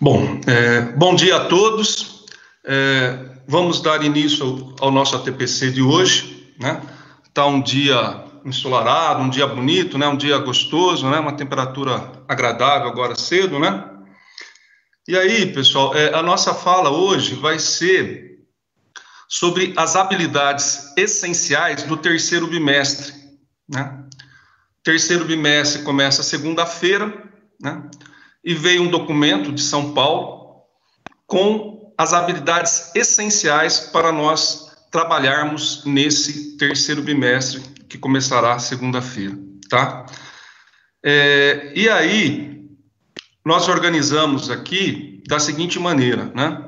Bom, é, bom dia a todos. É, vamos dar início ao, nosso ATPC de hoje, né? Tá um dia ensolarado, um dia bonito, né? Um dia gostoso, né? Uma temperatura agradável agora cedo, né? E aí, pessoal, é, a nossa fala hoje vai ser sobre as habilidades essenciais do terceiro bimestre, né? Terceiro bimestre começa segunda-feira, né? E veio um documento de São Paulo com as habilidades essenciais para nós trabalharmos nesse terceiro bimestre que começará segunda-feira, tá? É, e aí nós organizamos aqui da seguinte maneira, né?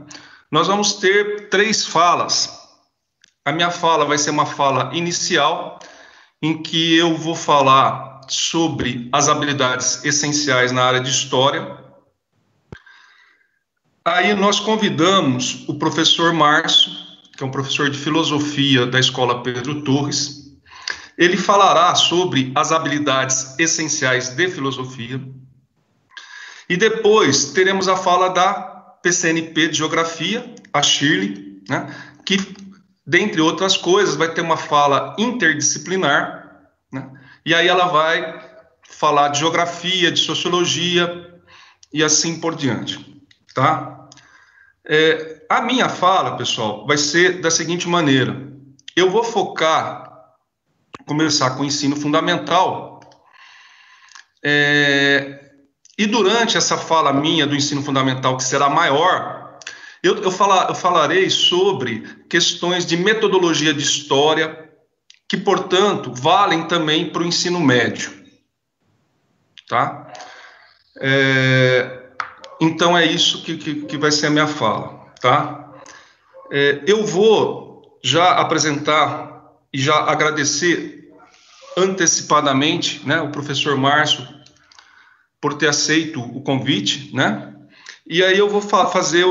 Nós vamos ter três falas. A minha fala vai ser uma fala inicial em que eu vou falar sobre as habilidades essenciais na área de história. Aí nós convidamos o professor Márcio, que é um professor de filosofia da Escola Pedro Torres. Ele falará sobre as habilidades essenciais de filosofia. E depois teremos a fala da PCNP de Geografia, a Shirley, né, que, dentre outras coisas, vai ter uma fala interdisciplinar, né, e aí ela vai falar de geografia, de sociologia e assim por diante, tá? É, a minha fala, pessoal, vai ser da seguinte maneira: eu vou focar, começar com o ensino fundamental, é, e durante essa fala minha do ensino fundamental, que será maior, eu, eu, falar, eu falarei sobre questões de metodologia de história, que, portanto, valem também para o ensino médio. Tá? É, então, é isso que, que, que, vai ser a minha fala. Tá? É, eu vou já apresentar e já agradecer antecipadamente né, o professor Márcio por ter aceito o convite, né? E aí eu vou fa fazer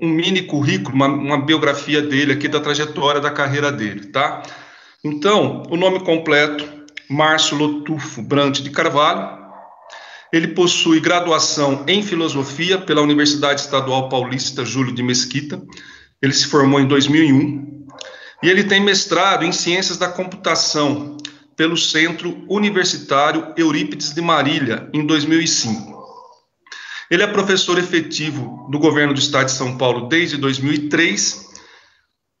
um mini currículo, uma, uma, biografia dele aqui da trajetória da carreira dele, tá? Então, o nome completo, Márcio Lotufo Brant de Carvalho. Ele possui graduação em filosofia pela Universidade Estadual Paulista Júlio de Mesquita. Ele se formou em 2001 e ele tem mestrado em ciências da computação pelo Centro Universitário Eurípides de Marília em 2005. Ele é professor efetivo do governo do estado de São Paulo desde 2003,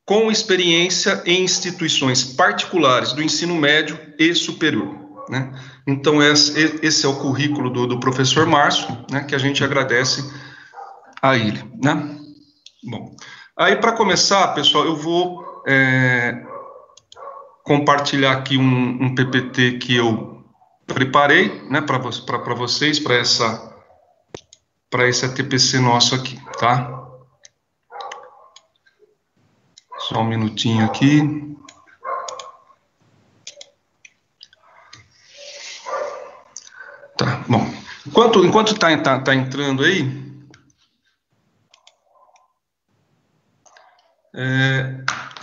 com experiência em instituições particulares do ensino médio e superior. Né? Então, esse é o currículo do, do professor Márcio, né, que a gente agradece a ele. Né? Bom, aí para começar, pessoal, eu vou é, compartilhar aqui um, um, PPT que eu preparei né, para vocês, para essa para esse ATPC nosso aqui, tá? Só um minutinho aqui. Tá, bom. Enquanto enquanto tá, tá, tá entrando aí, é,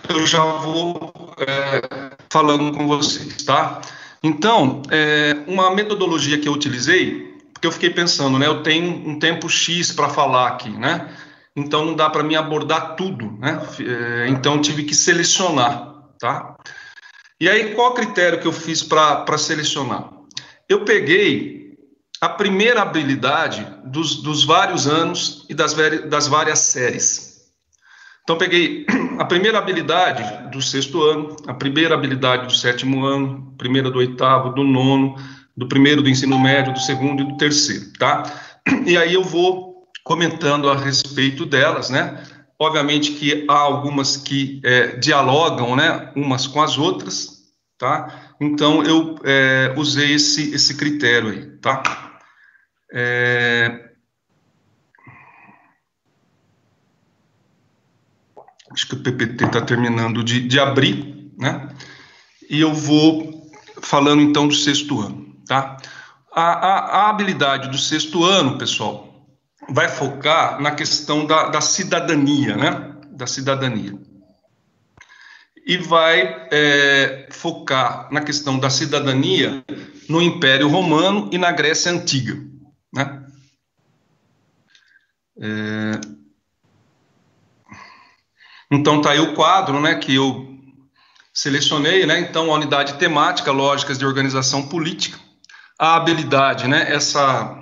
eu já vou é, falando com vocês, tá? Então, é, uma metodologia que eu utilizei porque eu fiquei pensando, né? Eu tenho um tempo X para falar aqui, né? Então não dá para mim abordar tudo, né? É, então tive que selecionar, tá? E aí qual critério que eu fiz para selecionar? Eu peguei a primeira habilidade dos, dos vários anos e das, das várias séries. Então peguei a primeira habilidade do sexto ano, a primeira habilidade do sétimo ano, primeira do oitavo, do nono, do primeiro do ensino médio, do segundo e do terceiro, tá? E aí eu vou comentando a respeito delas, né? Obviamente que há algumas que é, dialogam, né, umas com as outras, tá? Então eu é, usei esse esse critério aí, tá? É... Acho que o PPT está terminando de, de abrir, né? E eu vou falando então do sexto ano. Tá? A, a, a habilidade do sexto ano, pessoal, vai focar na questão da, da cidadania, né? Da cidadania. E vai é, focar na questão da cidadania no Império Romano e na Grécia Antiga, né? É... Então, tá aí o quadro, né, que eu selecionei, né, então, a unidade temática, lógicas de organização política, a habilidade, né, essa,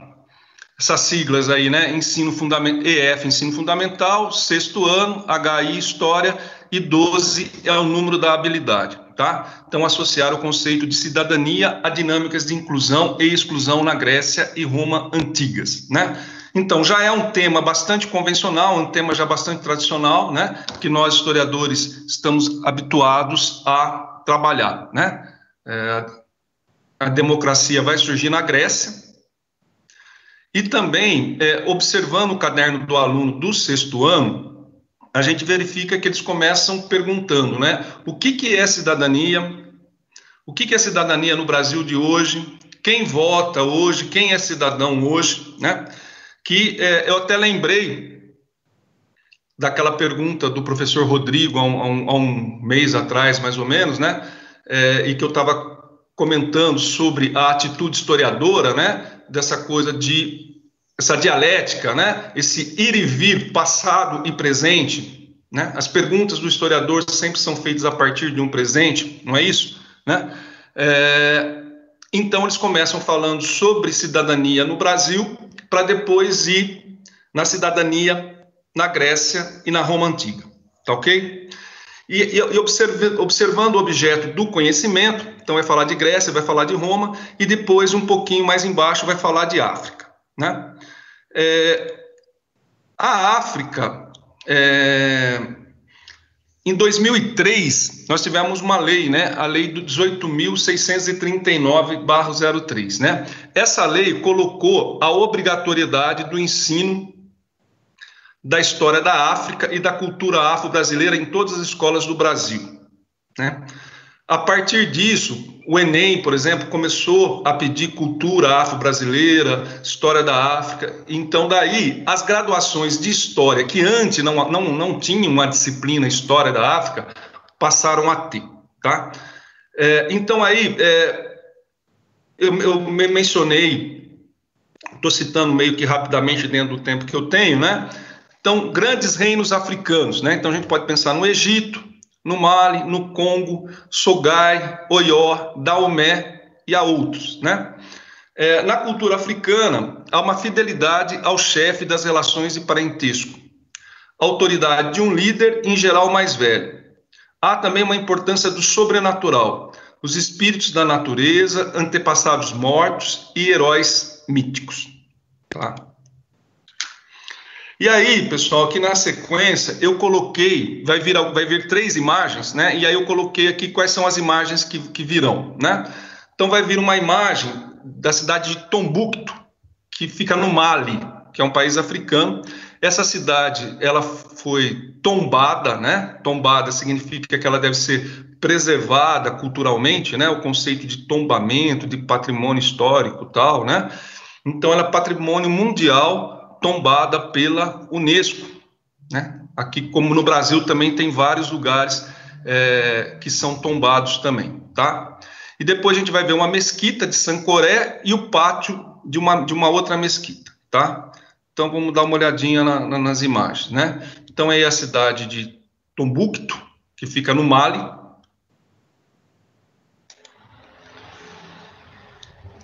essas siglas aí, né, ensino fundamental, EF, ensino fundamental, sexto ano, HI, história, e 12 é o número da habilidade, tá? Então, associar o conceito de cidadania a dinâmicas de inclusão e exclusão na Grécia e Roma antigas, né? Então, já é um tema bastante convencional, um tema já bastante tradicional, né? Que nós, historiadores, estamos habituados a trabalhar, né? É, a democracia vai surgir na Grécia, e também, é, observando o caderno do aluno do sexto ano, a gente verifica que eles começam perguntando, né? O que, que é cidadania? O que, que é cidadania no Brasil de hoje? Quem vota hoje? Quem é cidadão hoje? Né? Que é, eu até lembrei daquela pergunta do professor Rodrigo há um, há um, mês atrás, mais ou menos, né? É, e que eu estava comentando sobre a atitude historiadora, né? Dessa coisa de essa dialética, né? esse ir e vir, passado e presente. Né? As perguntas do historiador sempre são feitas a partir de um presente, não é isso? Né? É, então, eles começam falando sobre cidadania no Brasil, para depois ir na cidadania na Grécia e na Roma Antiga. Tá ok? E, e, e observe, observando o objeto do conhecimento, então vai falar de Grécia, vai falar de Roma, e depois, um pouquinho mais embaixo, vai falar de África. Né? É, a África, é, em 2003, nós tivemos uma lei, né, a lei do 18.639-03, né? Essa lei colocou a obrigatoriedade do ensino da história da África e da cultura afro-brasileira em todas as escolas do Brasil, né? A partir disso, o Enem, por exemplo, começou a pedir cultura afro-brasileira, história da África. Então, daí, as graduações de história, que antes não, não, não tinham uma disciplina história da África, passaram a ter, tá? É, então, aí, é, eu, eu mencionei, estou citando meio que rapidamente dentro do tempo que eu tenho, né? Então, grandes reinos africanos, né? Então, a gente pode pensar no Egito, no Mali, no Congo, Sogai, Oió, Daomé e a outros, né? É, na cultura africana, há uma fidelidade ao chefe das relações de parentesco, autoridade de um líder, em geral mais velho. Há também uma importância do sobrenatural, os espíritos da natureza, antepassados mortos e heróis míticos. Tá? E aí, pessoal, aqui na sequência eu coloquei, vai vir, vai vir três imagens, né? E aí eu coloquei aqui quais são as imagens que, que virão, né? Então vai vir uma imagem da cidade de Tombuctu, que fica no Mali, que é um país africano. Essa cidade, ela foi tombada, né? Tombada significa que ela deve ser preservada culturalmente, né? O conceito de tombamento, de patrimônio histórico, tal, né? Então ela é patrimônio mundial tombada pela Unesco. Né? Aqui, como no Brasil, também tem vários lugares é, que são tombados também. Tá? E depois a gente vai ver uma mesquita de Sancoré e o pátio de uma, de uma outra mesquita. Tá? Então vamos dar uma olhadinha na, na, nas imagens. Né? Então aí é a cidade de Tombuctu, que fica no Mali.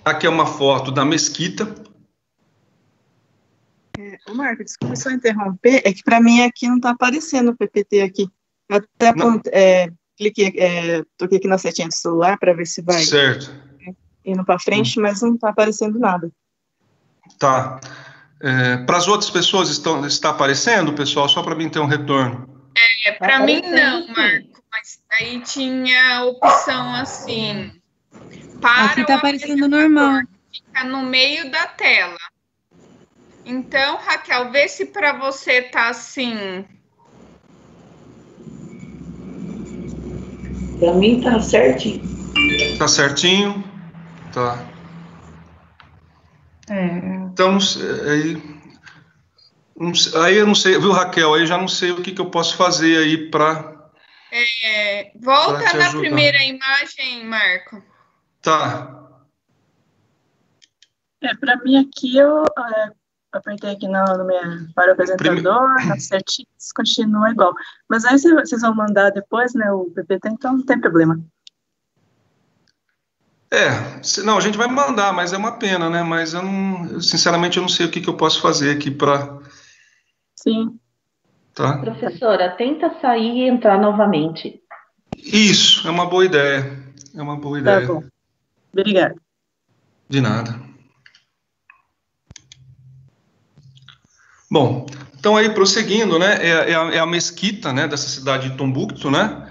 Aqui é uma foto da mesquita, Marco, desculpa só interromper, é que para mim aqui não está aparecendo o PPT aqui. Eu até é, cliquei, é, toquei aqui na setinha do celular para ver se vai certo. indo para frente, hum. mas não está aparecendo nada. Tá. É, para as outras pessoas estão, está aparecendo, pessoal, só para mim ter um retorno. É, para mim não, Marco, mas aí tinha opção assim. Para Aqui está aparecendo normal. Fica no meio da tela. Então, Raquel, vê se para você tá assim. Para mim tá certinho. Tá certinho? Tá. É. Então, aí, aí eu não sei, viu, Raquel? Aí eu já não sei o que, que eu posso fazer aí para. É, volta na primeira imagem, Marco. Tá. É, para mim aqui eu, é, apertei aqui no, no meu, para o apresentador, Prime... nas certinhas, continua igual. Mas aí vocês vão mandar depois, né, o PPT, então não tem problema. É, não, a gente vai mandar, mas é uma pena, né? Mas eu não, sinceramente, eu não sei o que, que eu posso fazer aqui para. Sim. Tá? Professora, tenta sair e entrar novamente. Isso, é uma boa ideia. É uma boa tá ideia. Tá bom. Obrigada. De nada. Bom, então aí prosseguindo, né, é, é, a, é a, mesquita, né, dessa cidade de Tombuctu, né,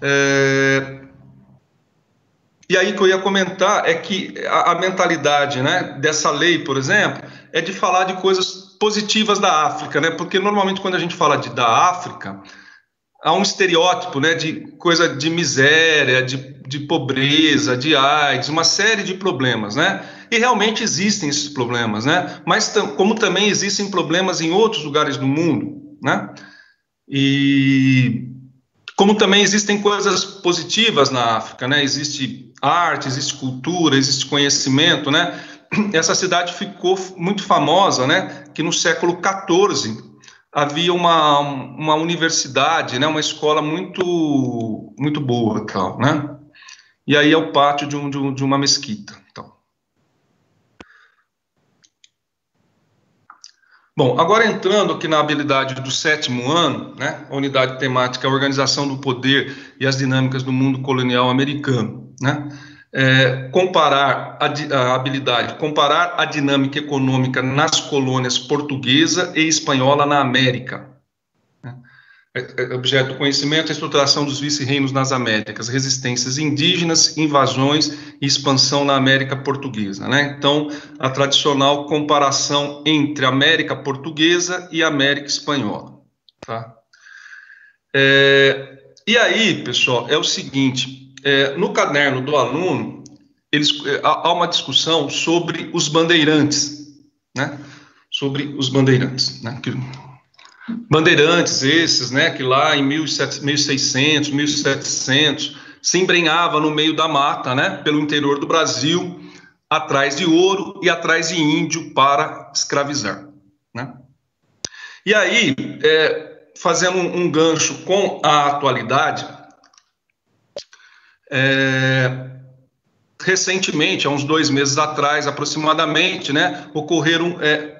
é, e aí que eu ia comentar é que a, a, mentalidade, né, dessa lei, por exemplo, é de falar de coisas positivas da África, né, porque normalmente quando a gente fala de, da África, há um estereótipo, né, de coisa de miséria, de, de pobreza, de AIDS, uma série de problemas, né, e realmente existem esses problemas, né? Mas como também existem problemas em outros lugares do mundo, né? E como também existem coisas positivas na África, né? Existe arte, existe cultura, existe conhecimento, né? Essa cidade ficou muito famosa, né? Que no século XIV havia uma, uma universidade, né? Uma escola muito muito boa, tal, né? E aí é o pátio de, um, de uma mesquita. Bom, agora entrando aqui na habilidade do sétimo ano, né, a unidade temática a Organização do Poder e as Dinâmicas do Mundo Colonial Americano, né, é, comparar a, a, habilidade, comparar a dinâmica econômica nas colônias portuguesa e espanhola na América, é, é, objeto do conhecimento, a estruturação dos vice-reinos nas Américas, resistências indígenas, invasões e expansão na América Portuguesa. Né? Então, a tradicional comparação entre América Portuguesa e América Espanhola. Tá? É, e aí, pessoal, é o seguinte: é, no caderno do aluno, eles, é, há uma discussão sobre os bandeirantes, né? Sobre os bandeirantes, né? Que, Bandeirantes esses, né, que lá em 1600, 1700 se embrenhava no meio da mata, né, pelo interior do Brasil, atrás de ouro e atrás de índio para escravizar, né? E aí, é, fazendo um, gancho com a atualidade, é, recentemente, há uns dois meses atrás, aproximadamente, né, ocorreram é,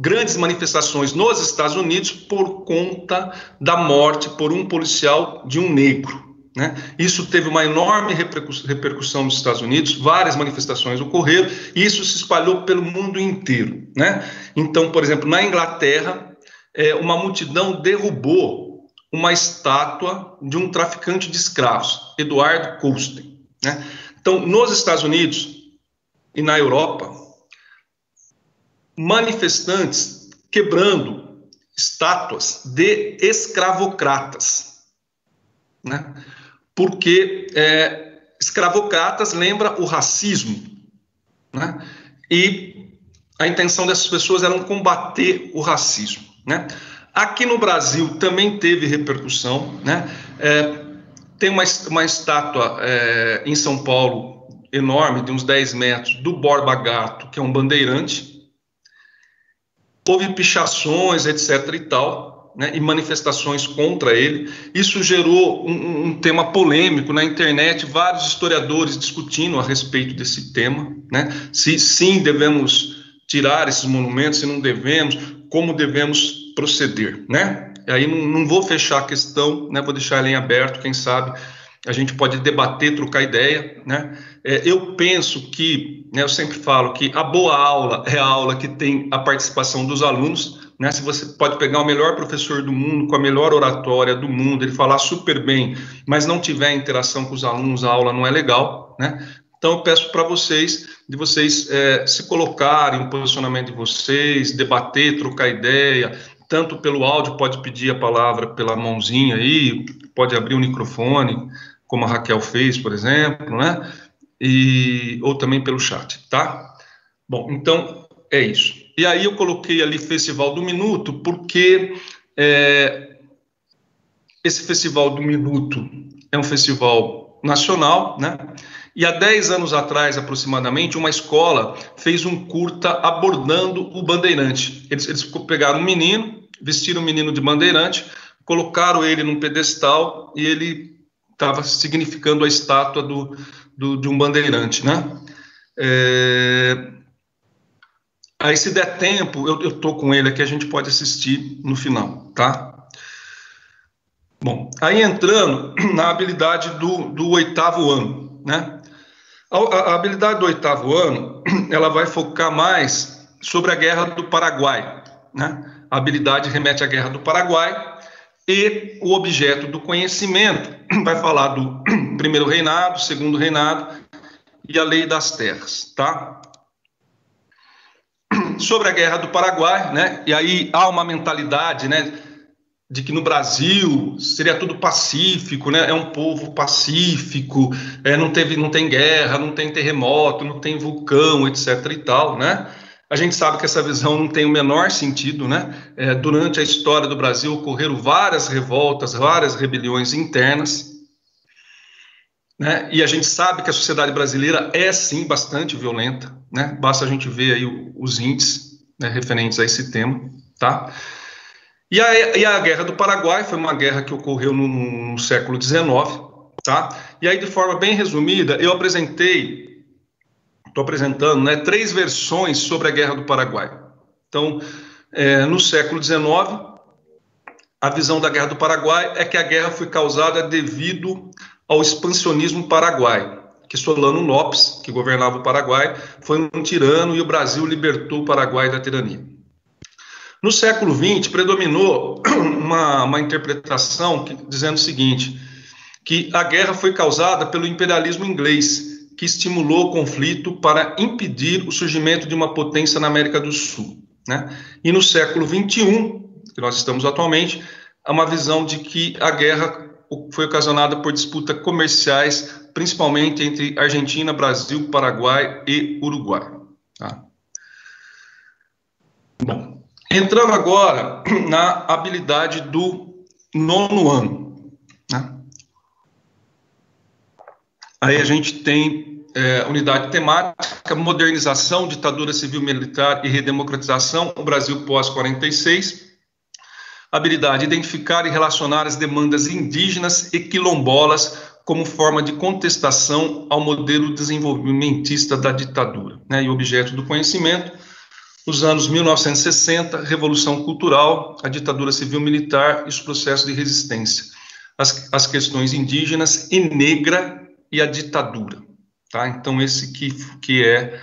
grandes manifestações nos Estados Unidos por conta da morte por um policial de um negro. Né? Isso teve uma enorme repercussão nos Estados Unidos, várias manifestações ocorreram, e isso se espalhou pelo mundo inteiro. Né? Então, por exemplo, na Inglaterra, é, uma multidão derrubou uma estátua de um traficante de escravos, Eduardo Colston. Né? Então, nos Estados Unidos e na Europa, manifestantes quebrando estátuas de escravocratas, né? Porque é, escravocratas lembra o racismo, né? E a intenção dessas pessoas era combater o racismo, né? Aqui no Brasil também teve repercussão, né? É, tem uma, uma estátua é, em São Paulo enorme, de uns 10 metros, do Borba Gato, que é um bandeirante, houve pichações, etc. e tal, né, e manifestações contra ele. Isso gerou um, um, tema polêmico na internet, vários historiadores discutindo a respeito desse tema, né, se sim devemos tirar esses monumentos, se não devemos, como devemos proceder, né? E aí não, não vou fechar a questão, né, vou deixar ela em aberto, quem sabe a gente pode debater, trocar ideia, né? É, eu penso que, né, eu sempre falo que a boa aula é a aula que tem a participação dos alunos, né? Se você pode pegar o melhor professor do mundo, com a melhor oratória do mundo, ele falar super bem, mas não tiver interação com os alunos, a aula não é legal, né? Então, eu peço para vocês, de vocês é, se colocarem o posicionamento de vocês, debater, trocar ideia, tanto pelo áudio, pode pedir a palavra pela mãozinha aí, pode abrir o microfone, como a Raquel fez, por exemplo, né? E, ou também pelo chat, tá? Bom, então é isso. E aí eu coloquei ali Festival do Minuto, porque é, esse Festival do Minuto é um festival nacional, né? E há 10 anos atrás, aproximadamente, uma escola fez um curta abordando o bandeirante. Eles, eles pegaram um menino, vestiram o um menino de bandeirante, colocaram ele num pedestal e ele estava significando a estátua do, do, de um bandeirante, né? É... Aí, se der tempo, eu, tô com ele aqui, a gente pode assistir no final, tá? Bom, aí entrando na habilidade do, do oitavo ano, né? A, a, habilidade do oitavo ano, ela vai focar mais sobre a Guerra do Paraguai, né? A habilidade remete à Guerra do Paraguai e o objeto do conhecimento vai falar do primeiro reinado, segundo reinado e a lei das terras, tá? Sobre a Guerra do Paraguai, né? E aí há uma mentalidade, né? de que no Brasil seria tudo pacífico, né? É um povo pacífico, é, não teve, não tem guerra, não tem terremoto, não tem vulcão, etc. e tal, né? A gente sabe que essa visão não tem o menor sentido, né? É, durante a história do Brasil ocorreram várias revoltas, várias rebeliões internas, né? E a gente sabe que a sociedade brasileira é sim bastante violenta, né? Basta a gente ver aí os índices né, referentes a esse tema, tá? E a, e a Guerra do Paraguai foi uma guerra que ocorreu no, no século XIX, tá? E aí, de forma bem resumida, eu apresentei, estou apresentando, né, três versões sobre a Guerra do Paraguai. Então, é, no século XIX, a visão da Guerra do Paraguai é que a guerra foi causada devido ao expansionismo paraguai, que Solano Lopes, que governava o Paraguai, foi um tirano e o Brasil libertou o Paraguai da tirania. No século XX, predominou uma, uma interpretação que, dizendo o seguinte, que a guerra foi causada pelo imperialismo inglês, que estimulou o conflito para impedir o surgimento de uma potência na América do Sul. Né? E no século XXI, que nós estamos atualmente, há uma visão de que a guerra foi ocasionada por disputas comerciais, principalmente entre Argentina, Brasil, Paraguai e Uruguai. Tá? Bom, Entrando agora na habilidade do nono ano. Né? Aí a gente tem é, unidade temática, modernização, ditadura civil-militar e redemocratização, o Brasil pós-46. Habilidade, identificar e relacionar as demandas indígenas e quilombolas como forma de contestação ao modelo desenvolvimentista da ditadura. Né? E objeto do conhecimento, os anos 1960, Revolução Cultural, a ditadura civil-militar e os processos de resistência, as, as questões indígenas e negra e a ditadura. Tá? Então, esse que, que é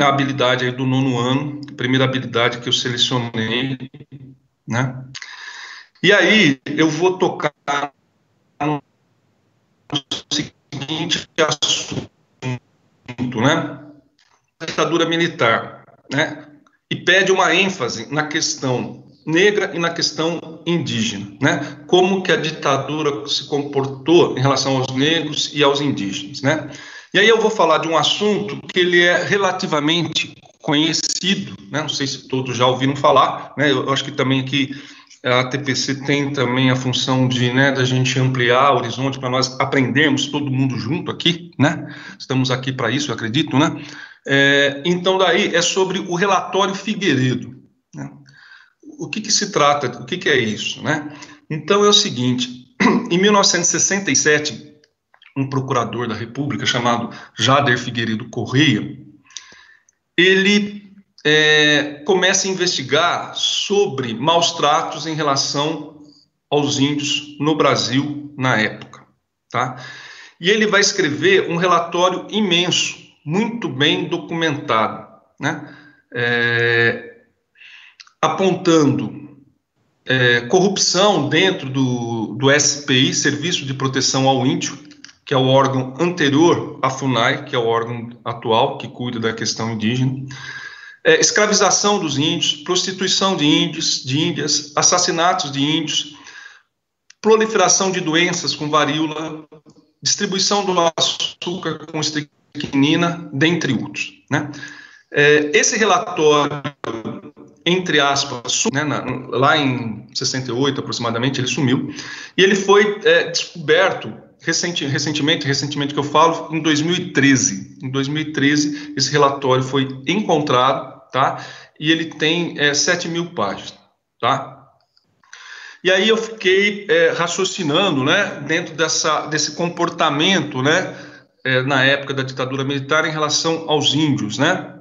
a habilidade aí do nono ano, primeira habilidade que eu selecionei, né? E aí, eu vou tocar no seguinte assunto, né? ditadura militar né, e pede uma ênfase na questão negra e na questão indígena, né? Como que a ditadura se comportou em relação aos negros e aos indígenas, né? E aí eu vou falar de um assunto que ele é relativamente conhecido, né? Não sei se todos já ouviram falar, né? Eu acho que também aqui a TPC tem também a função de, né, da gente ampliar o horizonte para nós aprendermos todo mundo junto aqui, né? Estamos aqui para isso, acredito, né? É, então, daí é sobre o relatório Figueiredo. Né? O que, que, se trata, o que, que é isso? Né? Então, é o seguinte: em 1967, um procurador da República chamado Jader Figueiredo Correia, ele é, começa a investigar sobre maus tratos em relação aos índios no Brasil na época, tá? E ele vai escrever um relatório imenso muito bem documentado, né? É, apontando é, corrupção dentro do, do SPI, Serviço de Proteção ao Índio, que é o órgão anterior à FUNAI, que é o órgão atual que cuida da questão indígena, é, escravização dos índios, prostituição de índios, de índias, assassinatos de índios, proliferação de doenças com varíola, distribuição do açúcar com quinina, dentre outros. Né? É, esse relatório, entre aspas, né, na, lá em 68 aproximadamente, ele sumiu, e ele foi é, descoberto recente, recentemente, recentemente que eu falo, em 2013. Em 2013, esse relatório foi encontrado, tá? E ele tem é, 7 mil páginas, tá? E aí eu fiquei é, raciocinando, né, dentro dessa, desse comportamento, né, é, na época da ditadura militar em relação aos índios, né?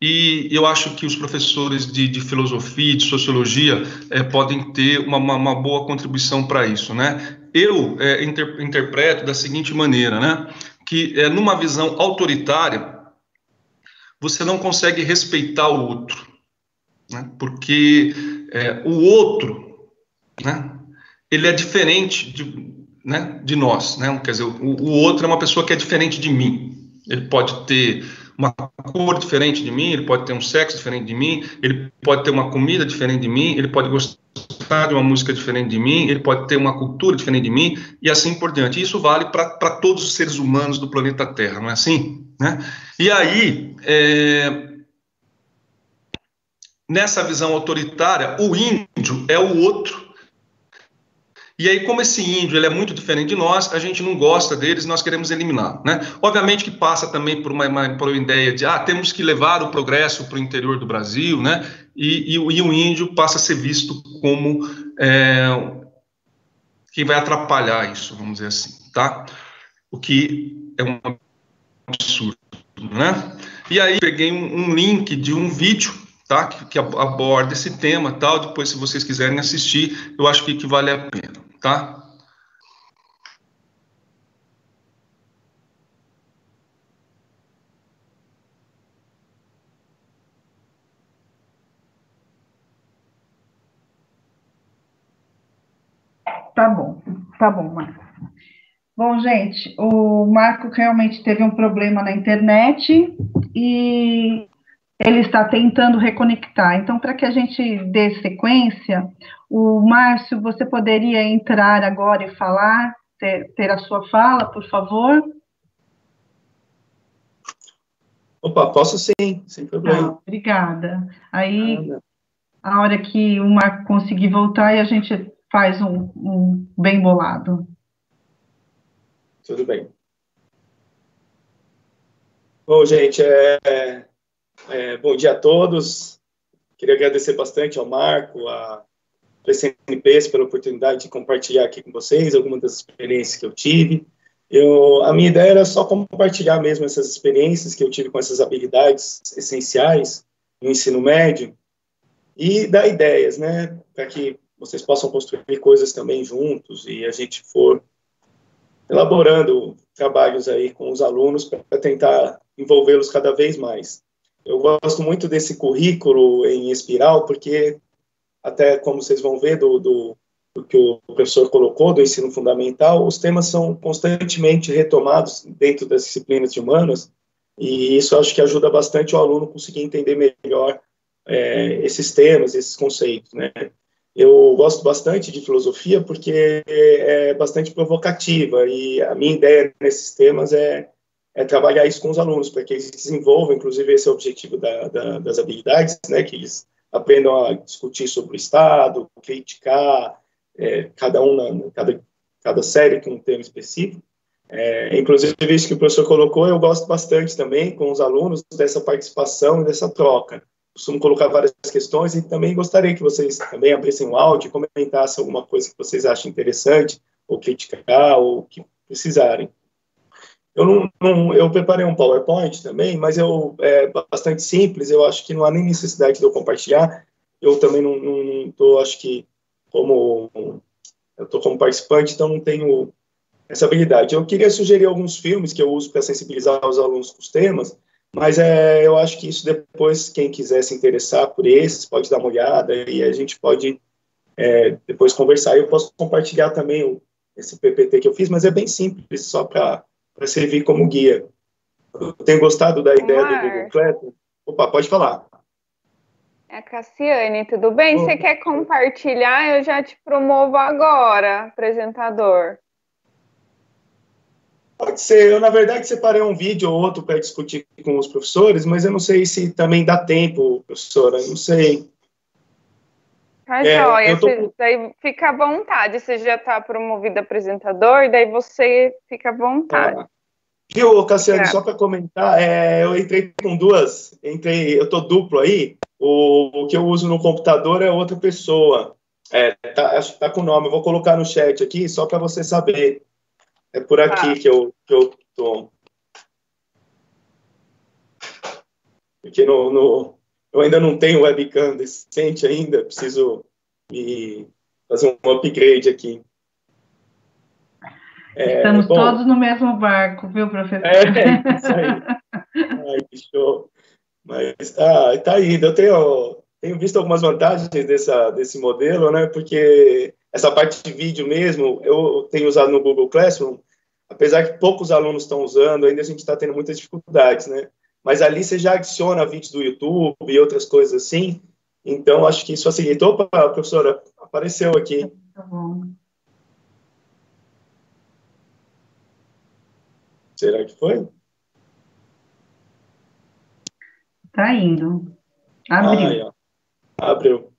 E eu acho que os professores de, de filosofia, de sociologia, é, podem ter uma, uma, uma boa contribuição para isso, né? Eu é, inter, interpreto da seguinte maneira, né? Que é, numa visão autoritária, você não consegue respeitar o outro, né? Porque é, o outro né? Ele é diferente de, né, de nós, né? Quer dizer, o, o outro é uma pessoa que é diferente de mim. Ele pode ter uma cor diferente de mim, ele pode ter um sexo diferente de mim, ele pode ter uma comida diferente de mim, ele pode gostar de uma música diferente de mim, ele pode ter uma cultura diferente de mim, e assim por diante. Isso vale para todos os seres humanos do planeta Terra, não é assim? Né? E aí, é, nessa visão autoritária, o índio é o outro e aí, como esse índio ele é muito diferente de nós, a gente não gosta deles, nós queremos eliminar, né? Obviamente que passa também por uma, uma, por uma ideia de, ah, temos que levar o progresso para o interior do Brasil, né? E, e, e, o índio passa a ser visto como é, quem vai atrapalhar isso, vamos dizer assim, tá? O que é um absurdo, né? E aí peguei um, um link de um vídeo tá? Que, que, aborda esse tema, tal. Depois, se vocês quiserem assistir, eu acho que, que vale a pena, tá? Tá bom, tá bom, Marco. Bom, gente, o Marco realmente teve um problema na internet e ele está tentando reconectar. Então, para que a gente dê sequência, o Márcio, você poderia entrar agora e falar, ter, ter a sua fala, por favor? Opa, posso sim, sem problema. Ah, obrigada. Aí, a hora que o Marco conseguir voltar, a gente faz um, um bem bolado. Tudo bem. Bom, gente, é, é, bom dia a todos. Queria agradecer bastante ao Marco, a PCNPs pela oportunidade de compartilhar aqui com vocês algumas das experiências que eu tive. Eu, a minha ideia era só compartilhar mesmo essas experiências que eu tive com essas habilidades essenciais no ensino médio e dar ideias, né, para que vocês possam construir coisas também juntos e a gente for elaborando trabalhos aí com os alunos para tentar envolvê-los cada vez mais. Eu gosto muito desse currículo em espiral, porque, até como vocês vão ver do, do, do, que o professor colocou, do ensino fundamental, os temas são constantemente retomados dentro das disciplinas de humanas, e isso acho que ajuda bastante o aluno conseguir entender melhor é, esses temas, esses conceitos, né? Eu gosto bastante de filosofia porque é bastante provocativa e a minha ideia nesses temas é é trabalhar isso com os alunos, para que eles desenvolvam, inclusive esse é o objetivo da, da, das habilidades, né, que eles aprendam a discutir sobre o Estado, criticar, é, cada um, na, cada, cada série com um tema específico. É, inclusive, isso que o professor colocou, eu gosto bastante também com os alunos dessa participação e dessa troca. Costumo colocar várias questões e também gostaria que vocês também abrissem o áudio e comentassem alguma coisa que vocês achem interessante, ou criticar, ou que precisarem. Eu não, não, eu preparei um PowerPoint também, mas eu é bastante simples. Eu acho que não há nem necessidade de eu compartilhar. Eu também não, tô, acho que como eu tô como participante, então não tenho essa habilidade. Eu queria sugerir alguns filmes que eu uso para sensibilizar os alunos com os temas, mas é, eu acho que isso depois quem quiser se interessar por esses pode dar uma olhada e a gente pode é, depois conversar. Eu posso compartilhar também o, esse PPT que eu fiz, mas é bem simples, só para para servir como guia. Eu tenho gostado da ideia do Google Classroom. Opa, pode falar. É a Cassiane, tudo bem? Você quer compartilhar? Eu já te promovo agora, apresentador. Pode ser. Eu, na verdade, separei um vídeo ou outro para discutir com os professores, mas eu não sei se também dá tempo, professora. Não sei. Tá é, tô... você, daí fica à vontade, você já está promovido apresentador, daí você fica à vontade. Ah. Viu, Cassiano, é. só para comentar, é, eu entrei com duas, entrei, eu tô duplo aí, o, o, que eu uso no computador é outra pessoa, é, tá, acho que tá com o nome, eu vou colocar no chat aqui, só para você saber, é por aqui ah. que, eu, que eu tô. Porque no, no, eu ainda não tenho webcam decente ainda, preciso me fazer um upgrade aqui. É, Estamos bom, todos no mesmo barco, viu, professor? É, isso aí. Ai, que show. Mas tá, tá indo. Eu tenho, tenho visto algumas vantagens dessa, desse modelo, né? Porque essa parte de vídeo mesmo, eu tenho usado no Google Classroom, apesar que poucos alunos estão usando, ainda a gente está tendo muitas dificuldades, né? Mas ali você já adiciona vídeos do YouTube e outras coisas assim. Então, acho que isso facilitou. Opa, professora, apareceu aqui. Tá bom. Será que foi? Tá indo. Abriu. Ah, Abriu.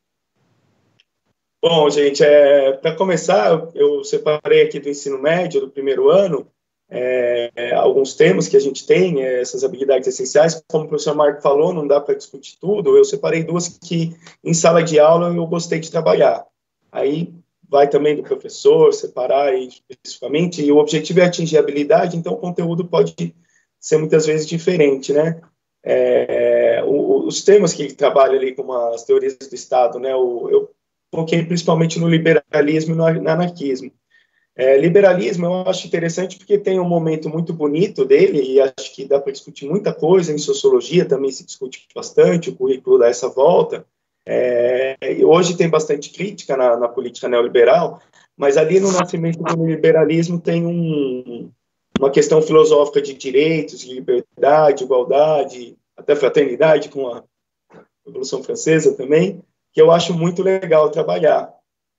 Bom, gente, é, para começar, eu separei aqui do ensino médio, do primeiro ano, é, alguns temas que a gente tem, é, essas habilidades essenciais, como o professor Marco falou, não dá para discutir tudo, eu separei duas que em sala de aula eu gostei de trabalhar. Aí vai também do professor, separar especificamente, e o objetivo é atingir a habilidade, então o conteúdo pode ser muitas vezes diferente, né? É, os temas que trabalham ali, como as teorias do Estado, né? Eu foquei principalmente no liberalismo e no anarquismo. É, liberalismo eu acho interessante porque tem um momento muito bonito dele e acho que dá para discutir muita coisa em sociologia também se discute bastante o currículo dá essa volta. É, hoje tem bastante crítica na, na, política neoliberal mas ali no nascimento do liberalismo tem um, uma questão filosófica de direitos de liberdade igualdade até fraternidade com a Revolução Francesa também que eu acho muito legal trabalhar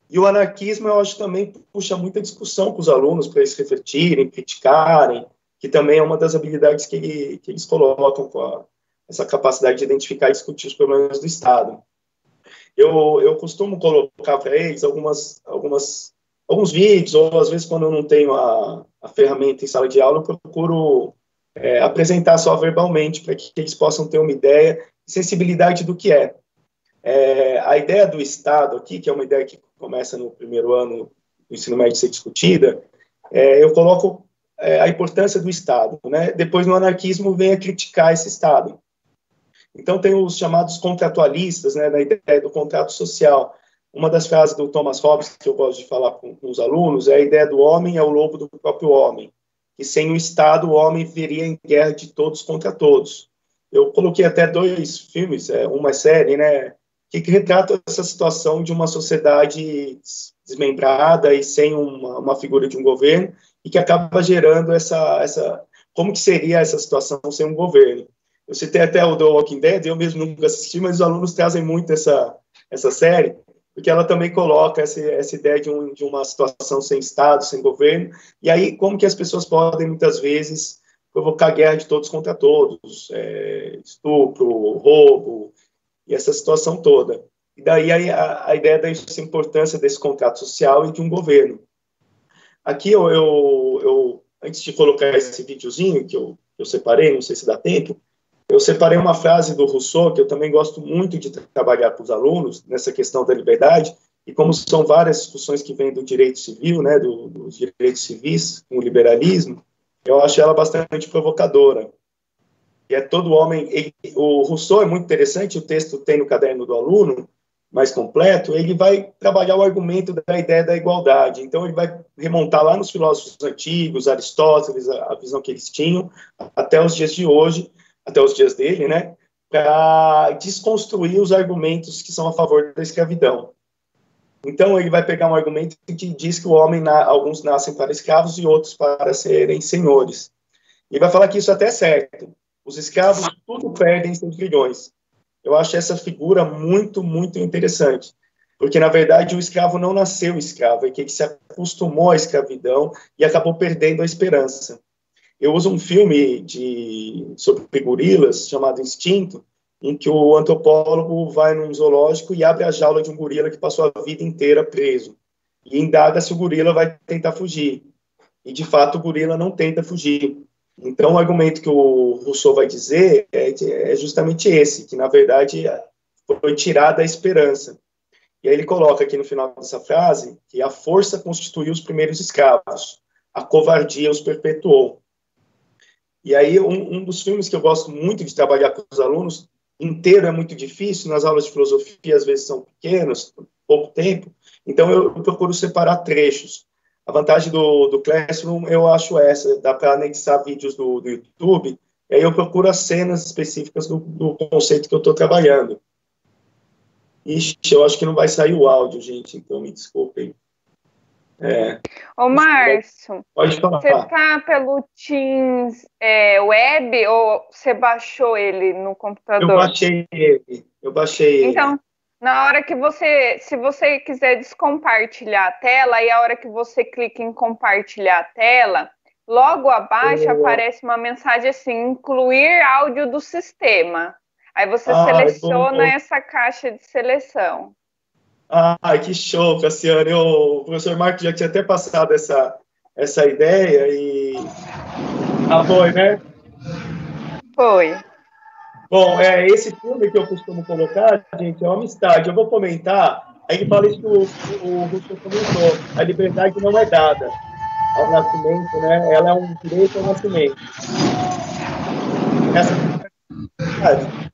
e o anarquismo, eu acho, também puxa muita discussão com os alunos para eles refletirem, criticarem, que também é uma das habilidades que, que eles colocam com a, essa capacidade de identificar e discutir os problemas do Estado. Eu, eu costumo colocar para eles algumas, algumas, alguns vídeos, ou às vezes quando eu não tenho a, a ferramenta em sala de aula, eu procuro é, apresentar só verbalmente para que eles possam ter uma ideia e sensibilidade do que é. É, a ideia do Estado aqui, que é uma ideia que começa no primeiro ano do ensino médio ser discutida, é, eu coloco é, a importância do Estado. Né? Depois, no anarquismo, vem a criticar esse Estado. Então, tem os chamados contratualistas, né, na ideia do contrato social. Uma das frases do Thomas Hobbes, que eu gosto de falar com, com os alunos, é a ideia do homem é o lobo do próprio homem, que sem o Estado o homem viria em guerra de todos contra todos. Eu coloquei até dois filmes, é, uma série, né, que, que retrata essa situação de uma sociedade desmembrada e sem uma, uma, figura de um governo e que acaba gerando essa, essa como que seria essa situação sem um governo. Eu citei até o The Walking Dead, eu mesmo nunca assisti, mas os alunos trazem muito essa, essa série, porque ela também coloca essa, essa ideia de, um, de uma situação sem Estado, sem governo, e aí como que as pessoas podem, muitas vezes, provocar guerra de todos contra todos, é, estupro, roubo, e essa situação toda. E daí a, a ideia da importância desse contrato social e de um governo. Aqui eu, eu, eu antes de colocar esse videozinho que eu, eu separei, não sei se dá tempo, eu separei uma frase do Rousseau, que eu também gosto muito de trabalhar com os alunos, nessa questão da liberdade, e como são várias discussões que vêm do direito civil, né, do, dos direitos civis, com o liberalismo, eu acho ela bastante provocadora que é todo homem. O Rousseau é muito interessante, o texto tem no caderno do aluno, mais completo, ele vai trabalhar o argumento da ideia da igualdade. Então, ele vai remontar lá nos filósofos antigos, Aristóteles, a, a visão que eles tinham, até os dias de hoje, até os dias dele, né, para desconstruir os argumentos que são a favor da escravidão. Então, ele vai pegar um argumento que diz que o homem, alguns nascem para escravos e outros para serem senhores. E vai falar que isso até é certo. Os escravos tudo perdem seus grilhões. Eu acho essa figura muito, muito interessante. Porque, na verdade, o escravo não nasceu escravo, é que ele se acostumou à escravidão e acabou perdendo a esperança. Eu uso um filme de, sobre gorilas chamado Instinto, em que o antropólogo vai num zoológico e abre a jaula de um gorila que passou a vida inteira preso. E indaga se o gorila vai tentar fugir. E, de fato, o gorila não tenta fugir. Então, o argumento que o Rousseau vai dizer é, é justamente esse, que, na verdade, foi tirada a esperança. E aí ele coloca aqui no final dessa frase que a força constituiu os primeiros escravos, a covardia os perpetuou. E aí um, um dos filmes que eu gosto muito de trabalhar com os alunos inteiro é muito difícil, nas aulas de filosofia às vezes são pequenos, pouco tempo, então eu, eu procuro separar trechos. A vantagem do, do Classroom eu acho essa, dá para anexar vídeos do, do YouTube, e aí eu procuro as cenas específicas do, do conceito que eu estou trabalhando. Ixi, eu acho que não vai sair o áudio, gente, então me desculpem. É. Ô, Márcio, pode falar. Você tá pelo Teams é, web ou você baixou ele no computador? Eu baixei ele, eu baixei ele. Na hora que você, se você quiser descompartilhar a tela, e a hora que você clica em compartilhar a tela, logo abaixo aparece uma mensagem assim, incluir áudio do sistema. Aí você ah, seleciona essa caixa de seleção. Ah, que show, Cassiane. o professor Marcos já tinha até passado essa, essa ideia e. Ah, foi, né? Foi. Bom, é, esse filme que eu costumo colocar, gente, é uma amistade. Eu vou comentar. Aí fala isso que o, o Russo comentou. A liberdade não é dada ao nascimento, né? Ela é um direito ao nascimento. Essa liberdade.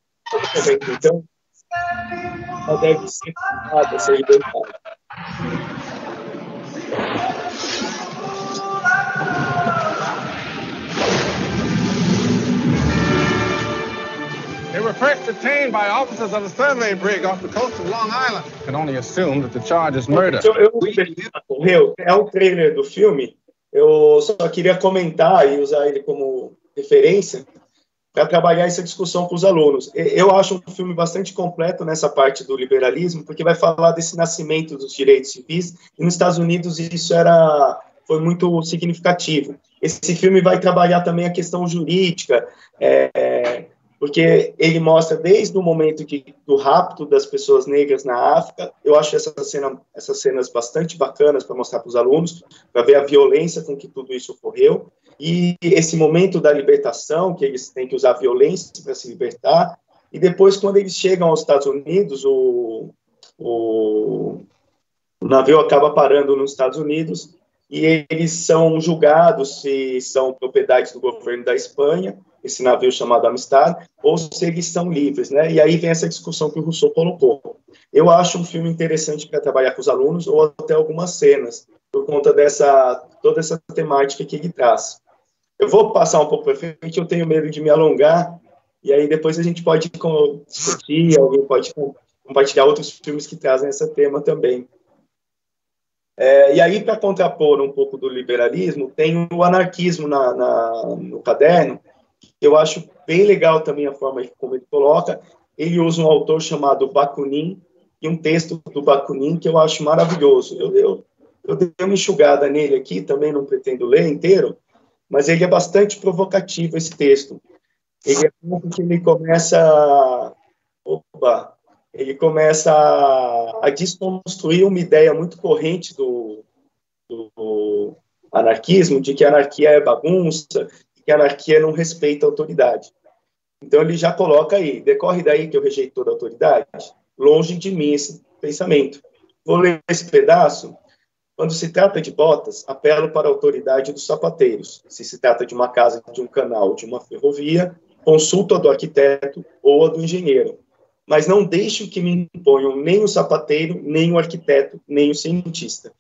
Então, ela deve ser cuidada, ser libertada. Were first detained by officers of the survey brig off the coast of Long Island. Can only assume that the charge is murder. Eu, eu, é um trailer do filme. Eu só queria comentar e usar ele como referência para trabalhar essa discussão com os alunos. Eu acho um filme bastante completo nessa parte do liberalismo, porque vai falar desse nascimento dos direitos civis, e nos Estados Unidos isso era foi muito significativo. Esse filme vai trabalhar também a questão jurídica, é, porque ele mostra desde o momento que, do rapto das pessoas negras na África, eu acho essa cena, essas cenas bastante bacanas para mostrar para os alunos, para ver a violência com que tudo isso ocorreu, e esse momento da libertação, que eles têm que usar violência para se libertar, e depois, quando eles chegam aos Estados Unidos, o, o, o navio acaba parando nos Estados Unidos, e eles são julgados se são propriedades do governo da Espanha, esse navio chamado Amistad, ou se eles são livres, né? E aí vem essa discussão que o Rousseau colocou. Eu acho um filme interessante para trabalhar com os alunos, ou até algumas cenas, por conta dessa toda essa temática que ele traz. Eu vou passar um pouco para frente, eu tenho medo de me alongar, e aí depois a gente pode discutir, alguém pode compartilhar outros filmes que trazem esse tema também. É, e aí, para contrapor um pouco do liberalismo, tem o anarquismo na, na, no caderno, eu acho bem legal também a forma como ele coloca. Ele usa um autor chamado Bakunin e um texto do Bakunin que eu acho maravilhoso. Eu, eu, eu dei uma enxugada nele aqui, também não pretendo ler inteiro, mas ele é bastante provocativo, esse texto. Ele é ele começa... Opa! Ele começa a, a desconstruir uma ideia muito corrente do, do anarquismo, de que anarquia é bagunça, que a anarquia não respeita a autoridade. Então ele já coloca aí, decorre daí que eu rejeito toda a autoridade? Longe de mim esse pensamento. Vou ler esse pedaço. Quando se trata de botas, apelo para a autoridade dos sapateiros. Se se trata de uma casa, de um canal, de uma ferrovia, consulto a do arquiteto ou a do engenheiro. Mas não deixo que me imponham nem o sapateiro, nem o arquiteto, nem o cientista.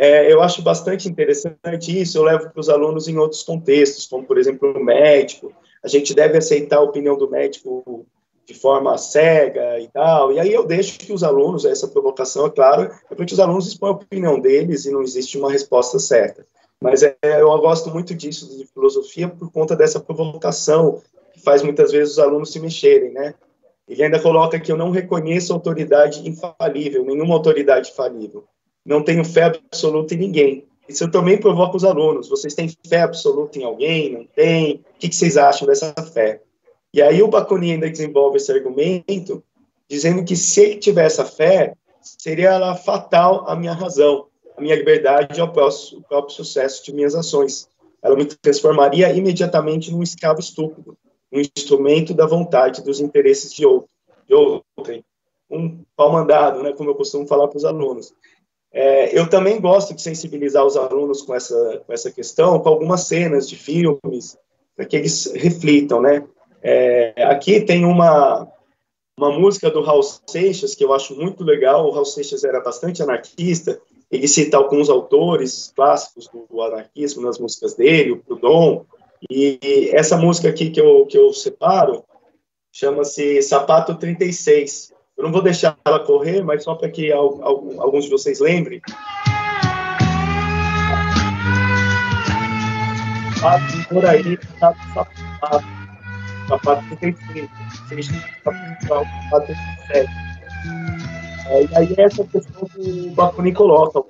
É, eu acho bastante interessante isso, eu levo para os alunos em outros contextos, como, por exemplo, o médico. A gente deve aceitar a opinião do médico de forma cega e tal, e aí eu deixo que os alunos, essa provocação, é claro, é para que os alunos expõem a opinião deles e não existe uma resposta certa. Mas é, eu gosto muito disso, de filosofia, por conta dessa provocação, que faz muitas vezes os alunos se mexerem, né? Ele ainda coloca que eu não reconheço autoridade infalível, nenhuma autoridade falível não tenho fé absoluta em ninguém. Isso eu também provoco os alunos. Vocês têm fé absoluta em alguém? Não têm? O que, vocês acham dessa fé? E aí o Bakunin ainda desenvolve esse argumento, dizendo que se ele tivesse a fé, seria ela fatal à minha razão, à minha liberdade e ao próprio, próprio sucesso de minhas ações. Ela me transformaria imediatamente num escravo estúpido, um instrumento da vontade, dos interesses de outro, de outrem. Um pau mandado, né, como eu costumo falar para os alunos. É, eu também gosto de sensibilizar os alunos com essa, com essa questão, com algumas cenas de filmes, para que eles reflitam, né? É, aqui tem uma, uma música do Raul Seixas que eu acho muito legal. O Raul Seixas era bastante anarquista. Ele cita alguns autores clássicos do anarquismo nas músicas dele, o Proudhon. E essa música aqui que eu, que eu separo chama-se Sapato 36. Eu não vou deixar ela correr, mas só para que alguns de vocês lembrem. Por aí, sapato, sapato 35, sapato 37. É, e aí essa questão que o Bakunin coloca,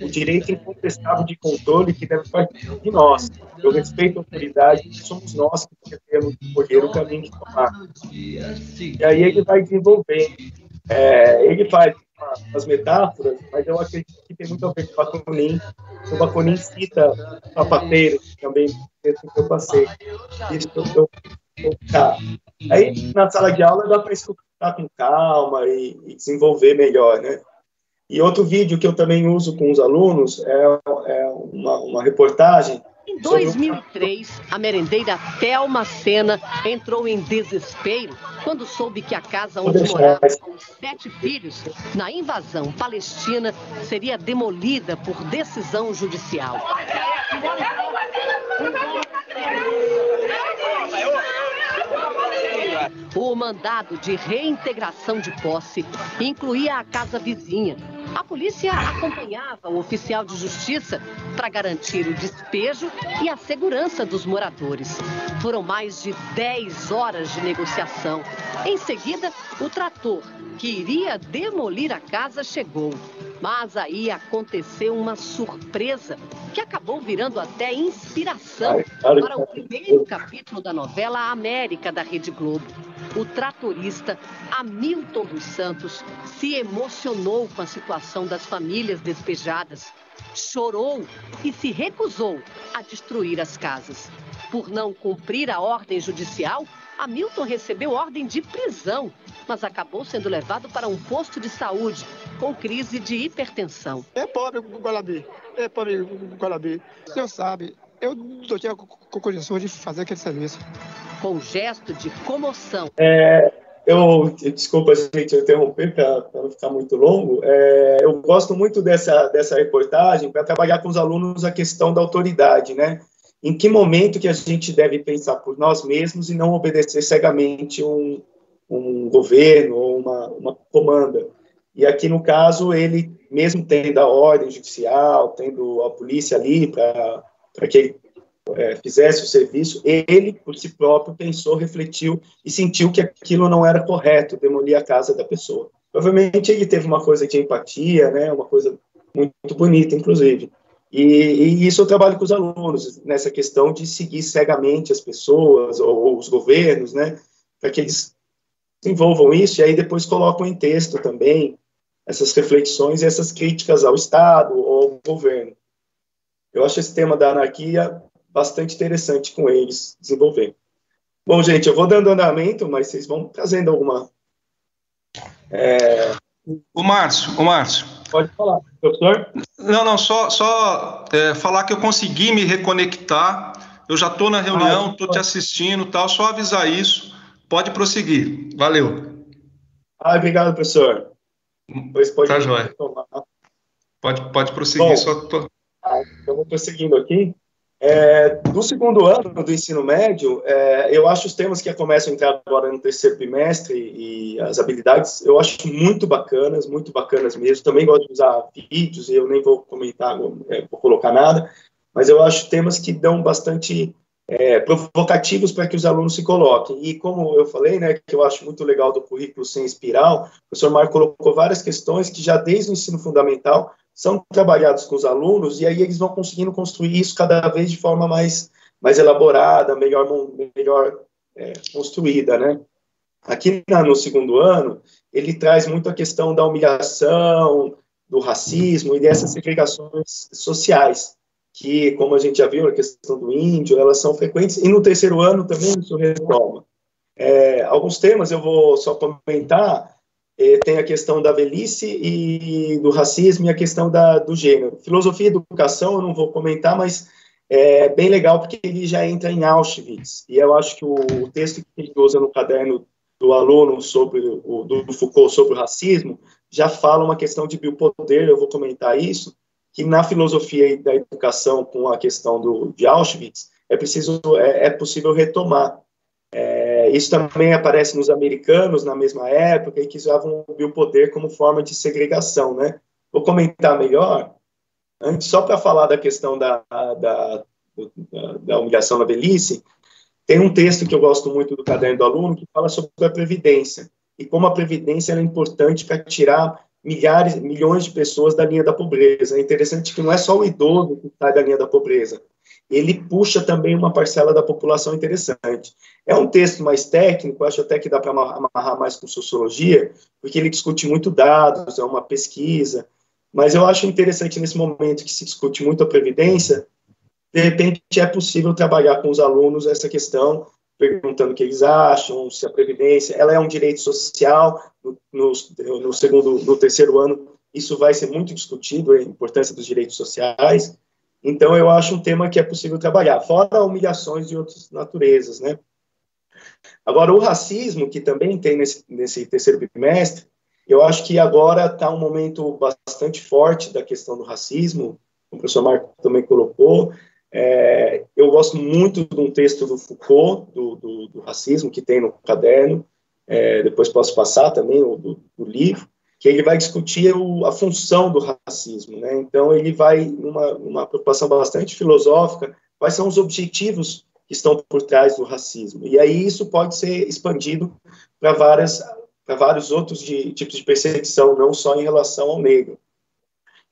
o direito incontestável de controle que deve partir de nós. Eu respeito a autoridade, somos nós que devemos escolher o caminho de tomar. E aí ele vai desenvolver. É, ele faz as metáforas, mas eu acredito que tem muito a ver com o Bakunin. O Bakunin cita sapateiro, também que eu passei. Isso eu. Aí, na sala de aula, dá para escutar com calma e, e desenvolver melhor, né? E outro vídeo que eu também uso com os alunos é, é uma, uma reportagem em 2003, a merendeira Thelma Sena entrou em desespero quando soube que a casa onde morava com sete filhos, na invasão palestina, seria demolida por decisão judicial. O mandado de reintegração de posse incluía a casa vizinha, a polícia acompanhava o oficial de justiça para garantir o despejo e a segurança dos moradores. Foram mais de 10 horas de negociação. Em seguida, o trator, que iria demolir a casa, chegou. Mas aí aconteceu uma surpresa que acabou virando até inspiração para o primeiro capítulo da novela América da Rede Globo. O tratorista Hamilton dos Santos se emocionou com a situação das famílias despejadas, chorou e se recusou a destruir as casas. Por não cumprir a ordem judicial, Hamilton recebeu ordem de prisão, mas acabou sendo levado para um posto de saúde com crise de hipertensão. É pobre o Gualabi, é pobre o Gualabi. O senhor sabe, eu não tinha condições de fazer aquele serviço. Com gesto de comoção. É, eu, desculpa, gente, eu interromper para não ficar muito longo. É, eu gosto muito dessa, dessa reportagem para trabalhar com os alunos a questão da autoridade, né? Em que momento que a gente deve pensar por nós mesmos e não obedecer cegamente um, um governo ou uma, uma comanda. E aqui, no caso, ele, mesmo tendo a ordem judicial, tendo a polícia ali para que ele é, fizesse o serviço, ele, por si próprio, pensou, refletiu e sentiu que aquilo não era correto, demolir a casa da pessoa. Provavelmente ele teve uma coisa de empatia, né, uma coisa muito bonita, inclusive. E, e, isso eu trabalho com os alunos, nessa questão de seguir cegamente as pessoas ou, ou os governos, né, para que eles desenvolvam isso e aí depois colocam em texto também essas reflexões e essas críticas ao Estado ou ao governo. Eu acho esse tema da anarquia bastante interessante com eles desenvolver. Bom, gente, eu vou dando andamento, mas vocês vão trazendo alguma. É... O Márcio, o Márcio, Pode falar, professor. Não, não, só, só é, falar que eu consegui me reconectar. Eu já estou na reunião, estou ah, te assistindo, tal. Só avisar isso. Pode prosseguir. Valeu. Ah, obrigado, professor. Pois pode tá joia. Pode, pode prosseguir. Bom, só tô... Ah, eu vou prosseguindo aqui. É, no segundo ano do ensino médio, é, eu acho os temas que começam a entrar agora no terceiro bimestre e as habilidades, eu acho muito bacanas, muito bacanas mesmo. Também gosto de usar vídeos eu nem vou comentar, é, vou colocar nada, mas eu acho temas que dão bastante é, provocativos para que os alunos se coloquem. E como eu falei, né, que eu acho muito legal do currículo sem espiral, o professor Marco colocou várias questões que já desde o ensino fundamental são trabalhados com os alunos e aí eles vão conseguindo construir isso cada vez de forma mais, mais elaborada, melhor, melhor é, construída, né? Aqui no segundo ano, ele traz muito a questão da humilhação, do racismo e dessas segregações sociais, que, como a gente já viu, a questão do índio, elas são frequentes, e no terceiro ano também isso retoma. É, alguns temas eu vou só comentar, tem a questão da velhice e do racismo e a questão da, do gênero. Filosofia e educação eu não vou comentar, mas é bem legal porque ele já entra em Auschwitz, e eu acho que o, o texto que ele usa no caderno do aluno sobre o do Foucault sobre o racismo já fala uma questão de biopoder, eu vou comentar isso, que na filosofia da educação com a questão do, de Auschwitz é preciso é, é possível retomar. Isso também aparece nos americanos na mesma época e que usavam o biopoder como forma de segregação, né? Vou comentar melhor. Antes, só para falar da questão da, da, da, da humilhação na velhice, tem um texto que eu gosto muito do caderno do aluno que fala sobre a previdência e como a previdência é importante para tirar milhares, milhões de pessoas da linha da pobreza. É interessante que não é só o idoso que sai da linha da pobreza, ele puxa também uma parcela da população interessante. É um texto mais técnico, acho até que dá para amarrar mais com sociologia, porque ele discute muito dados, é uma pesquisa, mas eu acho interessante nesse momento que se discute muito a previdência, de repente é possível trabalhar com os alunos essa questão, perguntando o que eles acham, se a previdência, ela é um direito social, no, no, segundo, no terceiro ano, isso vai ser muito discutido, a importância dos direitos sociais, então eu acho um tema que é possível trabalhar, fora humilhações de outras naturezas, né? Agora, o racismo, que também tem nesse, nesse terceiro bimestre, eu acho que agora está um momento bastante forte da questão do racismo, o professor Marco também colocou, é, eu gosto muito de um texto do Foucault, do, do, do racismo, que tem no caderno, é, depois posso passar também, o do, do livro, que ele vai discutir o, a função do racismo. Né? Então, ele vai, numa, numa preocupação bastante filosófica, quais são os objetivos que estão por trás do racismo. E aí isso pode ser expandido para várias para vários outros de, tipos de perseguição, não só em relação ao negro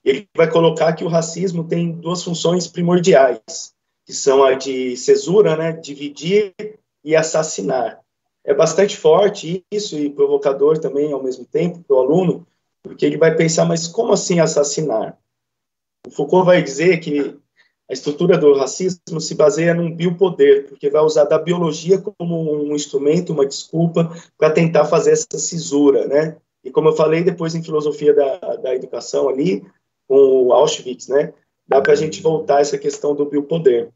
ele vai colocar que o racismo tem duas funções primordiais, que são a de cesura, né, dividir e assassinar. É bastante forte isso e provocador também ao mesmo tempo para o aluno, porque ele vai pensar, mas como assim assassinar? O Foucault vai dizer que a estrutura do racismo se baseia num biopoder, porque vai usar da biologia como um instrumento, uma desculpa para tentar fazer essa cisura, né? E como eu falei depois em filosofia da, da educação ali, com o Auschwitz, né? Dá para a gente voltar a essa questão do biopoder.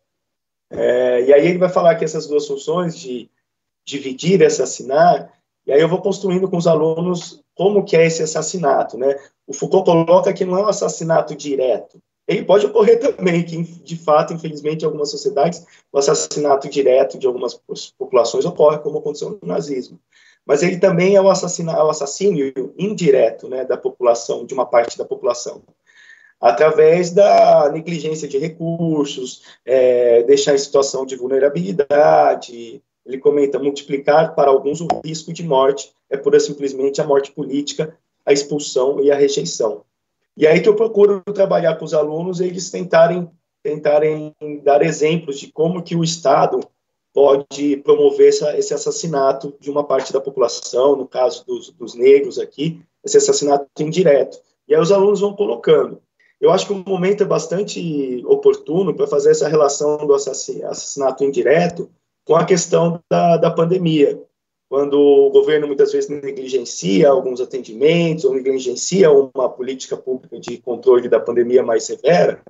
É, e aí ele vai falar que essas duas funções de dividir assassinar, e aí eu vou construindo com os alunos como que é esse assassinato, né? O Foucault coloca que não é um assassinato direto. Ele pode ocorrer também, que de fato, infelizmente, em algumas sociedades, o assassinato direto de algumas populações ocorre, como aconteceu no nazismo. Mas ele também é o, assassinato, o assassínio indireto, né, da população, de uma parte da população através da negligência de recursos, é, deixar em situação de vulnerabilidade. Ele comenta multiplicar para alguns o risco de morte é pura simplesmente a morte política, a expulsão e a rejeição. E aí que eu procuro trabalhar com os alunos, eles tentarem tentarem dar exemplos de como que o Estado pode promover essa, esse assassinato de uma parte da população, no caso dos, dos negros aqui, esse assassinato indireto. E aí os alunos vão colocando. Eu acho que o momento é bastante oportuno para fazer essa relação do assassinato indireto com a questão da, da pandemia, quando o governo muitas vezes negligencia alguns atendimentos ou negligencia uma política pública de controle da pandemia mais severa,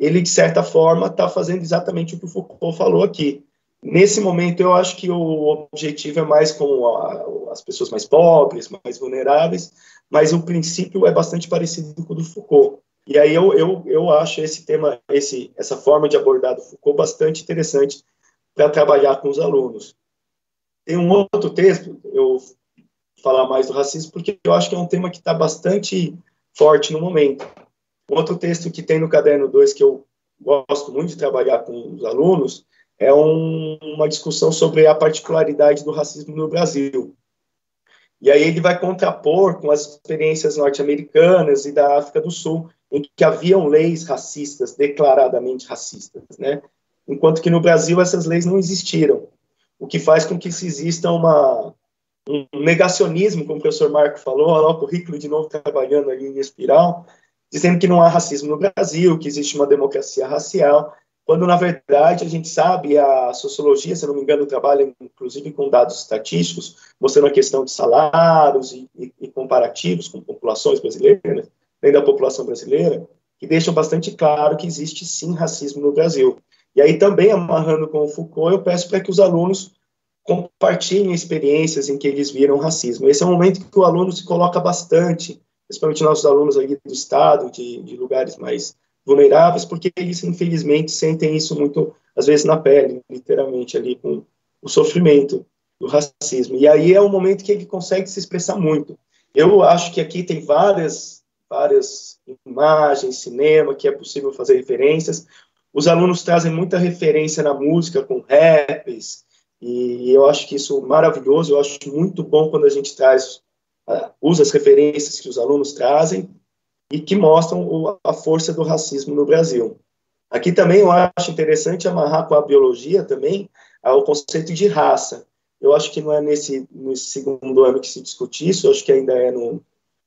ele, de certa forma, está fazendo exatamente o que o Foucault falou aqui. Nesse momento, eu acho que o objetivo é mais com a, as pessoas mais pobres, mais vulneráveis, mas o princípio é bastante parecido com o do Foucault. E aí eu, eu, eu acho esse tema, esse, essa forma de abordar do Foucault bastante interessante para trabalhar com os alunos. Tem um outro texto, eu falar mais do racismo, porque eu acho que é um tema que está bastante forte no momento. Um outro texto que tem no caderno 2 que eu gosto muito de trabalhar com os alunos é um, uma discussão sobre a particularidade do racismo no Brasil. E aí ele vai contrapor com as experiências norte-americanas e da África do Sul, em que haviam leis racistas, declaradamente racistas, né? Enquanto que no Brasil essas leis não existiram. o que faz com que se exista uma, um negacionismo, como o professor Marco falou, olha o currículo de novo trabalhando ali em espiral, dizendo que não há racismo no Brasil, que existe uma democracia racial, quando na verdade a gente sabe, a sociologia, se não me engano, trabalha inclusive com dados estatísticos, mostrando a questão de salários e, e, e comparativos com populações brasileiras, dentro da população brasileira, que deixam bastante claro que existe sim racismo no Brasil. E aí também, amarrando com o Foucault, eu peço para que os alunos compartilhem experiências em que eles viram racismo. Esse é um momento que o aluno se coloca bastante, principalmente nossos alunos aí do Estado, de, de lugares mais vulneráveis, porque eles, infelizmente, sentem isso muito, às vezes, na pele, literalmente, ali, com o sofrimento do racismo. E aí é o momento que ele consegue se expressar muito. Eu acho que aqui tem várias, várias imagens, cinema, que é possível fazer referências. Os alunos trazem muita referência na música, com raps, e eu acho que isso é maravilhoso, eu acho muito bom quando a gente traz, uh, usa as referências que os alunos trazem, e que mostram a força do racismo no Brasil. Aqui também eu acho interessante amarrar com a biologia também o conceito de raça. Eu acho que não é nesse, nesse segundo ano que se discute isso, eu acho que ainda é, no,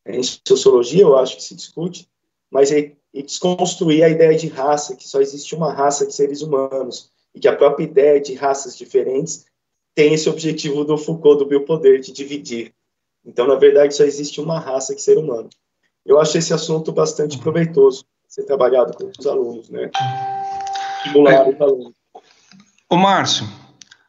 em sociologia, eu acho que se discute, mas é, é desconstruir a ideia de raça, que só existe uma raça de seres humanos, e que a própria ideia de raças diferentes tem esse objetivo do Foucault, do biopoder, de dividir. Então, na verdade, só existe uma raça que ser humano eu achei esse assunto bastante uhum. proveitoso, ser trabalhado com os alunos, né? Estimular os alunos. Ô, Márcio,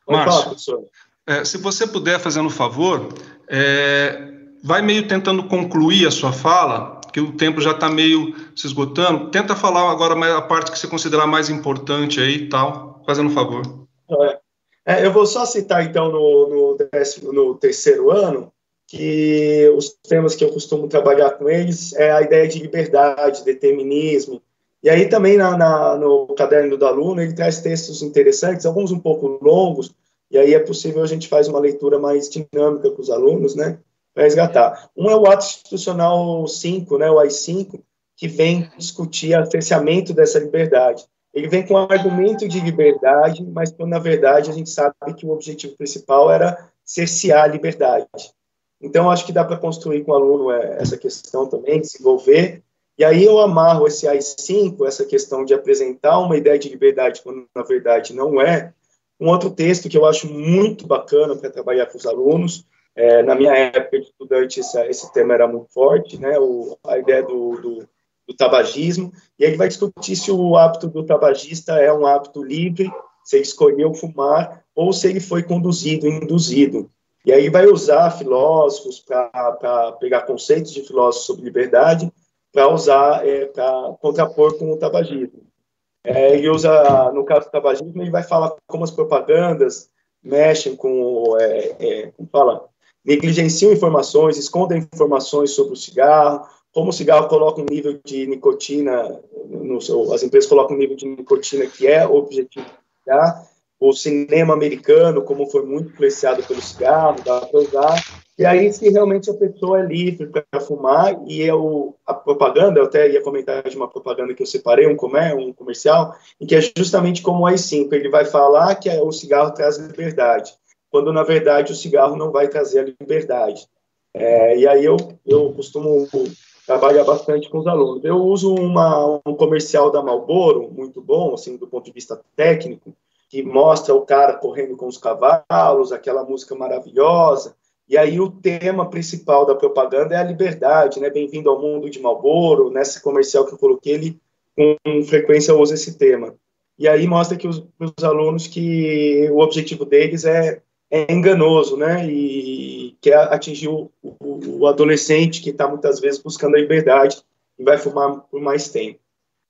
Márcio, é, se você puder, fazendo um favor, é, vai meio tentando concluir a sua fala, que o tempo já está meio se esgotando. Tenta falar agora a parte que você considerar mais importante aí e tal, fazendo um favor. É. É, eu vou só citar, então, no, no, décimo, no terceiro ano, que os temas que eu costumo trabalhar com eles é a ideia de liberdade, determinismo. E aí também na, na, no caderno do aluno ele traz textos interessantes, alguns um pouco longos, e aí é possível a gente faz uma leitura mais dinâmica com os alunos, né, para resgatar. Um é o ato institucional 5, né, o AI-5, que vem discutir cerceamento dessa liberdade. Ele vem com um argumento de liberdade, mas na verdade a gente sabe que o objetivo principal era cercear a liberdade. Então, acho que dá para construir com o aluno é, essa questão também, desenvolver. E aí eu amarro esse AI5, essa questão de apresentar uma ideia de liberdade, quando na verdade não é. Um outro texto que eu acho muito bacana para trabalhar com os alunos, é, na minha época de estudante, esse, esse tema era muito forte, né, o, a ideia do, do, do tabagismo, e ele vai discutir se o hábito do tabagista é um hábito livre, se ele escolheu fumar, ou se ele foi conduzido, induzido. E aí vai usar filósofos para pegar conceitos de filósofos sobre liberdade para usar, é, para contrapor com o tabagismo. É, ele usa, no caso do tabagismo, ele vai falar como as propagandas mexem com, é, é, como fala, negligenciam informações, escondem informações sobre o cigarro, como o cigarro coloca um nível de nicotina, no as empresas colocam um nível de nicotina que é objetivo do cigarro, o cinema americano, como foi muito influenciado pelo cigarro, dá para usar. E aí, se realmente a pessoa é livre para fumar, e eu, a propaganda, eu até ia comentar de uma propaganda que eu separei, um, comer, um comercial, em que é justamente como o AI-5, ele vai falar que o cigarro traz liberdade, quando na verdade o cigarro não vai trazer a liberdade. É, e aí eu, eu costumo trabalhar bastante com os alunos. Eu uso uma, um comercial da Marlboro, muito bom, assim, do ponto de vista técnico, que mostra o cara correndo com os cavalos, aquela música maravilhosa. E aí o tema principal da propaganda é a liberdade, né? Bem-vindo ao mundo de Marlboro. Nesse comercial que eu coloquei, ele com frequência usa esse tema. E aí mostra que os, os alunos que o objetivo deles é, é enganoso, né? E quer atingir o, o, o adolescente que está muitas vezes buscando a liberdade e vai fumar por mais tempo.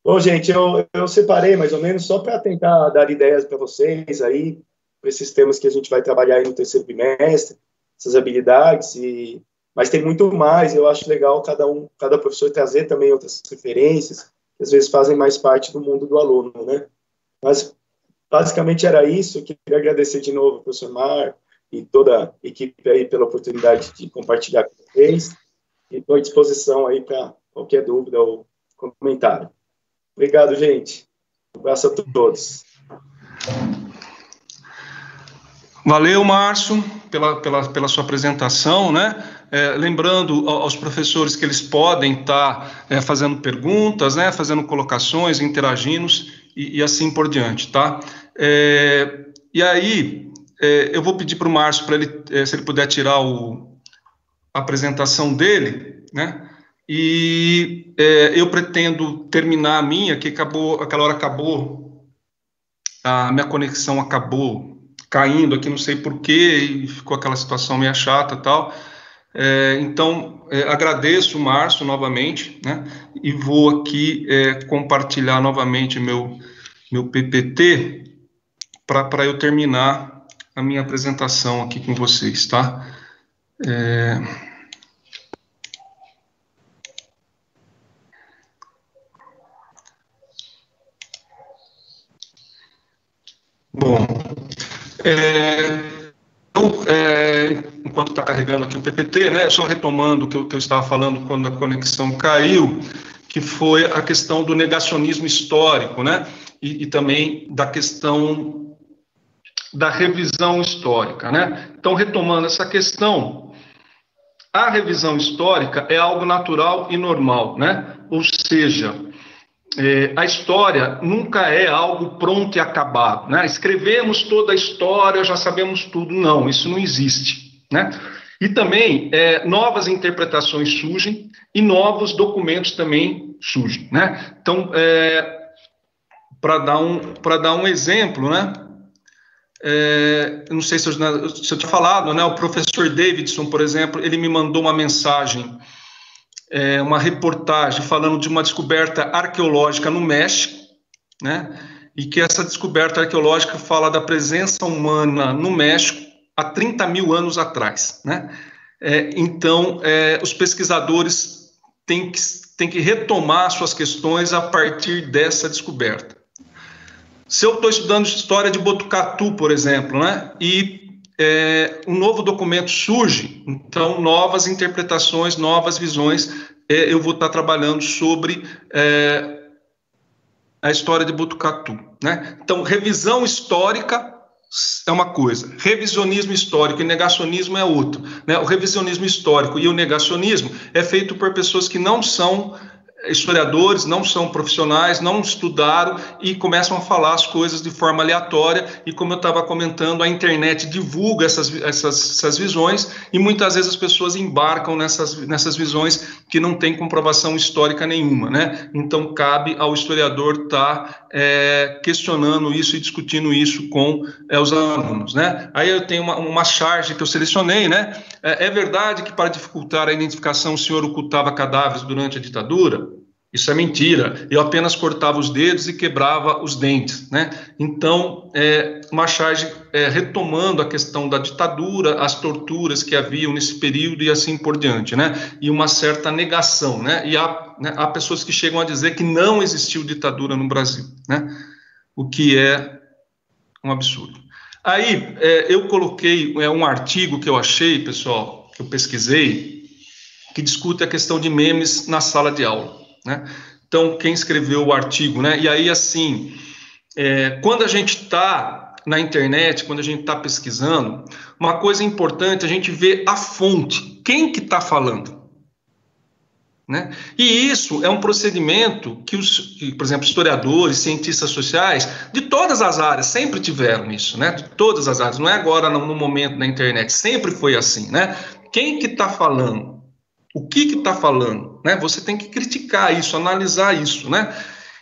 Bom, gente, eu, eu separei mais ou menos só para tentar dar ideias para vocês aí, para esses temas que a gente vai trabalhar aí no terceiro bimestre, essas habilidades, e, mas tem muito mais, eu acho legal cada um, cada professor trazer também outras referências, que às vezes fazem mais parte do mundo do aluno, né? Mas basicamente era isso, queria agradecer de novo ao professor Mar e toda a equipe aí pela oportunidade de compartilhar com vocês, e estou à disposição aí para qualquer dúvida ou comentário. Obrigado, gente. Um abraço a todos. Valeu, Márcio, pela, pela, pela sua apresentação, né? É, lembrando aos professores que eles podem estar tá, é, fazendo perguntas, né? Fazendo colocações, interagindo e, e assim por diante, tá? É, e aí, é, eu vou pedir para o Márcio, para ele, é, se ele puder tirar o, a apresentação dele, né? E é, eu pretendo terminar a minha, que acabou, aquela hora acabou, a minha conexão acabou caindo aqui, não sei porquê, e ficou aquela situação meio chata tal. É, então, é, agradeço, Márcio, novamente, né, e vou aqui é, compartilhar novamente meu, meu PPT para eu terminar a minha apresentação aqui com vocês, tá? É... Bom, é, então, é, enquanto está carregando aqui o PPT, né, só retomando o que eu, que eu estava falando quando a conexão caiu, que foi a questão do negacionismo histórico, né, e, e também da questão da revisão histórica, né. Então, retomando essa questão, a revisão histórica é algo natural e normal, né, ou seja, é, a história nunca é algo pronto e acabado. Né? Escrevemos toda a história, já sabemos tudo. Não, isso não existe. Né? E também é, novas interpretações surgem e novos documentos também surgem. Né? Então, é, para dar, um, dar um exemplo, né? É, não sei se eu, se eu tinha falado, né? o professor Davidson, por exemplo, ele me mandou uma mensagem é, uma reportagem falando de uma descoberta arqueológica no México, né? E que essa descoberta arqueológica fala da presença humana no México há 30 mil anos atrás, né? É, então, é, os pesquisadores têm que, têm que retomar suas questões a partir dessa descoberta. Se eu estou estudando história de Botucatu, por exemplo, né, e é, um novo documento surge, então novas interpretações, novas visões, é, eu vou estar trabalhando sobre é, a história de Botucatu. Né? Então, revisão histórica é uma coisa, revisionismo histórico e negacionismo é outro. Né? O revisionismo histórico e o negacionismo é feito por pessoas que não são historiadores, não são profissionais, não estudaram e começam a falar as coisas de forma aleatória. E como eu estava comentando, a internet divulga essas, essas, essas visões e muitas vezes as pessoas embarcam nessas, nessas visões que não têm comprovação histórica nenhuma. Né? Então, cabe ao historiador estar tá, é, questionando isso e discutindo isso com é, os alunos. Né? Aí eu tenho uma, uma charge que eu selecionei. Né? É, é verdade que, para dificultar a identificação, o senhor ocultava cadáveres durante a ditadura? Isso é mentira. Eu apenas cortava os dedos e quebrava os dentes. Né? Então, é, uma charge é, retomando a questão da ditadura, as torturas que haviam nesse período e assim por diante, né? e uma certa negação. Né? E há, né, há pessoas que chegam a dizer que não existiu ditadura no Brasil, né? o que é um absurdo. Aí, é, eu coloquei é, um artigo que eu achei, pessoal, que eu pesquisei, que discute a questão de memes na sala de aula. Né? Então, quem escreveu o artigo, né? E aí, assim, é, quando a gente está na internet, quando a gente está pesquisando, uma coisa importante, a gente vê a fonte, quem que está falando. Né? E isso é um procedimento que, os, que, por exemplo, historiadores, cientistas sociais, de todas as áreas, sempre tiveram isso, né? de todas as áreas, não é agora no, no momento da internet, sempre foi assim. Né? Quem que está falando? O que está falando? Né? Você tem que criticar isso, analisar isso. Né?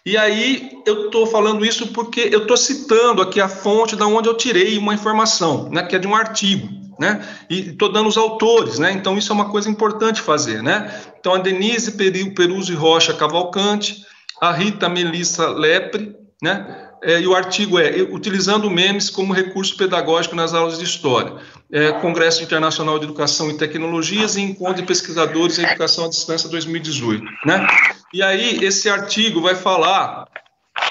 E aí eu estou falando isso porque eu estou citando aqui a fonte da onde eu tirei uma informação, né? que é de um artigo. Né? E estou dando os autores, né? Então isso é uma coisa importante fazer, né? Então a Denise Peruzzi Rocha Cavalcante, a Rita Melissa Lepre, né? É, e o artigo é Utilizando memes como recurso pedagógico nas aulas de História. É, Congresso Internacional de Educação e Tecnologias e Encontro de Pesquisadores em Educação à Distância 2018. Né? E aí, esse artigo vai falar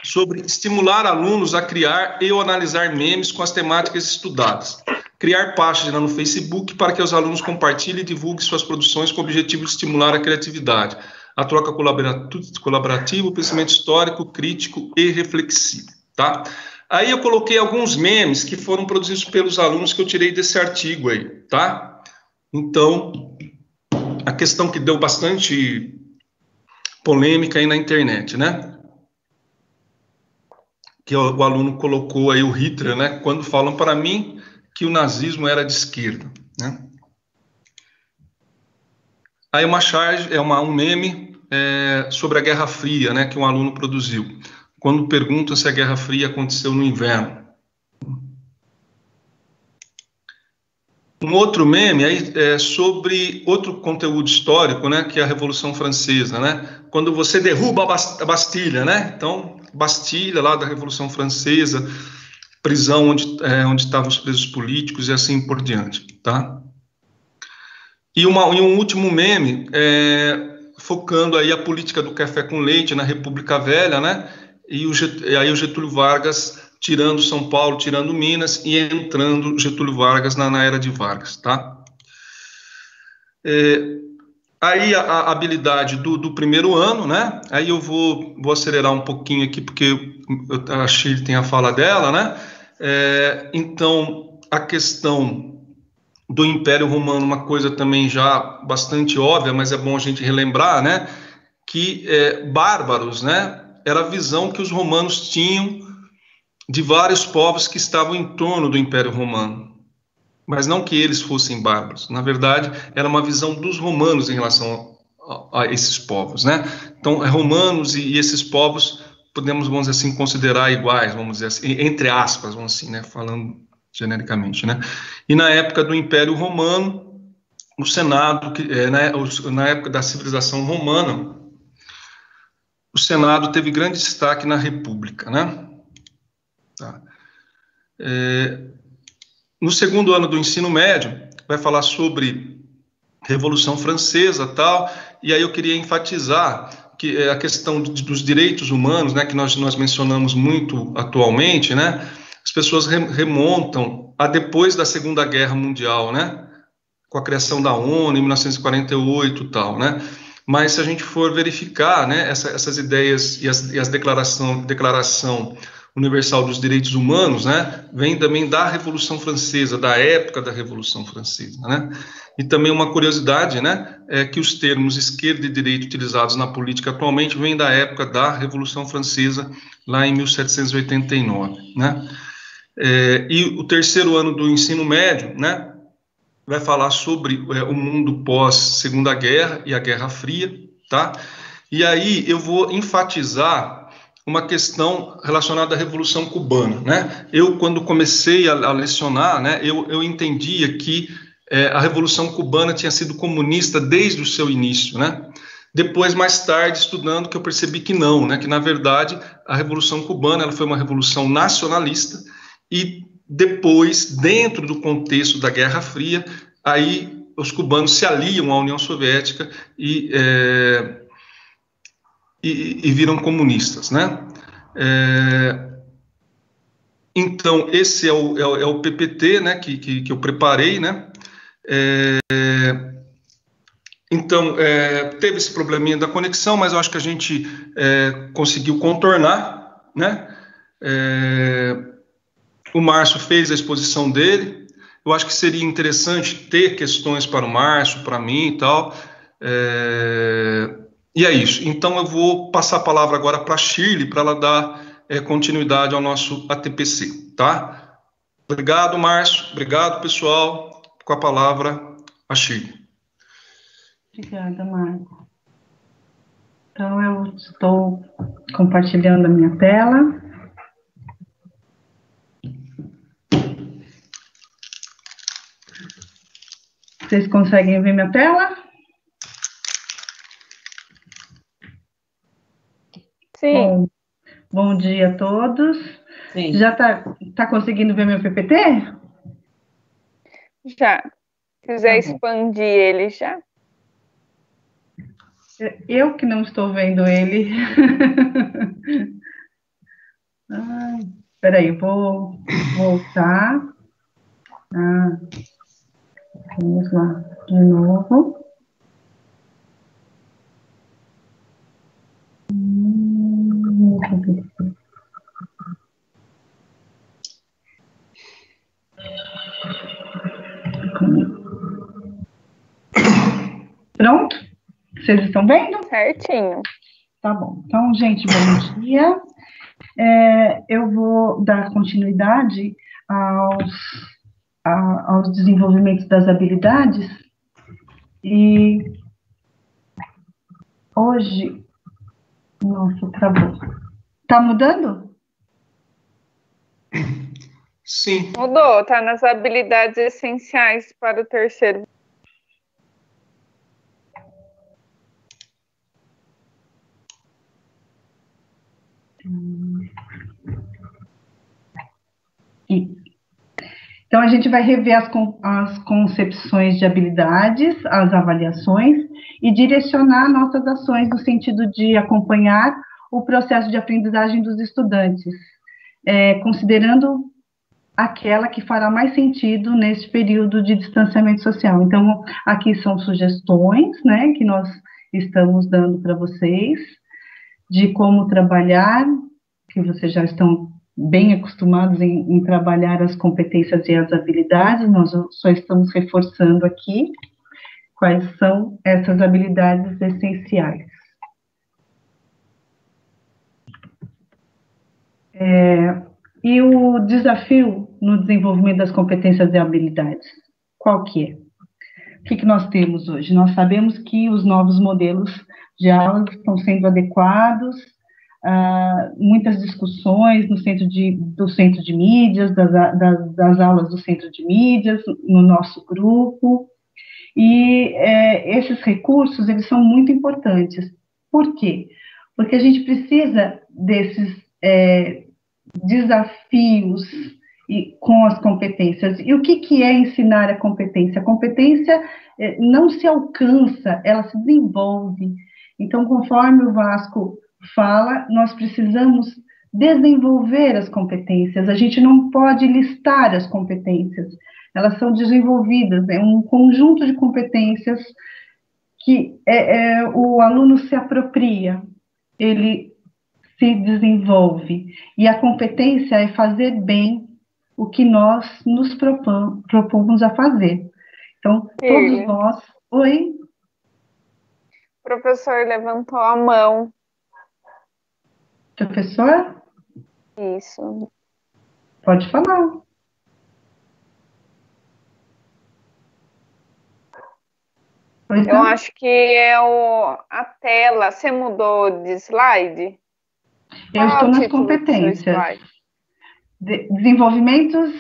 sobre estimular alunos a criar e ou analisar memes com as temáticas estudadas. Criar página no Facebook para que os alunos compartilhem e divulguem suas produções com o objetivo de estimular a criatividade a troca colaborativa, o pensamento histórico, crítico e reflexivo tá? Aí eu coloquei alguns memes que foram produzidos pelos alunos que eu tirei desse artigo aí, tá? Então, a questão que deu bastante polêmica aí na internet, né? Que o, o aluno colocou aí o Hitler, né? Quando falam para mim que o nazismo era de esquerda, né? Aí uma charge, é uma, um meme é, sobre a Guerra Fria, né, que um aluno produziu. Quando perguntam se a Guerra Fria aconteceu no inverno. Um outro meme é sobre outro conteúdo histórico, né, que é a Revolução Francesa, né? Quando você derruba a Bastilha, né? Então, Bastilha lá da Revolução Francesa, prisão onde é, onde estavam os presos políticos e assim por diante, tá? E, uma, e um último meme, é, focando aí a política do café com leite na República Velha, né? E, o, e aí o Getúlio Vargas tirando São Paulo, tirando Minas e entrando Getúlio Vargas na, na era de Vargas, tá? É, aí a, a habilidade do, do, primeiro ano, né? Aí eu vou, vou acelerar um pouquinho aqui, porque eu, a Shirley tem a fala dela, né? É, então, a questão do Império Romano, uma coisa também já bastante óbvia, mas é bom a gente relembrar, né, que é, bárbaros, né, era a visão que os romanos tinham de vários povos que estavam em torno do Império Romano, mas não que eles fossem bárbaros. Na verdade, era uma visão dos romanos em relação a, a esses povos, né? Então, é romanos e, e, esses povos podemos, vamos dizer assim, considerar iguais, vamos dizer assim, entre aspas, vamos assim, né, falando genericamente, né? E na época do Império Romano, o Senado, que, é, na, na época da civilização romana, o Senado teve grande destaque na República, né? Tá. É, no segundo ano do ensino médio, vai falar sobre Revolução Francesa, tal, e aí eu queria enfatizar que é a questão dos direitos humanos, né, que nós, nós mencionamos muito atualmente, né, as pessoas remontam a depois da Segunda Guerra Mundial, né? Com a criação da ONU em 1948 e tal, né? Mas se a gente for verificar, né, essa, essas ideias e as, e as declaração, declaração universal dos direitos humanos, né, vem também da Revolução Francesa, da época da Revolução Francesa, né? E também uma curiosidade, né, é que os termos esquerda e direita utilizados na política atualmente vêm da época da Revolução Francesa, lá em 1789, né? É, e o terceiro ano do ensino médio, né, vai falar sobre é, o mundo pós Segunda Guerra e a Guerra Fria, tá? E aí eu vou enfatizar uma questão relacionada à Revolução Cubana, né? Eu quando comecei a, a lecionar, né, eu, eu entendia que é, a Revolução Cubana tinha sido comunista desde o seu início, né? Depois, mais tarde, estudando, que eu percebi que não, né? Que na verdade a Revolução Cubana ela foi uma revolução nacionalista e depois, dentro do contexto da Guerra Fria, aí os cubanos se aliam à União Soviética e, é, e, e, viram comunistas, né? É, então, esse é o, é o, é o PPT, né, que, que, que, eu preparei, né? É, então, é, teve esse probleminha da conexão, mas eu acho que a gente é, conseguiu contornar, né? O Márcio fez a exposição dele. Eu acho que seria interessante ter questões para o Márcio, para mim e tal. É... E é isso. Então eu vou passar a palavra agora para a Shirley para ela dar é, continuidade ao nosso ATPC, tá? Obrigado, Márcio. Obrigado, pessoal. Com a palavra, a Shirley. Obrigada, Marco. Então eu estou compartilhando a minha tela. Vocês conseguem ver minha tela? Sim. Bom, bom dia a todos. Sim. Já está tá conseguindo ver meu PPT? Já. Se quiser tá expandir ele já. Eu que não estou vendo ele. Espera aí, vou voltar. Ah. Vamos lá, de novo. Pronto? Vocês estão vendo? Certinho. Tá bom. Então, gente, bom dia. É, eu vou dar continuidade aos a, aos desenvolvimentos das habilidades e hoje, nossa, travou. Tá mudando? Sim. Mudou, tá nas habilidades essenciais para o terceiro. Então, a gente vai rever as, as concepções de habilidades, as avaliações e direcionar nossas ações no sentido de acompanhar o processo de aprendizagem dos estudantes, é, considerando aquela que fará mais sentido nesse período de distanciamento social. Então, aqui são sugestões, né, que nós estamos dando para vocês, de como trabalhar, que vocês já estão bem acostumados em, em, trabalhar as competências e as habilidades, nós só estamos reforçando aqui quais são essas habilidades essenciais. É, e o desafio no desenvolvimento das competências e habilidades, qual que é? O que, que nós temos hoje? Nós sabemos que os novos modelos de aulas estão sendo adequados uh, muitas discussões no centro de, do centro de mídias, das, das, das, aulas do centro de mídias, no nosso grupo, e é, esses recursos, eles são muito importantes. Por quê? Porque a gente precisa desses é, desafios e, com as competências. E o que, que é ensinar a competência? A competência é, não se alcança, ela se desenvolve. Então, conforme o Vasco fala, nós precisamos desenvolver as competências. A gente não pode listar as competências. Elas são desenvolvidas, é um conjunto de competências que é, é, o aluno se apropria, ele se desenvolve. E a competência é fazer bem o que nós nos propomos, propomos a fazer. Então, todos nós. Oi? O professor levantou a mão. Professor? Isso. Pode falar. Eu acho que é o, a tela. Você mudou de slide? Eu Qual estou nas competências. De, desenvolvimentos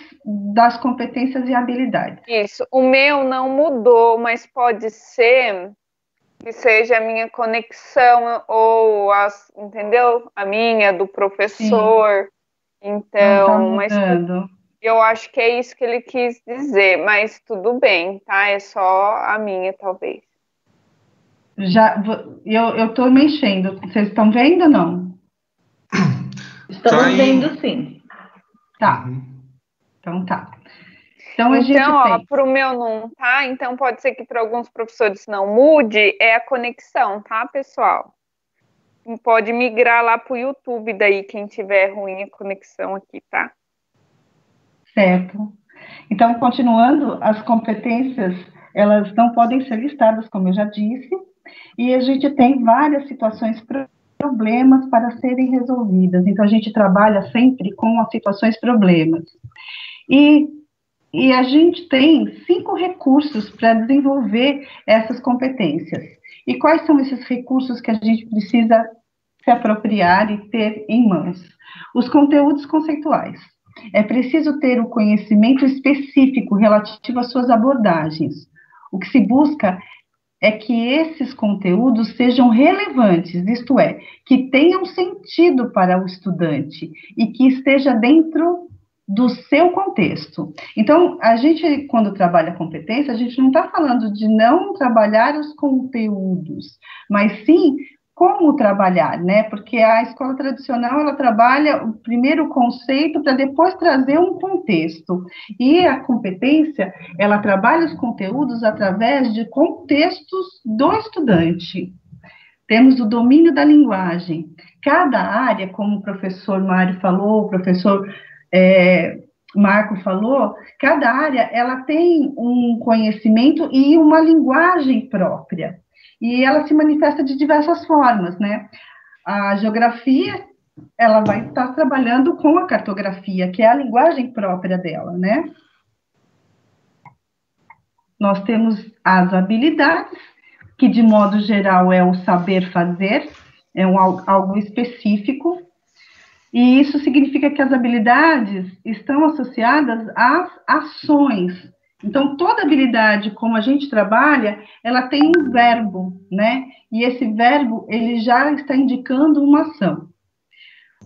das competências e habilidades. Isso. O meu não mudou, mas pode ser que seja a minha conexão ou as, entendeu? A minha do professor. Sim. Então, tá mas eu acho que é isso que ele quis dizer, mas tudo bem, tá? É só a minha, talvez. Já, eu, eu tô mexendo. Vocês estão vendo ou não? Estamos tá vendo sim. Tá. Uhum. Então tá. Então, a então ó, para o meu não tá, então pode ser que para alguns professores não mude, é a conexão, tá, pessoal? Pode migrar lá para o YouTube daí, quem tiver ruim a conexão aqui, tá? Certo. Então, continuando, as competências, elas não podem ser listadas, como eu já disse, e a gente tem várias situações problemas para serem resolvidas. Então, a gente trabalha sempre com as situações problemas. E e a gente tem cinco recursos para desenvolver essas competências. E quais são esses recursos que a gente precisa se apropriar e ter em mãos? Os conteúdos conceituais. É preciso ter o conhecimento específico relativo às suas abordagens. O que se busca é que esses conteúdos sejam relevantes, isto é, que tenham sentido para o estudante e que esteja dentro do seu contexto. Então, a gente, quando trabalha competência, a gente não está falando de não trabalhar os conteúdos, mas sim como trabalhar, né? Porque a escola tradicional ela trabalha o primeiro conceito para depois trazer um contexto. E a competência, ela trabalha os conteúdos através de contextos do estudante. Temos o domínio da linguagem. Cada área, como o professor Mário falou, o professor é, Marco falou, cada área ela tem um conhecimento e uma linguagem própria. E ela se manifesta de diversas formas, né? A geografia, ela vai estar trabalhando com a cartografia, que é a linguagem própria dela, né? Nós temos as habilidades, que de modo geral é o saber fazer, é um, algo específico, e isso significa que as habilidades estão associadas às ações. Então, toda habilidade, como a gente trabalha, ela tem um verbo, né? E esse verbo, ele já está indicando uma ação.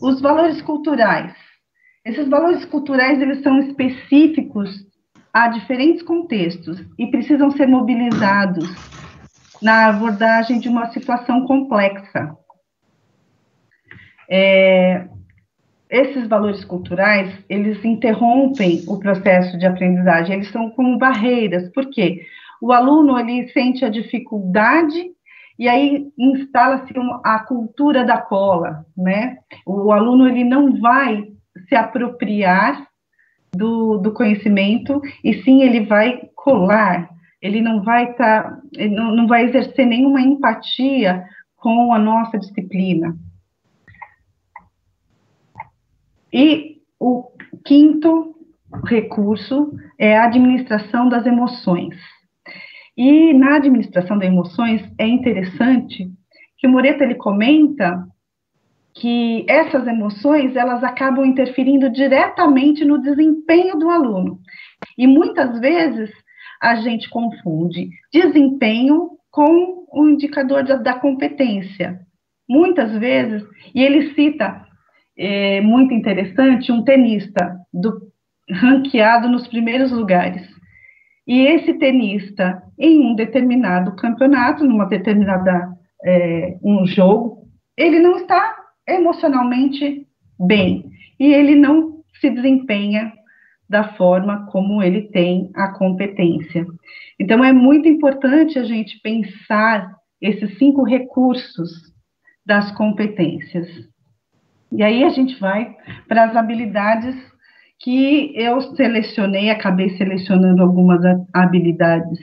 Os valores culturais. Esses valores culturais, eles são específicos a diferentes contextos e precisam ser mobilizados na abordagem de uma situação complexa. É, esses valores culturais, eles interrompem o processo de aprendizagem, eles são como barreiras, por quê? O aluno, ele sente a dificuldade e aí instala-se a cultura da cola, né? O aluno, ele não vai se apropriar do, do conhecimento, e sim ele vai colar, ele não vai estar, tá, não, não vai exercer nenhuma empatia com a nossa disciplina. E o quinto recurso é a administração das emoções. E na administração das emoções é interessante que o Moreto ele comenta que essas emoções elas acabam interferindo diretamente no desempenho do aluno. E muitas vezes a gente confunde desempenho com o indicador da, da competência. Muitas vezes, e ele cita, é, muito interessante, um tenista do, ranqueado nos primeiros lugares. E esse tenista, em um determinado campeonato, numa determinada é, um jogo, ele não está emocionalmente bem e ele não se desempenha da forma como ele tem a competência. Então, é muito importante a gente pensar esses cinco recursos das competências. E aí a gente vai para as habilidades que eu selecionei, acabei selecionando algumas habilidades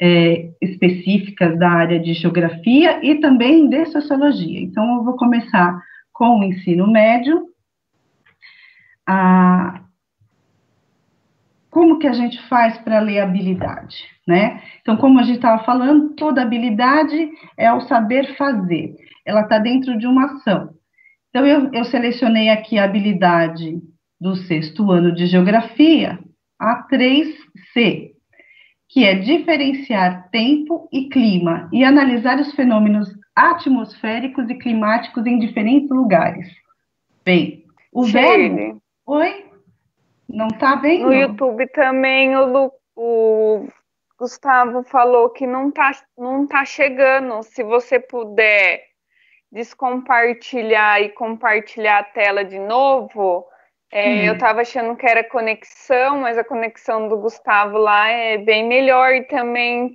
é, específicas da área de geografia e também de sociologia. Então, eu vou começar com o ensino médio. Ah, como que a gente faz para ler habilidade, né? Então, como a gente estava falando, toda habilidade é o saber fazer. Ela está dentro de uma ação. Então, eu, eu selecionei aqui a habilidade do sexto ano de geografia, a 3C, que é diferenciar tempo e clima e analisar os fenômenos atmosféricos e climáticos em diferentes lugares. Bem, o verbo. Oi? Não está bem? No YouTube também o, o Gustavo falou que não está não tá chegando. Se você puder descompartilhar e compartilhar a tela de novo, é, hum. Eu estava achando que era conexão, mas a conexão do Gustavo lá é bem melhor e também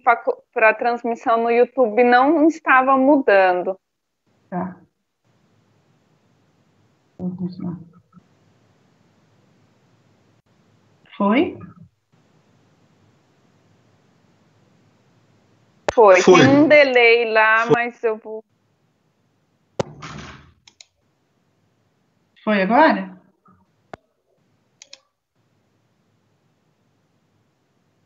para a transmissão no YouTube não estava mudando. Tá. Vamos lá. Foi? Foi. Foi. Tem um delay lá, Foi. mas eu vou. Foi agora?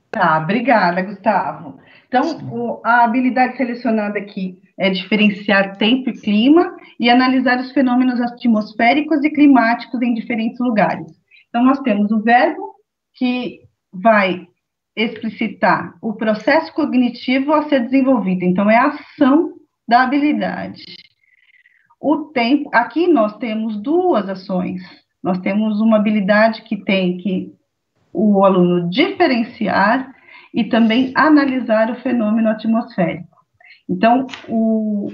Tá, obrigada, Gustavo. Então, o, a habilidade selecionada aqui é diferenciar tempo e clima e analisar os fenômenos atmosféricos e climáticos em diferentes lugares. Então, nós temos o verbo que vai explicitar o processo cognitivo a ser desenvolvido. Então, é a ação da habilidade. O tempo, aqui nós temos duas ações. Nós temos uma habilidade que tem que o aluno diferenciar e também analisar o fenômeno atmosférico. Então, o,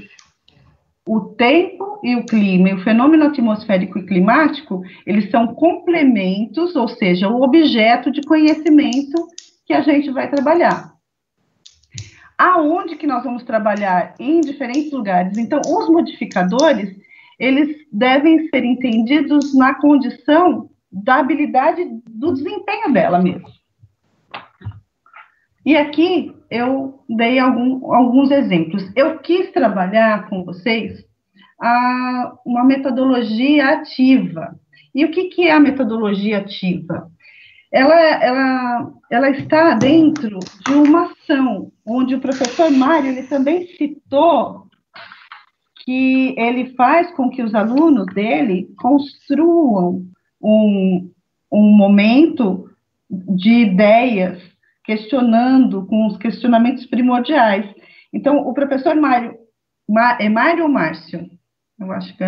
o tempo e o clima, e o fenômeno atmosférico e climático, eles são complementos, ou seja, o objeto de conhecimento que a gente vai trabalhar. Aonde que nós vamos trabalhar? Em diferentes lugares. Então, os modificadores, eles devem ser entendidos na condição da habilidade do desempenho dela mesmo. E aqui eu dei algum, alguns exemplos. Eu quis trabalhar com vocês a, uma metodologia ativa. E o que, que é a metodologia ativa? Ela, ela, ela está dentro de uma ação, onde o professor Mário ele também citou que ele faz com que os alunos dele construam um, um momento de ideias, questionando com os questionamentos primordiais. Então, o professor Mário, é Mário Márcio? Eu acho que.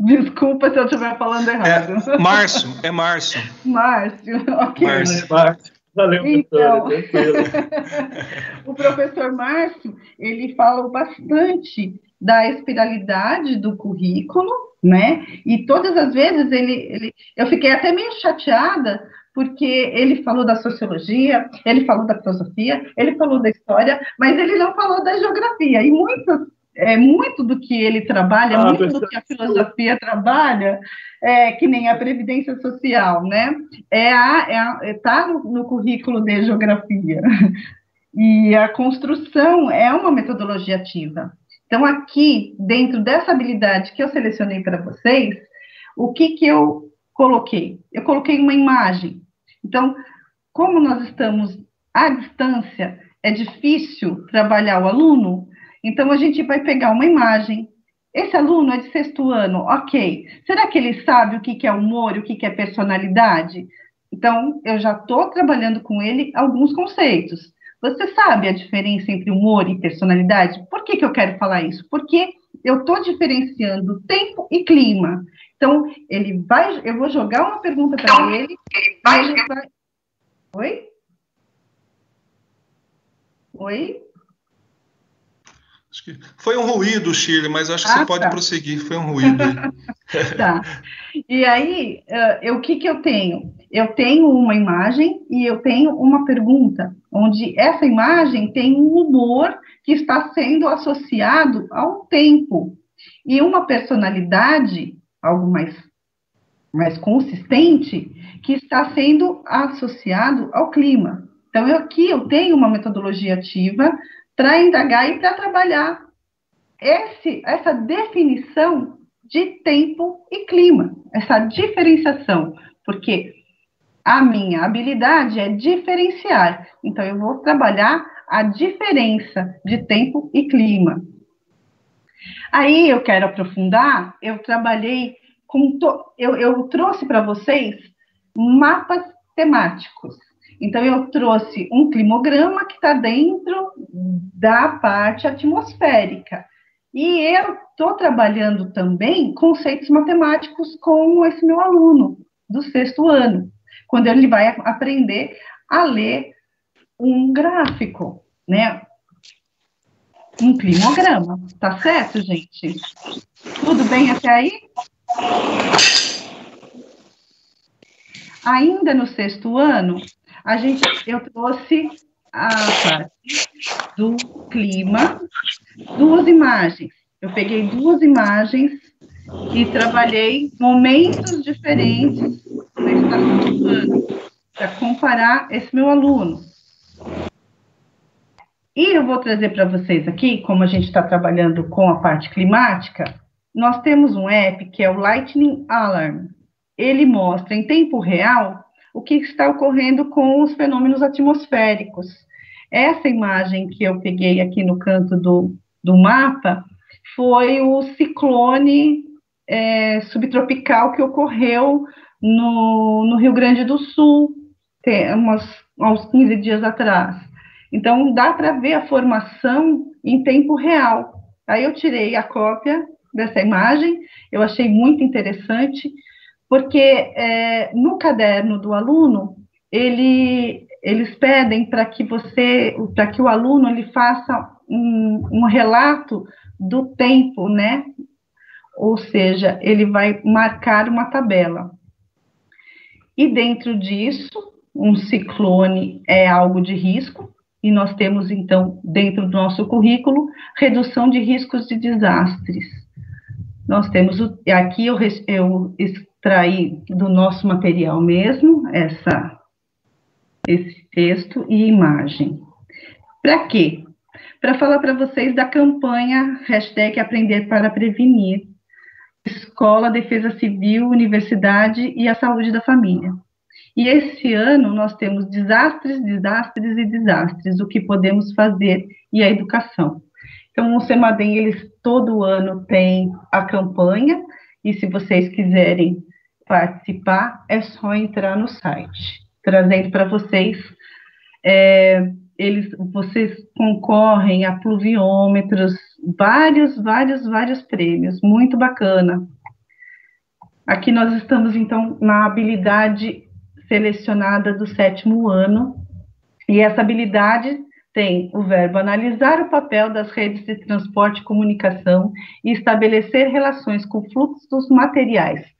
Desculpa se eu estiver falando errado. É, Márcio, é Márcio. Márcio, ok. Márcio. Márcio. Valeu, então, o professor Márcio, ele fala bastante da espiralidade do currículo, né? E todas as vezes ele, ele, eu fiquei até meio chateada porque ele falou da sociologia, ele falou da filosofia, ele falou da história, mas ele não falou da geografia. E muito, é, muito do que ele trabalha, ah, muito do que a filosofia trabalha, é, que nem a previdência social, né? É a, é a, é, no, no currículo de geografia. E a construção é uma metodologia ativa. Então, aqui, dentro dessa habilidade que eu selecionei para vocês, o que, que eu coloquei? Eu coloquei uma imagem. Então, como nós estamos à distância, é difícil trabalhar o aluno, então a gente vai pegar uma imagem. Esse aluno é de sexto ano, ok. Será que ele sabe o que, é humor e o que, que é personalidade? Então, eu já estou trabalhando com ele alguns conceitos. Você sabe a diferença entre humor e personalidade? Por que, que eu quero falar isso? Porque eu estou diferenciando tempo e clima. Então, ele vai, eu vou jogar uma pergunta para ele, ele vai, ele vai. Oi? Oi? Foi um ruído, Shirley, mas acho que ah, você pode tá. prosseguir. Foi um ruído. tá. E aí, uh, o que, que eu tenho? Eu tenho uma imagem e eu tenho uma pergunta onde essa imagem tem um humor que está sendo associado ao tempo e uma personalidade, algo mais, mais consistente, que está sendo associado ao clima. Então, eu, aqui eu tenho uma metodologia ativa para indagar e para trabalhar esse, essa definição de tempo e clima, essa diferenciação, porque a minha habilidade é diferenciar. Então, eu vou trabalhar a diferença de tempo e clima. Aí eu quero aprofundar, eu trabalhei com. To, eu, eu trouxe para vocês mapas temáticos. Então, eu trouxe um climograma que está dentro da parte atmosférica. E eu estou trabalhando também conceitos matemáticos com esse meu aluno do sexto ano quando ele vai aprender a ler um gráfico, né? Um climograma, tá certo, gente? Tudo bem até aí? Ainda no sexto ano, a gente, eu trouxe a parte do clima, duas imagens. Eu peguei duas imagens e trabalhei momentos diferentes na estação do ano para comparar esse meu aluno. E eu vou trazer para vocês aqui, como a gente está trabalhando com a parte climática, nós temos um app que é o Lightning Alarm. Ele mostra em tempo real o que está ocorrendo com os fenômenos atmosféricos. Essa imagem que eu peguei aqui no canto do, do mapa foi o ciclone é, subtropical que ocorreu no, no, Rio Grande do Sul, tem umas, uns 15 dias atrás. Então, dá para ver a formação em tempo real. Aí eu tirei a cópia dessa imagem, eu achei muito interessante, porque é, no caderno do aluno, ele, eles pedem para que você, para que o aluno ele faça um, um relato do tempo, né, ou seja, ele vai marcar uma tabela. E dentro disso, um ciclone é algo de risco, e nós temos, então, dentro do nosso currículo, redução de riscos de desastres. Nós temos, o, aqui eu, eu extraí do nosso material mesmo, essa, esse texto e imagem. Para quê? Para falar para vocês da campanha hashtag Aprender para Prevenir, Escola, Defesa Civil, Universidade e a Saúde da Família. E esse ano nós temos desastres, desastres e desastres, o que podemos fazer e a educação. Então, o Semadem, eles todo ano tem a campanha, e se vocês quiserem participar, é só entrar no site, trazendo para vocês, é, eles, vocês concorrem a pluviômetros, vários, vários, vários prêmios, muito bacana. Aqui nós estamos, então, na habilidade selecionada do sétimo ano, e essa habilidade tem o verbo analisar o papel das redes de transporte e comunicação e estabelecer relações com fluxos materiais,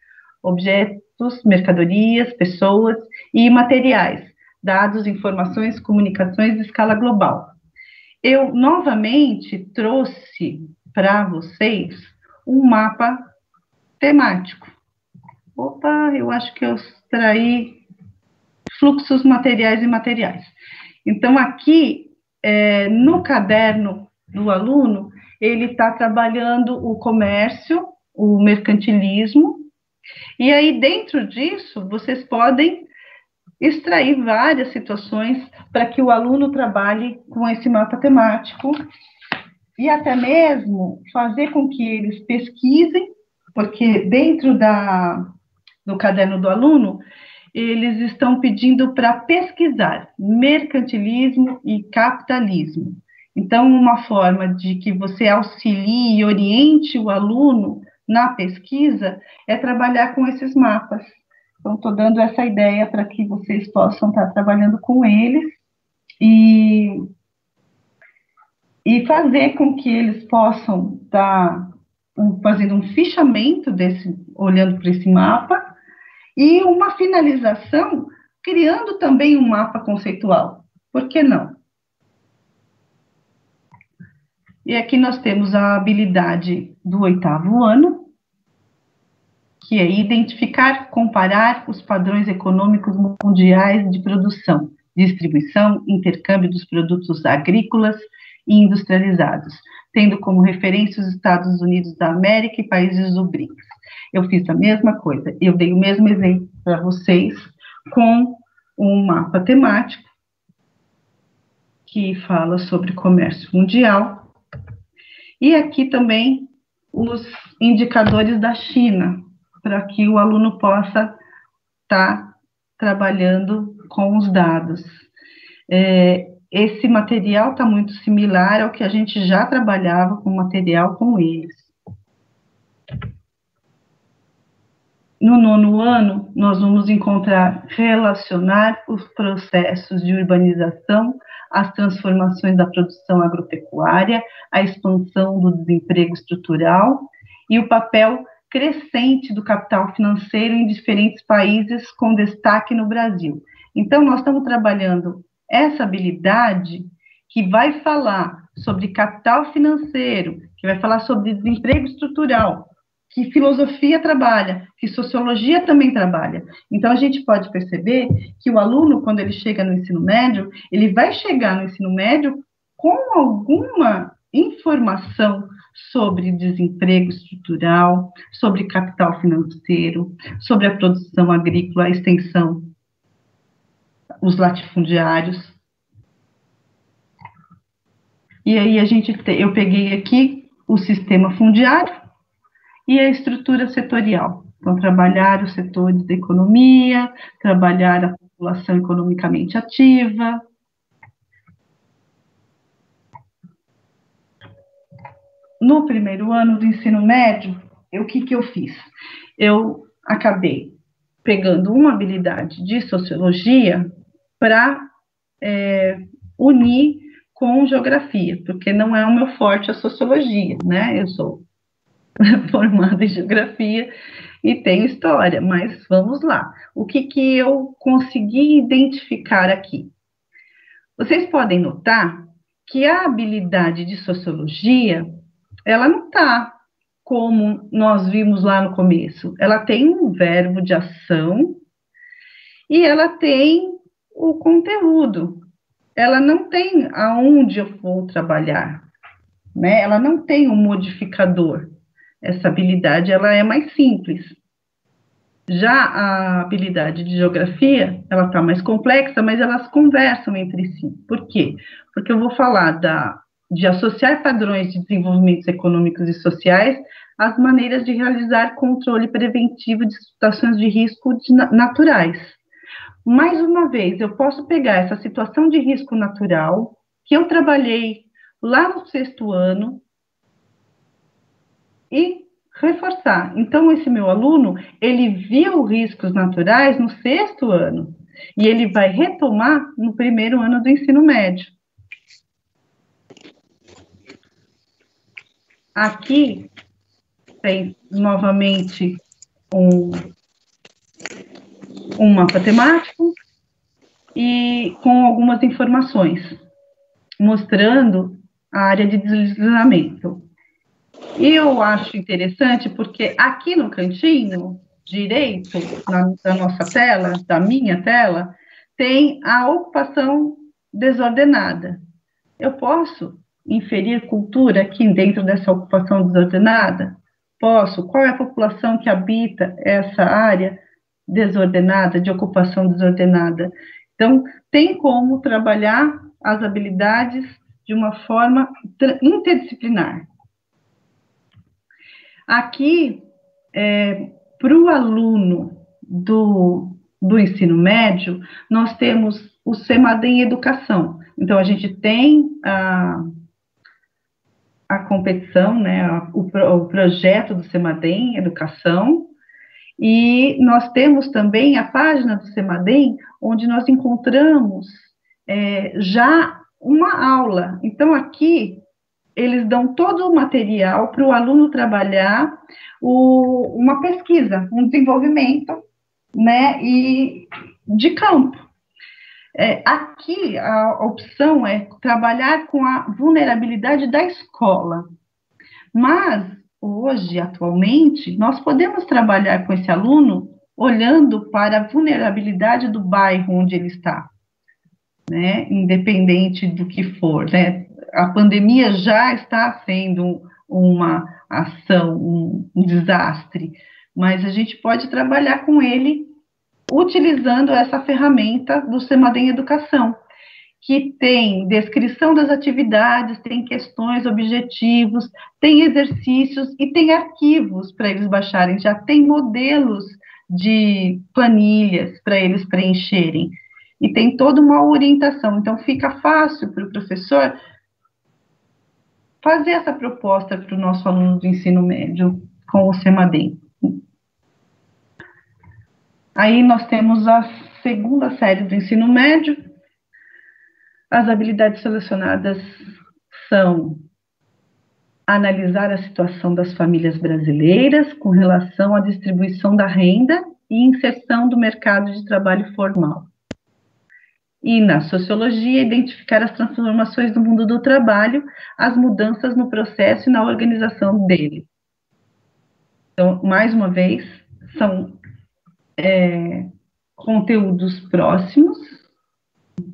objetos, mercadorias, pessoas e materiais, dados, informações, comunicações de escala global. Eu novamente trouxe para vocês um mapa temático. Opa, eu acho que eu extraí fluxos materiais e materiais. Então, aqui é, no caderno do aluno, ele está trabalhando o comércio, o mercantilismo, e aí dentro disso vocês podem extrair várias situações para que o aluno trabalhe com esse mapa temático e até mesmo fazer com que eles pesquisem, porque dentro da, do caderno do aluno eles estão pedindo para pesquisar mercantilismo e capitalismo. Então, uma forma de que você auxilie e oriente o aluno na pesquisa é trabalhar com esses mapas. Então, estou dando essa ideia para que vocês possam estar trabalhando com eles e, e fazer com que eles possam estar fazendo um fichamento desse, olhando para esse mapa, e uma finalização criando também um mapa conceitual. Por que não? E aqui nós temos a habilidade do oitavo ano, que é identificar, comparar os padrões econômicos mundiais de produção, distribuição, intercâmbio dos produtos agrícolas e industrializados, tendo como referência os Estados Unidos da América e países do BRICS. Eu fiz a mesma coisa, eu dei o mesmo exemplo para vocês com um mapa temático que fala sobre comércio mundial. E aqui também os indicadores da China, para que o aluno possa estar tá trabalhando com os dados. É, esse material está muito similar ao que a gente já trabalhava com material com eles. No nono ano, nós vamos encontrar relacionar os processos de urbanização, as transformações da produção agropecuária, a expansão do desemprego estrutural e o papel crescente do capital financeiro em diferentes países, com destaque no Brasil. Então, nós estamos trabalhando essa habilidade que vai falar sobre capital financeiro, que vai falar sobre desemprego estrutural, que filosofia trabalha, que sociologia também trabalha. Então, a gente pode perceber que o aluno, quando ele chega no ensino médio, ele vai chegar no ensino médio com alguma informação sobre desemprego estrutural, sobre capital financeiro, sobre a produção agrícola, a extensão, os latifundiários. E aí a gente, te, eu peguei aqui o sistema fundiário, e a estrutura setorial. Então, trabalhar os setores da economia, trabalhar a população economicamente ativa. No primeiro ano do ensino médio, o que, que eu fiz? Eu acabei pegando uma habilidade de sociologia para é, unir com geografia, porque não é o meu forte a sociologia, né? Eu sou formada em geografia e tenho história, mas vamos lá. O que, que eu consegui identificar aqui? Vocês podem notar que a habilidade de sociologia, ela não está como nós vimos lá no começo. Ela tem um verbo de ação e ela tem o conteúdo. Ela não tem aonde eu vou trabalhar, né? Ela não tem um modificador. Essa habilidade ela é mais simples. Já a habilidade de geografia, ela está mais complexa, mas elas conversam entre si. Por quê? Porque eu vou falar da, de associar padrões de desenvolvimentos econômicos e sociais às maneiras de realizar controle preventivo de situações de risco de, naturais. Mais uma vez, eu posso pegar essa situação de risco natural que eu trabalhei lá no sexto ano e reforçar. Então, esse meu aluno, ele viu riscos naturais no sexto ano e ele vai retomar no primeiro ano do ensino médio. Aqui tem novamente um, um mapa temático e com algumas informações mostrando a área de deslizamento. Eu acho interessante porque aqui no cantinho direito na, da nossa tela, da minha tela, tem a ocupação desordenada. Eu posso inferir cultura aqui dentro dessa ocupação desordenada? Posso. Qual é a população que habita essa área desordenada, de ocupação desordenada? Então, tem como trabalhar as habilidades de uma forma interdisciplinar. Aqui, é, para o aluno do, do ensino médio, nós temos o SEMADEM Educação. Então, a gente tem a, a competição, né, o, o projeto do SEMADEM Educação, e nós temos também a página do SEMADEM, onde nós encontramos é, já uma aula. Então, aqui eles dão todo o material para o aluno trabalhar o, uma pesquisa, um desenvolvimento, né, e de campo. É, aqui a opção é trabalhar com a vulnerabilidade da escola, mas hoje, atualmente, nós podemos trabalhar com esse aluno olhando para a vulnerabilidade do bairro onde ele está, né, independente do que for, né, a pandemia já está sendo uma ação, um, um desastre, mas a gente pode trabalhar com ele utilizando essa ferramenta do Semadem Educação, que tem descrição das atividades, tem questões, objetivos, tem exercícios e tem arquivos para eles baixarem, já tem modelos de planilhas para eles preencherem. E tem toda uma orientação, então fica fácil para o professor fazer essa proposta para o nosso aluno do ensino médio com o SEMADEM. Aí nós temos a segunda série do ensino médio. As habilidades selecionadas são analisar a situação das famílias brasileiras com relação à distribuição da renda e inserção do mercado de trabalho formal e na sociologia identificar as transformações no mundo do trabalho, as mudanças no processo e na organização dele. Então, mais uma vez, são é, conteúdos próximos,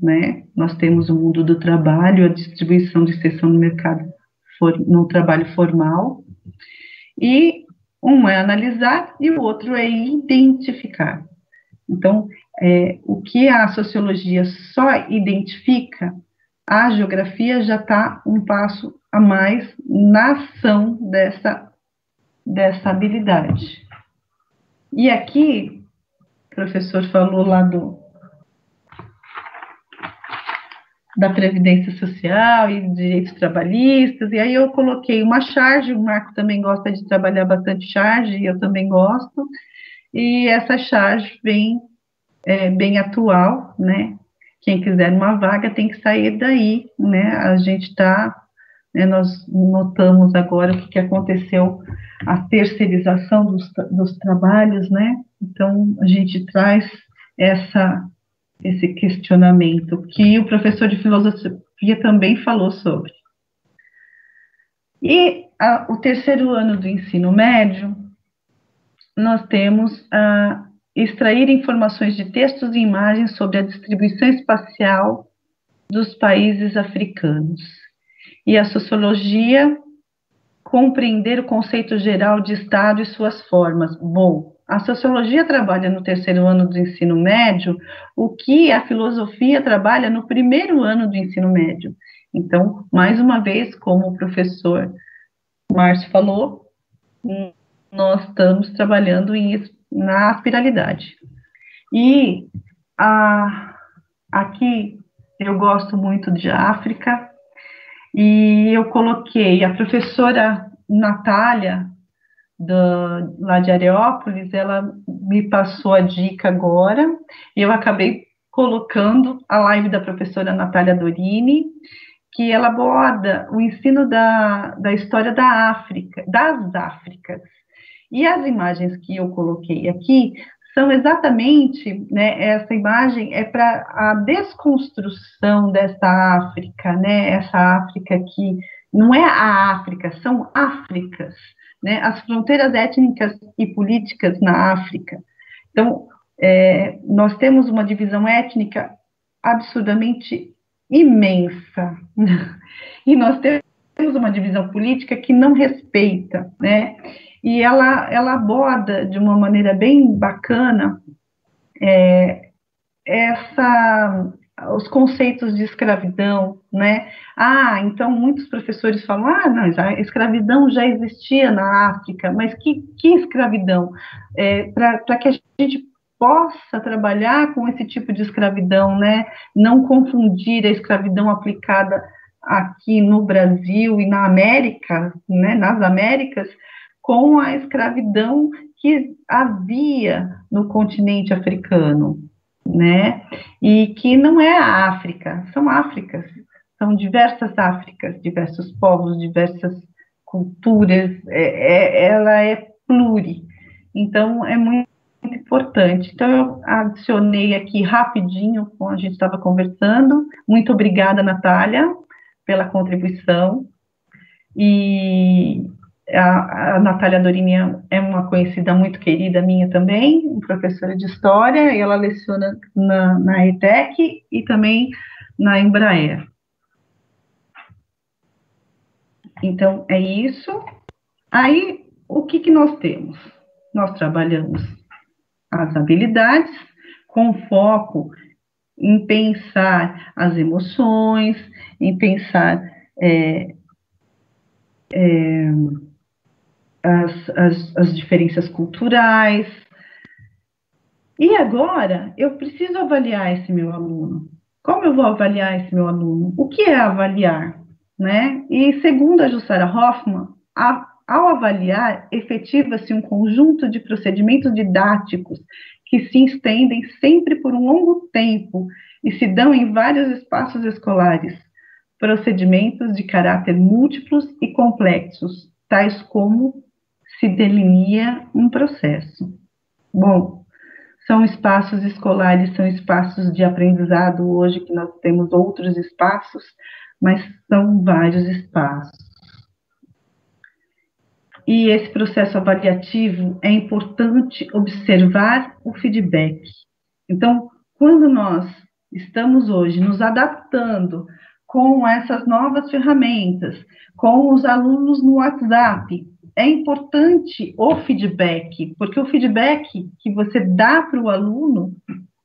né? Nós temos o mundo do trabalho, a distribuição de extensão no mercado for, no trabalho formal, e um é analisar e o outro é identificar. Então, é, o que a sociologia só identifica, a geografia já está um passo a mais na ação dessa, dessa habilidade. E aqui, o professor falou lá do, da Previdência Social e direitos trabalhistas, e aí eu coloquei uma charge, o Marco também gosta de trabalhar bastante charge, e eu também gosto, e essa charge vem é, bem atual, né? Quem quiser uma vaga tem que sair daí, né? A gente está, né, nós notamos agora o que, aconteceu, a terceirização dos, dos trabalhos, né? Então, a gente traz essa, esse questionamento que o professor de filosofia também falou sobre. E a, o terceiro ano do ensino médio, nós temos a extrair informações de textos e imagens sobre a distribuição espacial dos países africanos. E a sociologia, compreender o conceito geral de Estado e suas formas. Bom, a sociologia trabalha no terceiro ano do ensino médio o que a filosofia trabalha no primeiro ano do ensino médio. Então, mais uma vez, como o professor Márcio falou, nós estamos trabalhando em, na aspiralidade. E a, aqui eu gosto muito de África, e eu coloquei a professora Natália, do, lá de Areópolis, ela me passou a dica agora, e eu acabei colocando a live da professora Natália Dorini, que ela aborda o ensino da, da história da África, das Áfricas. E as imagens que eu coloquei aqui são exatamente, né, essa imagem é para a desconstrução dessa África, né, essa África que não é a África, são Áfricas, né, as fronteiras étnicas e políticas na África. Então, é, nós temos uma divisão étnica absurdamente imensa, e nós temos uma divisão política que não respeita, né, e ela, ela aborda de uma maneira bem bacana é, essa os conceitos de escravidão, né? Ah, então muitos professores falam, ah, não, a escravidão já existia na África, mas que, que escravidão? É, Para que a gente possa trabalhar com esse tipo de escravidão, né? Não confundir a escravidão aplicada aqui no Brasil e na América, né? Nas Américas, com a escravidão que havia no continente africano, né? E que não é a África, são Áfricas, são diversas Áfricas, diversos povos, diversas culturas, é, é, ela é pluri. Então, é muito importante. Então, eu adicionei aqui rapidinho, como a gente estava conversando. Muito obrigada, Natália, pela contribuição. E a, a Natália Dorini é uma conhecida muito querida minha também, professora de História, e ela leciona na, na ETEC e também na Embraer. Então, é isso. Aí, o que, que nós temos? Nós trabalhamos as habilidades com foco em pensar as emoções, em pensar é, é, as, as, as diferenças culturais. E agora eu preciso avaliar esse meu aluno. Como eu vou avaliar esse meu aluno? O que é avaliar? Né? E segundo a Jussara Hoffman, a, ao avaliar, efetiva-se um conjunto de procedimentos didáticos que se estendem sempre por um longo tempo e se dão em vários espaços escolares, procedimentos de caráter múltiplos e complexos, tais como se delinea um processo. Bom, são espaços escolares, são espaços de aprendizado hoje que nós temos outros espaços, mas são vários espaços. E esse processo avaliativo é importante observar o feedback. Então, quando nós estamos hoje nos adaptando com essas novas ferramentas, com os alunos no WhatsApp, é importante o feedback, porque o feedback que você dá para o aluno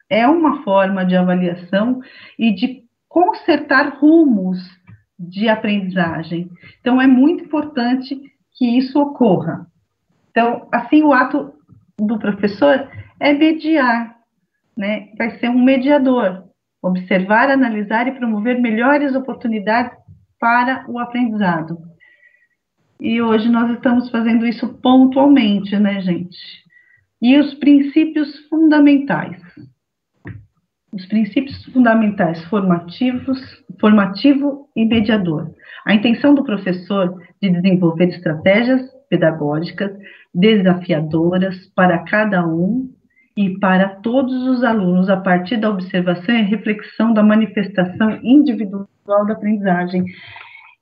é uma forma de avaliação e de consertar rumos de aprendizagem. Então, é muito importante que isso ocorra. Então, assim, o ato do professor é mediar, né? Vai ser um mediador, observar, analisar e promover melhores oportunidades para o aprendizado. E hoje nós estamos fazendo isso pontualmente, né, gente? E os princípios fundamentais. Os princípios fundamentais formativos, formativo e mediador. A intenção do professor de desenvolver estratégias pedagógicas desafiadoras para cada um e para todos os alunos a partir da observação e reflexão da manifestação individual da aprendizagem.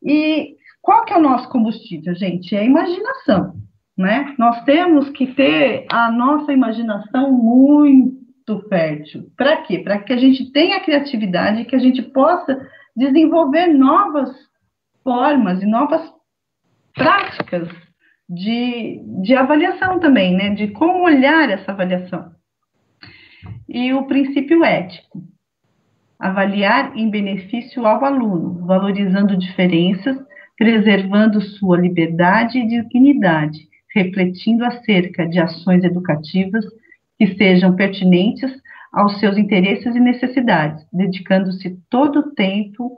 E qual que é o nosso combustível, gente? É a imaginação. né? Nós temos que ter a nossa imaginação muito fértil. Para quê? Para que a gente tenha criatividade e que a gente possa desenvolver novas formas e novas práticas de, de avaliação também, né? De como olhar essa avaliação. E o princípio ético. Avaliar em benefício ao aluno, valorizando diferenças, preservando sua liberdade e dignidade, refletindo acerca de ações educativas que sejam pertinentes aos seus interesses e necessidades, dedicando-se todo o tempo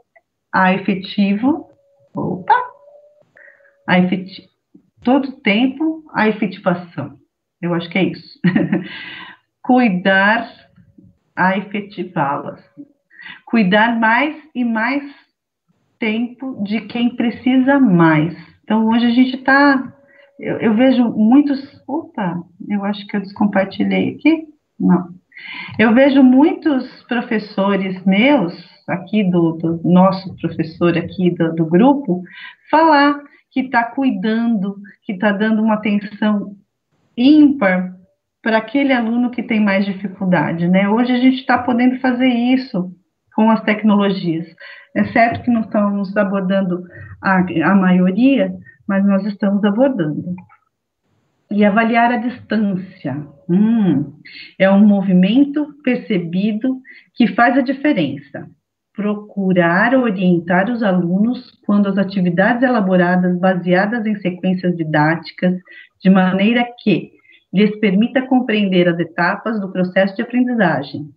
a efetivo, opa, a efetivo, todo o tempo a efetivação. Eu acho que é isso. Cuidar a efetivá-las. Cuidar mais e mais tempo de quem precisa mais. Então, hoje a gente está eu, eu, vejo muitos. Opa, eu acho que eu descompartilhei aqui. Não. Eu vejo muitos professores meus, aqui do, do nosso professor aqui do, do grupo, falar que está cuidando, que está dando uma atenção ímpar para aquele aluno que tem mais dificuldade, né? Hoje a gente está podendo fazer isso com as tecnologias. É certo que não estamos abordando a, a maioria, mas nós estamos abordando. E avaliar a distância. Hum, é um movimento percebido que faz a diferença. Procurar orientar os alunos quando as atividades elaboradas baseadas em sequências didáticas, de maneira que lhes permita compreender as etapas do processo de aprendizagem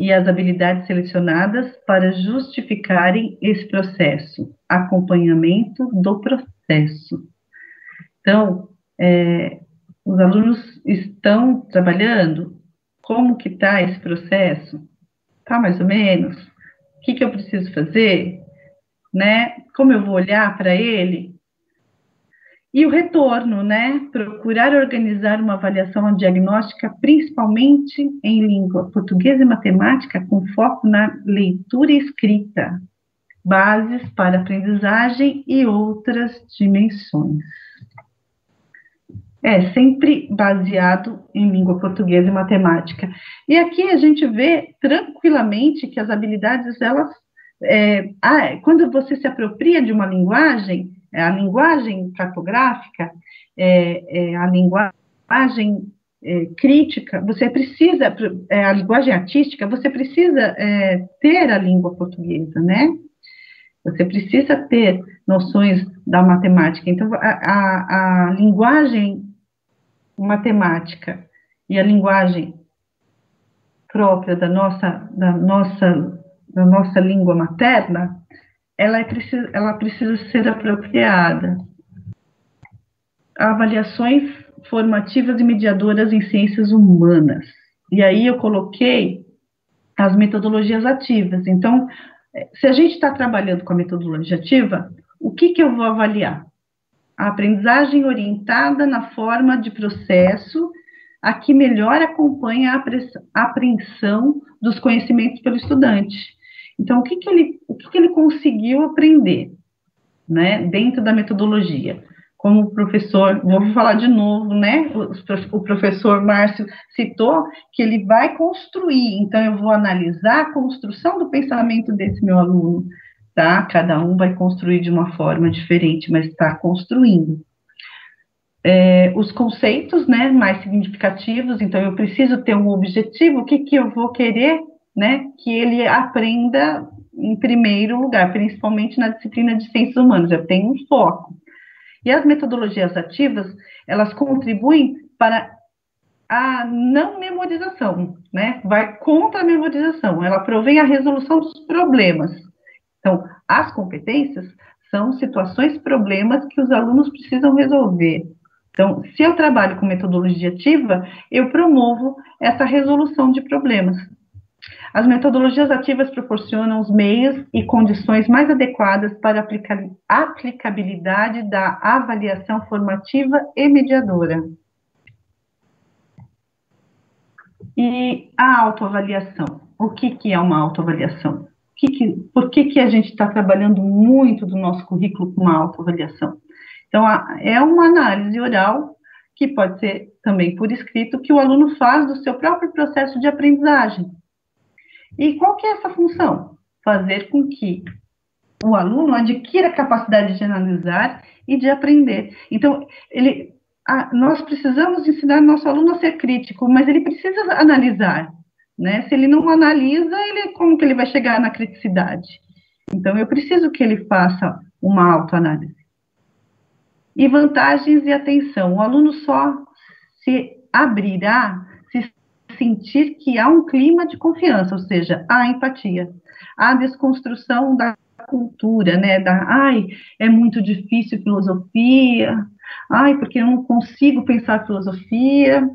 e as habilidades selecionadas para justificarem esse processo, acompanhamento do processo. Então, é, os alunos estão trabalhando? Como que está esse processo? Está mais ou menos? O que, que eu preciso fazer? Né? Como eu vou olhar para ele? E o retorno, né? Procurar organizar uma avaliação diagnóstica, principalmente em língua portuguesa e matemática, com foco na leitura e escrita, bases para aprendizagem e outras dimensões. É sempre baseado em língua portuguesa e matemática. E aqui a gente vê tranquilamente que as habilidades, elas, é, ah, quando você se apropria de uma linguagem, é, a linguagem cartográfica, é, é a linguagem é, crítica, você precisa, é, a linguagem artística, você precisa é, ter a língua portuguesa, né? Você precisa ter noções da matemática. Então, a, a, a linguagem matemática e a linguagem própria da nossa, da nossa, da nossa língua materna, ela, é precisa, ela precisa ser apropriada. Avaliações formativas e mediadoras em ciências humanas. E aí eu coloquei as metodologias ativas. Então, se a gente está trabalhando com a metodologia ativa, o que, que eu vou avaliar? A aprendizagem orientada na forma de processo, a que melhor acompanha a apreensão dos conhecimentos pelo estudante. Então, o que, que, ele, o que, que ele conseguiu aprender né, dentro da metodologia? como o professor, vou falar de novo, né? O, professor Márcio citou que ele vai construir, então eu vou analisar a construção do pensamento desse meu aluno, tá? Cada um vai construir de uma forma diferente, mas está construindo. É, os conceitos, né, mais significativos, então eu preciso ter um objetivo, o que que eu vou querer, né, que ele aprenda em primeiro lugar, principalmente na disciplina de ciências humanas, eu tenho um foco. E as metodologias ativas, elas contribuem para a não memorização, né? Vai contra a memorização, ela provém a resolução dos problemas. Então, as competências são situações, problemas que os alunos precisam resolver. Então, se eu trabalho com metodologia ativa, eu promovo essa resolução de problemas. As metodologias ativas proporcionam os meios e condições mais adequadas para a aplicabilidade da avaliação formativa e mediadora. E a autoavaliação. O que, que é uma autoavaliação? Que que, por que, que a gente está trabalhando muito do nosso currículo com uma autoavaliação? Então, a, é uma análise oral que pode ser também por escrito, que o aluno faz do seu próprio processo de aprendizagem. E qual que é essa função? Fazer com que o aluno adquira a capacidade de analisar e de aprender. Então, ele, a, nós precisamos ensinar nosso aluno a ser crítico, mas ele precisa analisar. Né? Se ele não analisa, ele, como que ele vai chegar na criticidade? Então, eu preciso que ele faça uma autoanálise. E vantagens e atenção. O aluno só se abrirá sentir que há um clima de confiança, ou seja, há empatia, há desconstrução da cultura, né? Da, ai, é muito difícil filosofia, ai, porque eu não consigo pensar filosofia,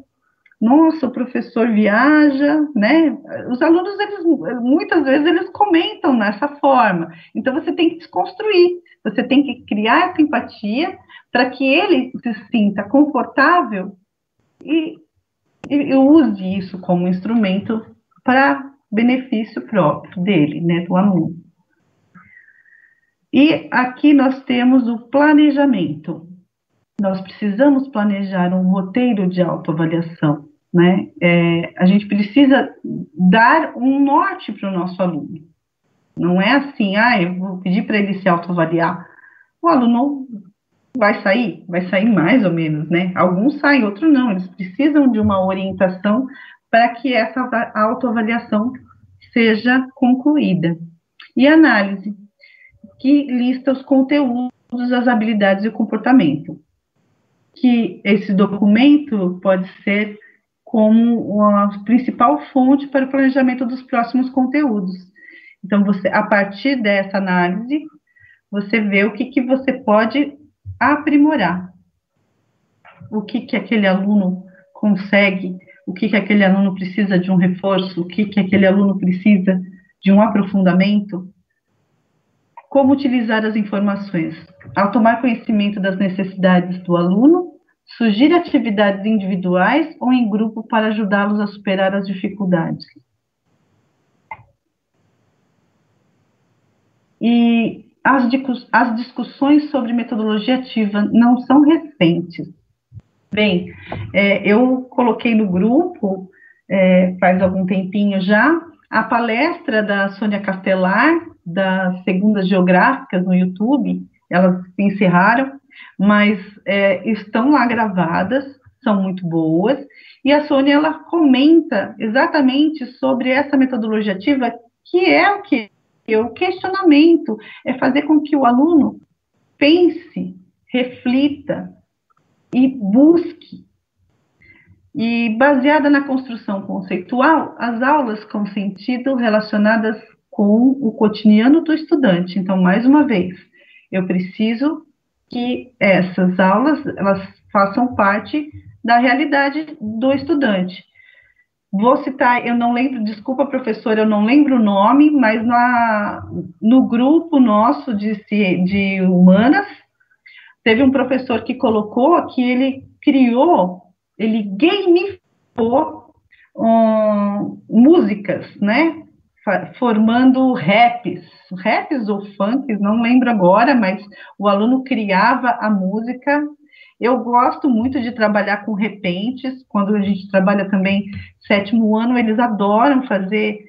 nossa, o professor viaja, né? Os alunos, eles, muitas vezes, eles comentam nessa forma. Então, você tem que desconstruir, você tem que criar essa empatia para que ele se sinta confortável e, e use isso como instrumento para benefício próprio dele, né, do aluno. E aqui nós temos o planejamento. Nós precisamos planejar um roteiro de autoavaliação né? É, a gente precisa dar um norte para o nosso aluno. Não é assim, ah, eu vou pedir para ele se autoavaliar. O aluno vai sair, vai sair mais ou menos, né? Alguns saem, outros não. Eles precisam de uma orientação para que essa autoavaliação seja concluída. E análise, que lista os conteúdos, as habilidades e o comportamento. Que esse documento pode ser como a principal fonte para o planejamento dos próximos conteúdos. Então, você, a partir dessa análise, você vê o que, que você pode aprimorar. O que, que aquele aluno consegue, o que, que aquele aluno precisa de um reforço, o que, que aquele aluno precisa de um aprofundamento. Como utilizar as informações? Ao tomar conhecimento das necessidades do aluno, Sugira atividades individuais ou em grupo para ajudá-los a superar as dificuldades. E as, as discussões sobre metodologia ativa não são recentes. Bem, é, eu coloquei no grupo, é, faz algum tempinho já, a palestra da Sônia Castelar, das Segundas Geográficas no YouTube, elas se encerraram, mas é, estão lá gravadas, são muito boas, e a Sônia, ela comenta exatamente sobre essa metodologia ativa, que é o que? O questionamento, é fazer com que o aluno pense, reflita e busque. E baseada na construção conceitual, as aulas com sentido relacionadas com o cotidiano do estudante. Então, mais uma vez, eu preciso que essas aulas elas façam parte da realidade do estudante. Vou citar, eu não lembro, desculpa, professora, eu não lembro o nome, mas na, no grupo nosso de, de humanas, teve um professor que colocou que ele criou, ele gamificou um, músicas, né? formando raps, raps ou funks, não lembro agora, mas o aluno criava a música. Eu gosto muito de trabalhar com repentes, quando a gente trabalha também sétimo ano, eles adoram fazer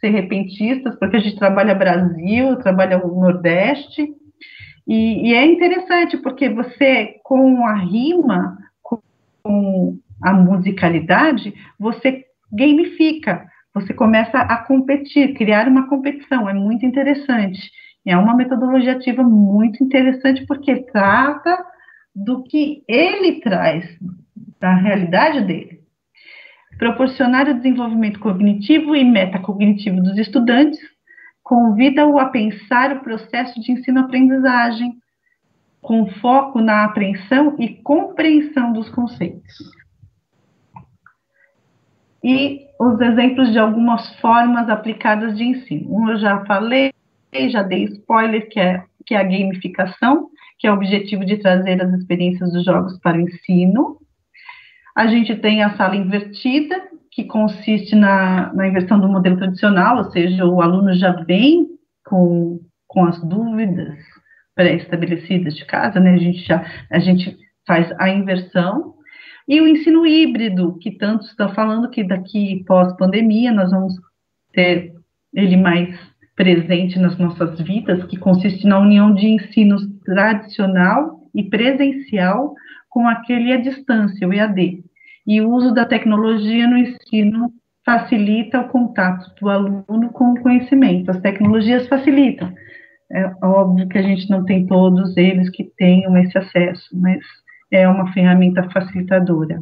ser repentistas, porque a gente trabalha Brasil, trabalha o Nordeste, e, e é interessante, porque você, com a rima, com a musicalidade, você gamifica, você começa a competir, criar uma competição, é muito interessante. É uma metodologia ativa muito interessante porque trata do que ele traz, da realidade dele. Proporcionar o desenvolvimento cognitivo e metacognitivo dos estudantes convida-o a pensar o processo de ensino-aprendizagem, com foco na apreensão e compreensão dos conceitos e os exemplos de algumas formas aplicadas de ensino. Um eu já falei, já dei spoiler, que é, que é a gamificação, que é o objetivo de trazer as experiências dos jogos para o ensino. A gente tem a sala invertida, que consiste na, na inversão do modelo tradicional, ou seja, o aluno já vem com, com as dúvidas pré-estabelecidas de casa, né? A gente já a gente faz a inversão E o ensino híbrido, que tanto está falando que daqui pós-pandemia nós vamos ter ele mais presente nas nossas vidas, que consiste na união de ensino tradicional e presencial com aquele à distância, o EAD. E o uso da tecnologia no ensino facilita o contato do aluno com o conhecimento. As tecnologias facilitam. É óbvio que a gente não tem todos eles que tenham esse acesso, mas é uma ferramenta facilitadora.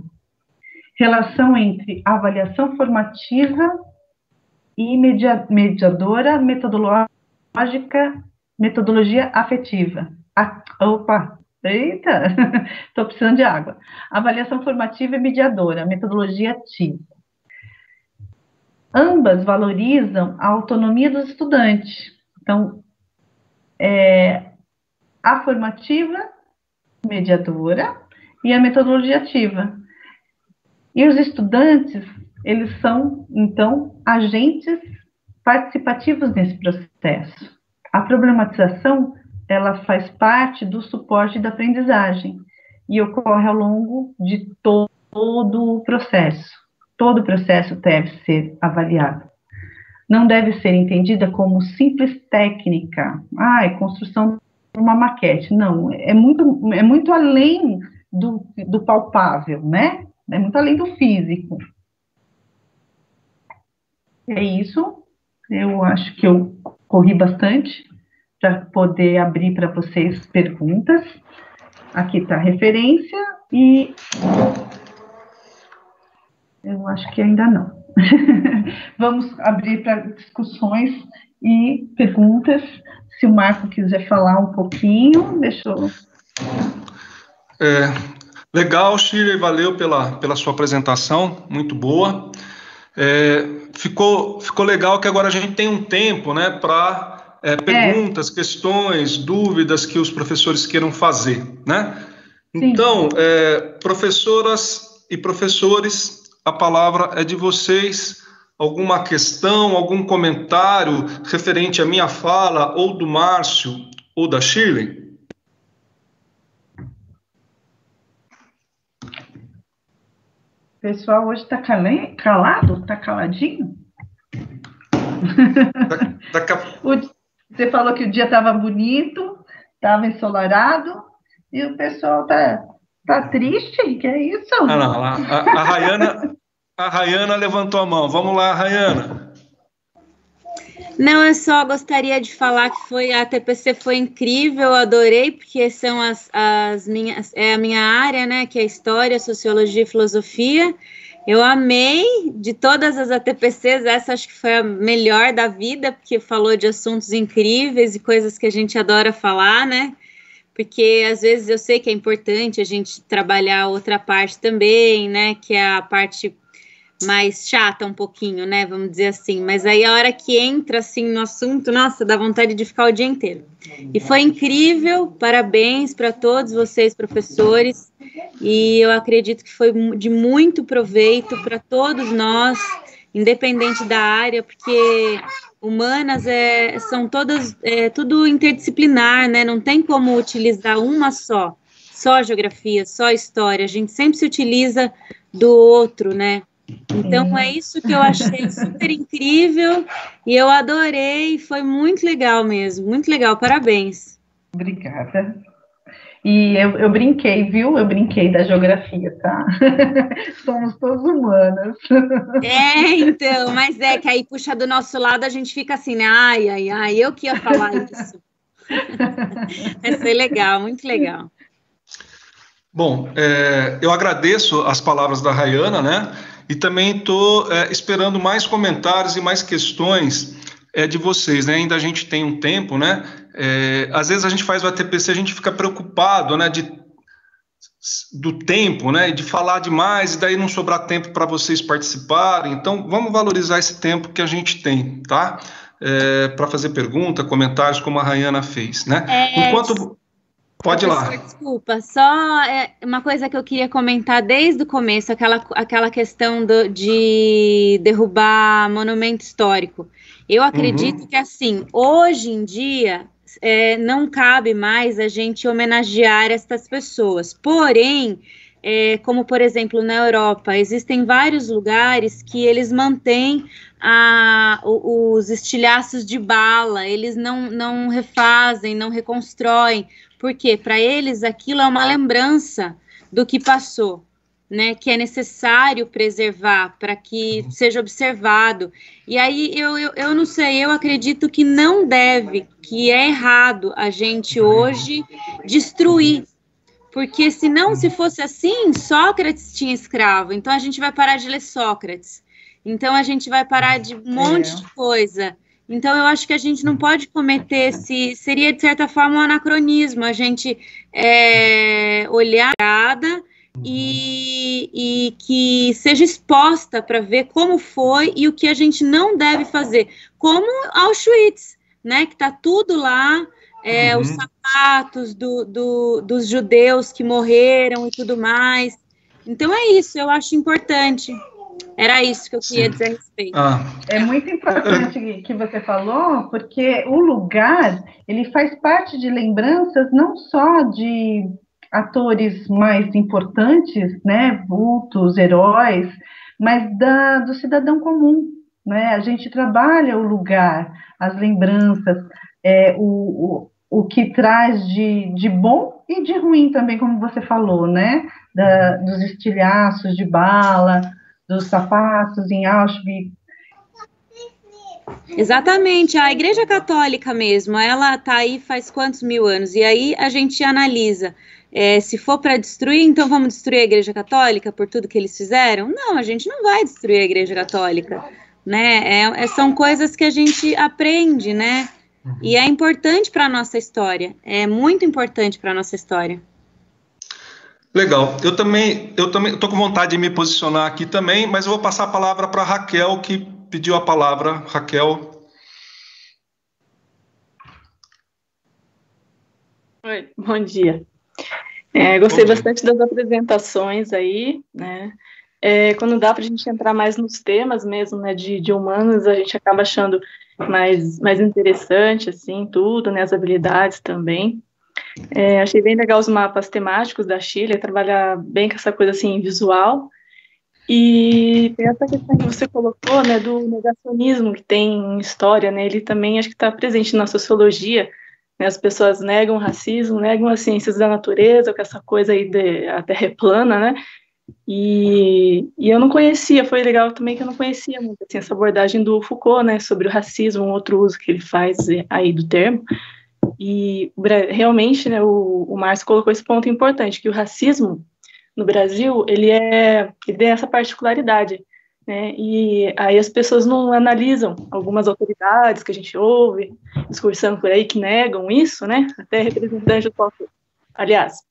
Relação entre avaliação formativa e mediadora metodológica, metodologia afetiva. Ah, opa, eita, estou precisando de água. Avaliação formativa e mediadora, metodologia ativa. Ambas valorizam a autonomia dos estudantes. Então, é, a formativa, mediadora, e a metodologia ativa. E os estudantes, eles são, então, agentes participativos nesse processo. A problematização, ela faz parte do suporte da aprendizagem e ocorre ao longo de todo o processo. Todo o processo deve ser avaliado. Não deve ser entendida como simples técnica, ah, é construção de uma maquete. Não, é muito, é muito além do, do palpável, né? É muito além do físico. É isso. Eu acho que eu corri bastante para poder abrir para vocês perguntas. Aqui está a referência e eu acho que ainda não. Vamos abrir para discussões e perguntas. Se o Marco quiser falar um pouquinho, deixa eu. É, legal, Shirley, valeu pela, pela sua apresentação, muito boa. É, ficou, ficou legal que agora a gente tem um tempo né, para é, perguntas, é. questões, dúvidas que os professores queiram fazer. Né? Então, é, professoras e professores, a palavra é de vocês. Alguma questão, algum comentário referente à minha fala, ou do Márcio, ou da Shirley? O pessoal hoje está calado? Está caladinho? Da, da... Você falou que o dia estava bonito, estava ensolarado, e o pessoal está tá triste? Que é isso? Ah, não, a, a, Rayana, a Rayana levantou a mão. Vamos lá, Rayana. Não, eu só gostaria de falar que foi a TPC foi incrível, adorei, porque são as, as minhas, é a minha área, né, que é História, Sociologia e Filosofia. Eu amei de todas as ATPCs, essa acho que foi a melhor da vida, porque falou de assuntos incríveis e coisas que a gente adora falar, né? Porque às vezes eu sei que é importante a gente trabalhar outra parte também, né? Que é a parte mais chata um pouquinho, né? Vamos dizer assim. Mas aí a hora que entra assim no assunto, nossa, dá vontade de ficar o dia inteiro. E foi incrível, parabéns para todos vocês, professores. E eu acredito que foi de muito proveito para todos nós, independente da área, porque humanas é, são todas é, tudo interdisciplinar, né? Não tem como utilizar uma só, só geografia, só história. A gente sempre se utiliza do outro, né? Então é isso que eu achei super incrível e eu adorei, foi muito legal mesmo, muito legal, parabéns. Obrigada. E eu, eu brinquei, viu? Eu brinquei da geografia, tá? Somos todos humanas. É, então, mas é que aí puxa do nosso lado a gente fica assim, né? Ai, ai, ai, eu que ia falar isso. Mas foi legal, muito legal. Bom, é, eu agradeço as palavras da Rayana, né? E também estou é, esperando mais comentários e mais questões é, de vocês, né? Ainda a gente tem um tempo, né? É, às vezes a gente faz o ATPC, a gente fica preocupado, né? De, do tempo, né? De falar demais e daí não sobrar tempo para vocês participarem. Então, vamos valorizar esse tempo que a gente tem, tá? É, para fazer pergunta, comentários, como a Rayana fez, né? É, Enquanto Pode ir lá. Desculpa, só é, uma coisa que eu queria comentar desde o começo, aquela, aquela questão do, de derrubar monumento histórico. Eu acredito uhum. que, assim, hoje em dia, é, não cabe mais a gente homenagear estas pessoas. Porém, é, como por exemplo na Europa, existem vários lugares que eles mantêm a, os estilhaços de bala, eles não, não refazem, não reconstroem, porque para eles aquilo é uma lembrança do que passou. Né, que é necessário preservar para que seja observado. E aí eu, eu, eu não sei, eu acredito que não deve, que é errado a gente hoje destruir porque se não, se fosse assim, Sócrates tinha escravo. Então a gente vai parar de ler Sócrates. Então a gente vai parar de um monte é. de coisa. Então eu acho que a gente não pode cometer esse. Seria, de certa forma, um anacronismo a gente é, olhar e, e que seja exposta para ver como foi e o que a gente não deve fazer. Como Auschwitz, né? Que está tudo lá é, uhum. os sapatos do, do, dos judeus que morreram e tudo mais. Então é isso, eu acho importante. Era isso que eu queria Sim. dizer a respeito. Ah. É muito importante que você falou, porque o lugar ele faz parte de lembranças não só de atores mais importantes, né, vultos, heróis, mas da, do cidadão comum, né? A gente trabalha o lugar, as lembranças, é, o, o, o que traz de, de bom e de ruim também, como você falou, né? Da, dos estilhaços de bala, dos sapatos em Auschwitz. Exatamente, a Igreja Católica mesmo, ela está aí faz quantos mil anos? E aí a gente analisa. É, se for para destruir, então vamos destruir a Igreja Católica por tudo que eles fizeram? Não, a gente não vai destruir a Igreja Católica, né? É, é, são coisas que a gente aprende, né? Uhum. E é importante para a nossa história, é muito importante para a nossa história. Legal. Eu também, eu também estou com vontade de me posicionar aqui também, mas eu vou passar a palavra para Raquel, que pediu a palavra. Raquel. Oi, bom dia. É, gostei bom bastante das apresentações aí, né? É, quando dá para a gente entrar mais nos temas mesmo, né, de, de humanos, a gente acaba achando mais, mais interessante, assim, tudo, né, as habilidades também. É, achei bem legal os mapas temáticos da Chile, trabalhar bem com essa coisa, assim, visual. E tem essa questão que você colocou, né, do negacionismo que tem em história, né, ele também acho que está presente na sociologia, as pessoas negam o racismo, negam as ciências da natureza, com essa coisa aí de a terra é plana, né, e, e, eu não conhecia, foi legal também que eu não conhecia muito assim, essa abordagem do Foucault, né, sobre o racismo, um outro uso que ele faz aí do termo. E realmente, né, o, o Márcio colocou esse ponto importante, que o racismo no Brasil, ele é, ele tem essa particularidade, né, e aí as pessoas não analisam algumas autoridades que a gente ouve, discursando por aí, que negam isso, né, até representante do aliás,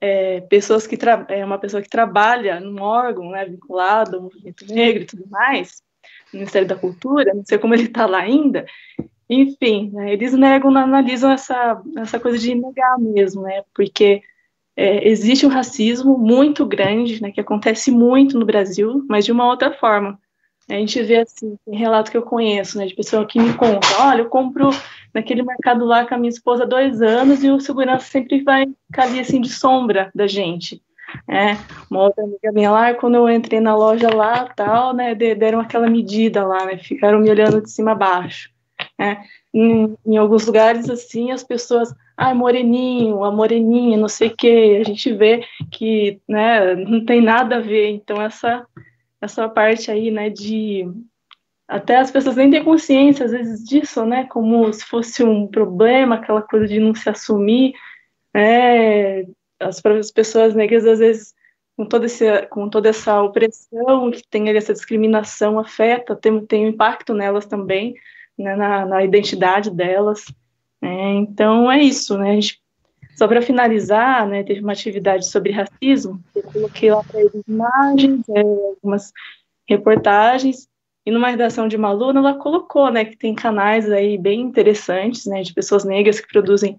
é, pessoas que é uma pessoa que trabalha num órgão né, vinculado ao movimento negro e tudo mais, no Ministério da Cultura, não sei como ele está lá ainda, enfim, né, eles negam, analisam essa, essa coisa de negar mesmo, né, porque é, existe um racismo muito grande, né, que acontece muito no Brasil, mas de uma outra forma. A gente vê assim, tem relato que eu conheço, né, de pessoa que me conta, olha, eu compro naquele mercado lá com a minha esposa há dois anos e o segurança sempre vai ficar ali assim de sombra da gente. É, uma outra amiga minha lá, quando eu entrei na loja lá, tal, né, deram aquela medida lá, né, ficaram me olhando de cima a baixo. Né. Em, em alguns lugares, assim, as pessoas, ah, moreninho, a moreninha, não sei o quê, a gente vê que, né, não tem nada a ver, então essa essa parte aí, né, de até as pessoas nem têm consciência às vezes disso, né, como se fosse um problema, aquela coisa de não se assumir, né, as próprias pessoas negras às vezes com toda, esse, com toda essa opressão que tem essa discriminação afeta, tem, tem um impacto nelas também, né, na, na identidade delas, né, então é isso, né, gente só para finalizar, né, teve uma atividade sobre racismo, eu coloquei lá para eles imagens, é, algumas reportagens, e numa redação de uma aluna, ela colocou, né, que tem canais aí bem interessantes, né, de pessoas negras que produzem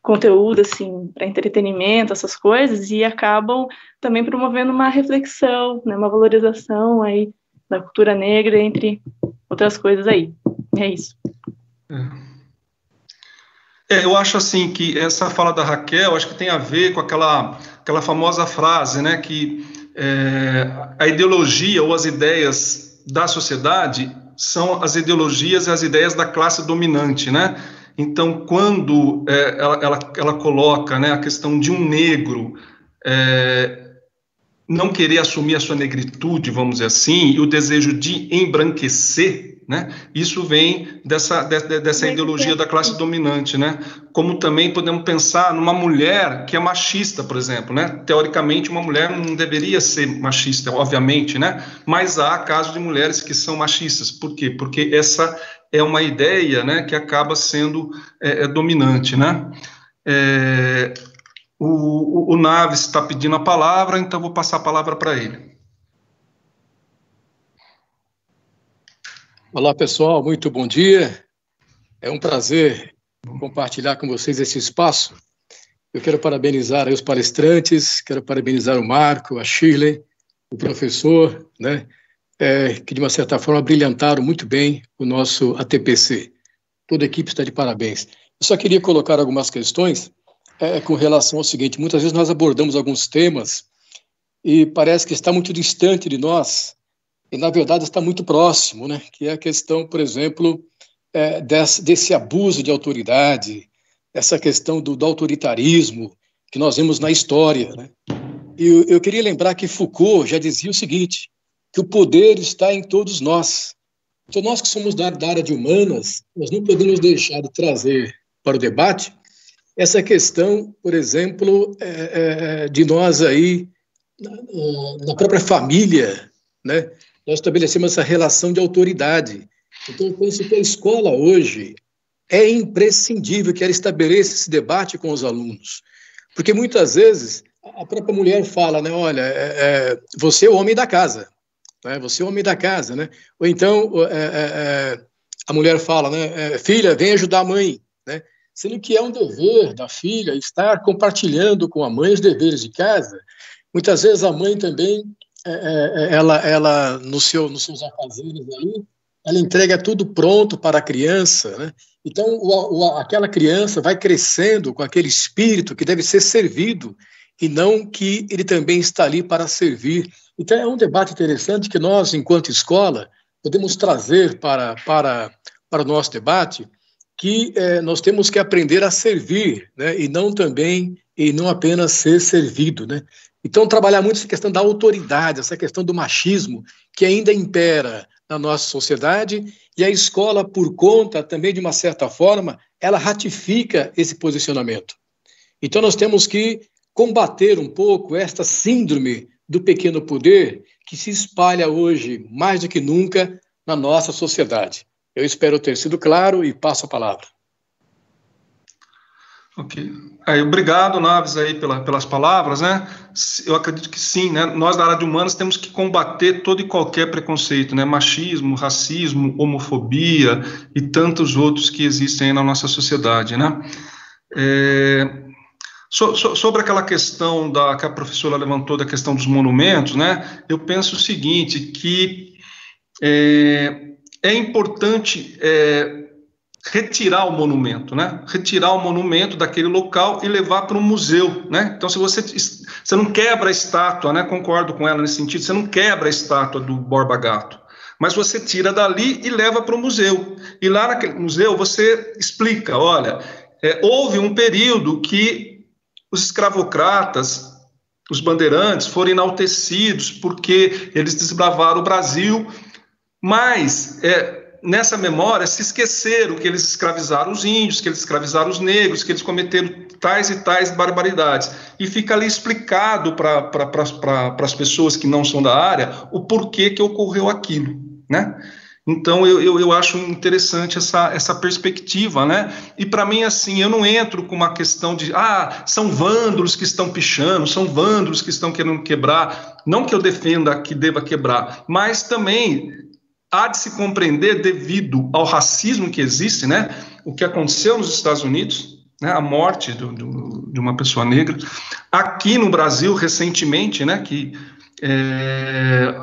conteúdo, assim, para entretenimento, essas coisas, e acabam também promovendo uma reflexão, né, uma valorização aí da cultura negra, entre outras coisas aí. É isso. É. É, eu acho assim que essa fala da Raquel, acho que tem a ver com aquela, aquela famosa frase, né, que é, a ideologia ou as ideias da sociedade são as ideologias e as ideias da classe dominante, né? Então, quando é, ela, ela, ela, coloca né, a questão de um negro é, não querer assumir a sua negritude, vamos dizer assim, e o desejo de embranquecer, né? Isso vem dessa, de, dessa ideologia da classe dominante, né? Como também podemos pensar numa mulher que é machista, por exemplo, né? Teoricamente, uma mulher não deveria ser machista, obviamente, né? Mas há casos de mulheres que são machistas. Por quê? Porque essa é uma ideia, né, que acaba sendo é, é dominante, né? É, o, o, o Naves está pedindo a palavra, então vou passar a palavra para ele. Olá, pessoal, muito bom dia. É um prazer compartilhar com vocês esse espaço. Eu quero parabenizar os palestrantes, quero parabenizar o Marco, a Shirley, o professor, né, é, que de uma certa forma brilhantaram muito bem o nosso ATPC. Toda a equipe está de parabéns. Eu só queria colocar algumas questões é, com relação ao seguinte: muitas vezes nós abordamos alguns temas e parece que está muito distante de nós, e na verdade está muito próximo, né? Que é a questão, por exemplo, é, desse, desse, abuso de autoridade, essa questão do, do, autoritarismo que nós vemos na história, né? E eu, eu queria lembrar que Foucault já dizia o seguinte: que o poder está em todos nós. Então, nós que somos da, da área de humanas, nós não podemos deixar de trazer para o debate essa questão, por exemplo, é, é, de nós aí, na, na, própria família, né? nós estabelecemos essa relação de autoridade. Então, eu penso que a escola hoje é imprescindível que ela estabeleça esse debate com os alunos, porque muitas vezes a própria mulher fala, né, olha, é, é, você é o homem da casa, né, você é o homem da casa, né, ou então é, é, é a mulher fala, né, filha, vem ajudar a mãe, né, sendo que é um dever da filha estar compartilhando com a mãe os deveres de casa. Muitas vezes a mãe também, é, é, é ela, ela no seu, nos seus afazeres aí, ela entrega tudo pronto para a criança, né? Então, o, o, aquela criança vai crescendo com aquele espírito que deve ser servido e não que ele também está ali para servir. Então, é um debate interessante que nós, enquanto escola, podemos trazer para, para, para o nosso debate, que é, nós temos que aprender a servir, né, e não também, e não apenas ser servido, né. Então, trabalhar muito essa questão da autoridade, essa questão do machismo, que ainda impera na nossa sociedade, e a escola, por conta também de uma certa forma, ela ratifica esse posicionamento. Então, nós temos que combater um pouco esta síndrome do pequeno poder que se espalha hoje, mais do que nunca, na nossa sociedade. Eu espero ter sido claro e passo a palavra. Ok. Aí, obrigado, Naves, aí pela, pelas palavras, né? Eu acredito que sim, né? Nós da área de humanas temos que combater todo e qualquer preconceito, né? Machismo, racismo, homofobia e tantos outros que existem na nossa sociedade, né? É, so, so, sobre aquela questão da que a professora levantou da questão dos monumentos, né? Eu penso o seguinte, que é, é importante é, retirar o monumento, né? Retirar o monumento daquele local e levar para um museu, né? Então, se você você não quebra a estátua, né? Concordo com ela nesse sentido. Você não quebra a estátua do Borba Gato, mas você tira dali e leva para o museu. E lá naquele museu você explica, olha, é, houve um período que os escravocratas os bandeirantes foram enaltecidos porque eles desbravaram o Brasil mas é, nessa memória se esqueceram que eles escravizaram os índios, que eles escravizaram os negros, que eles cometeram tais e tais barbaridades. E fica ali explicado para as pessoas que não são da área o porquê que ocorreu aquilo, né? Então, eu, eu, eu, acho interessante essa, essa perspectiva, né? E para mim, assim, eu não entro com uma questão de, ah, são vândalos que estão pichando, são vândalos que estão querendo quebrar. Não que eu defenda que deva quebrar, mas também há de se compreender devido ao racismo que existe, né? O que aconteceu nos Estados Unidos, né? A morte do, do, de uma pessoa negra. Aqui no Brasil, recentemente, né? Que é,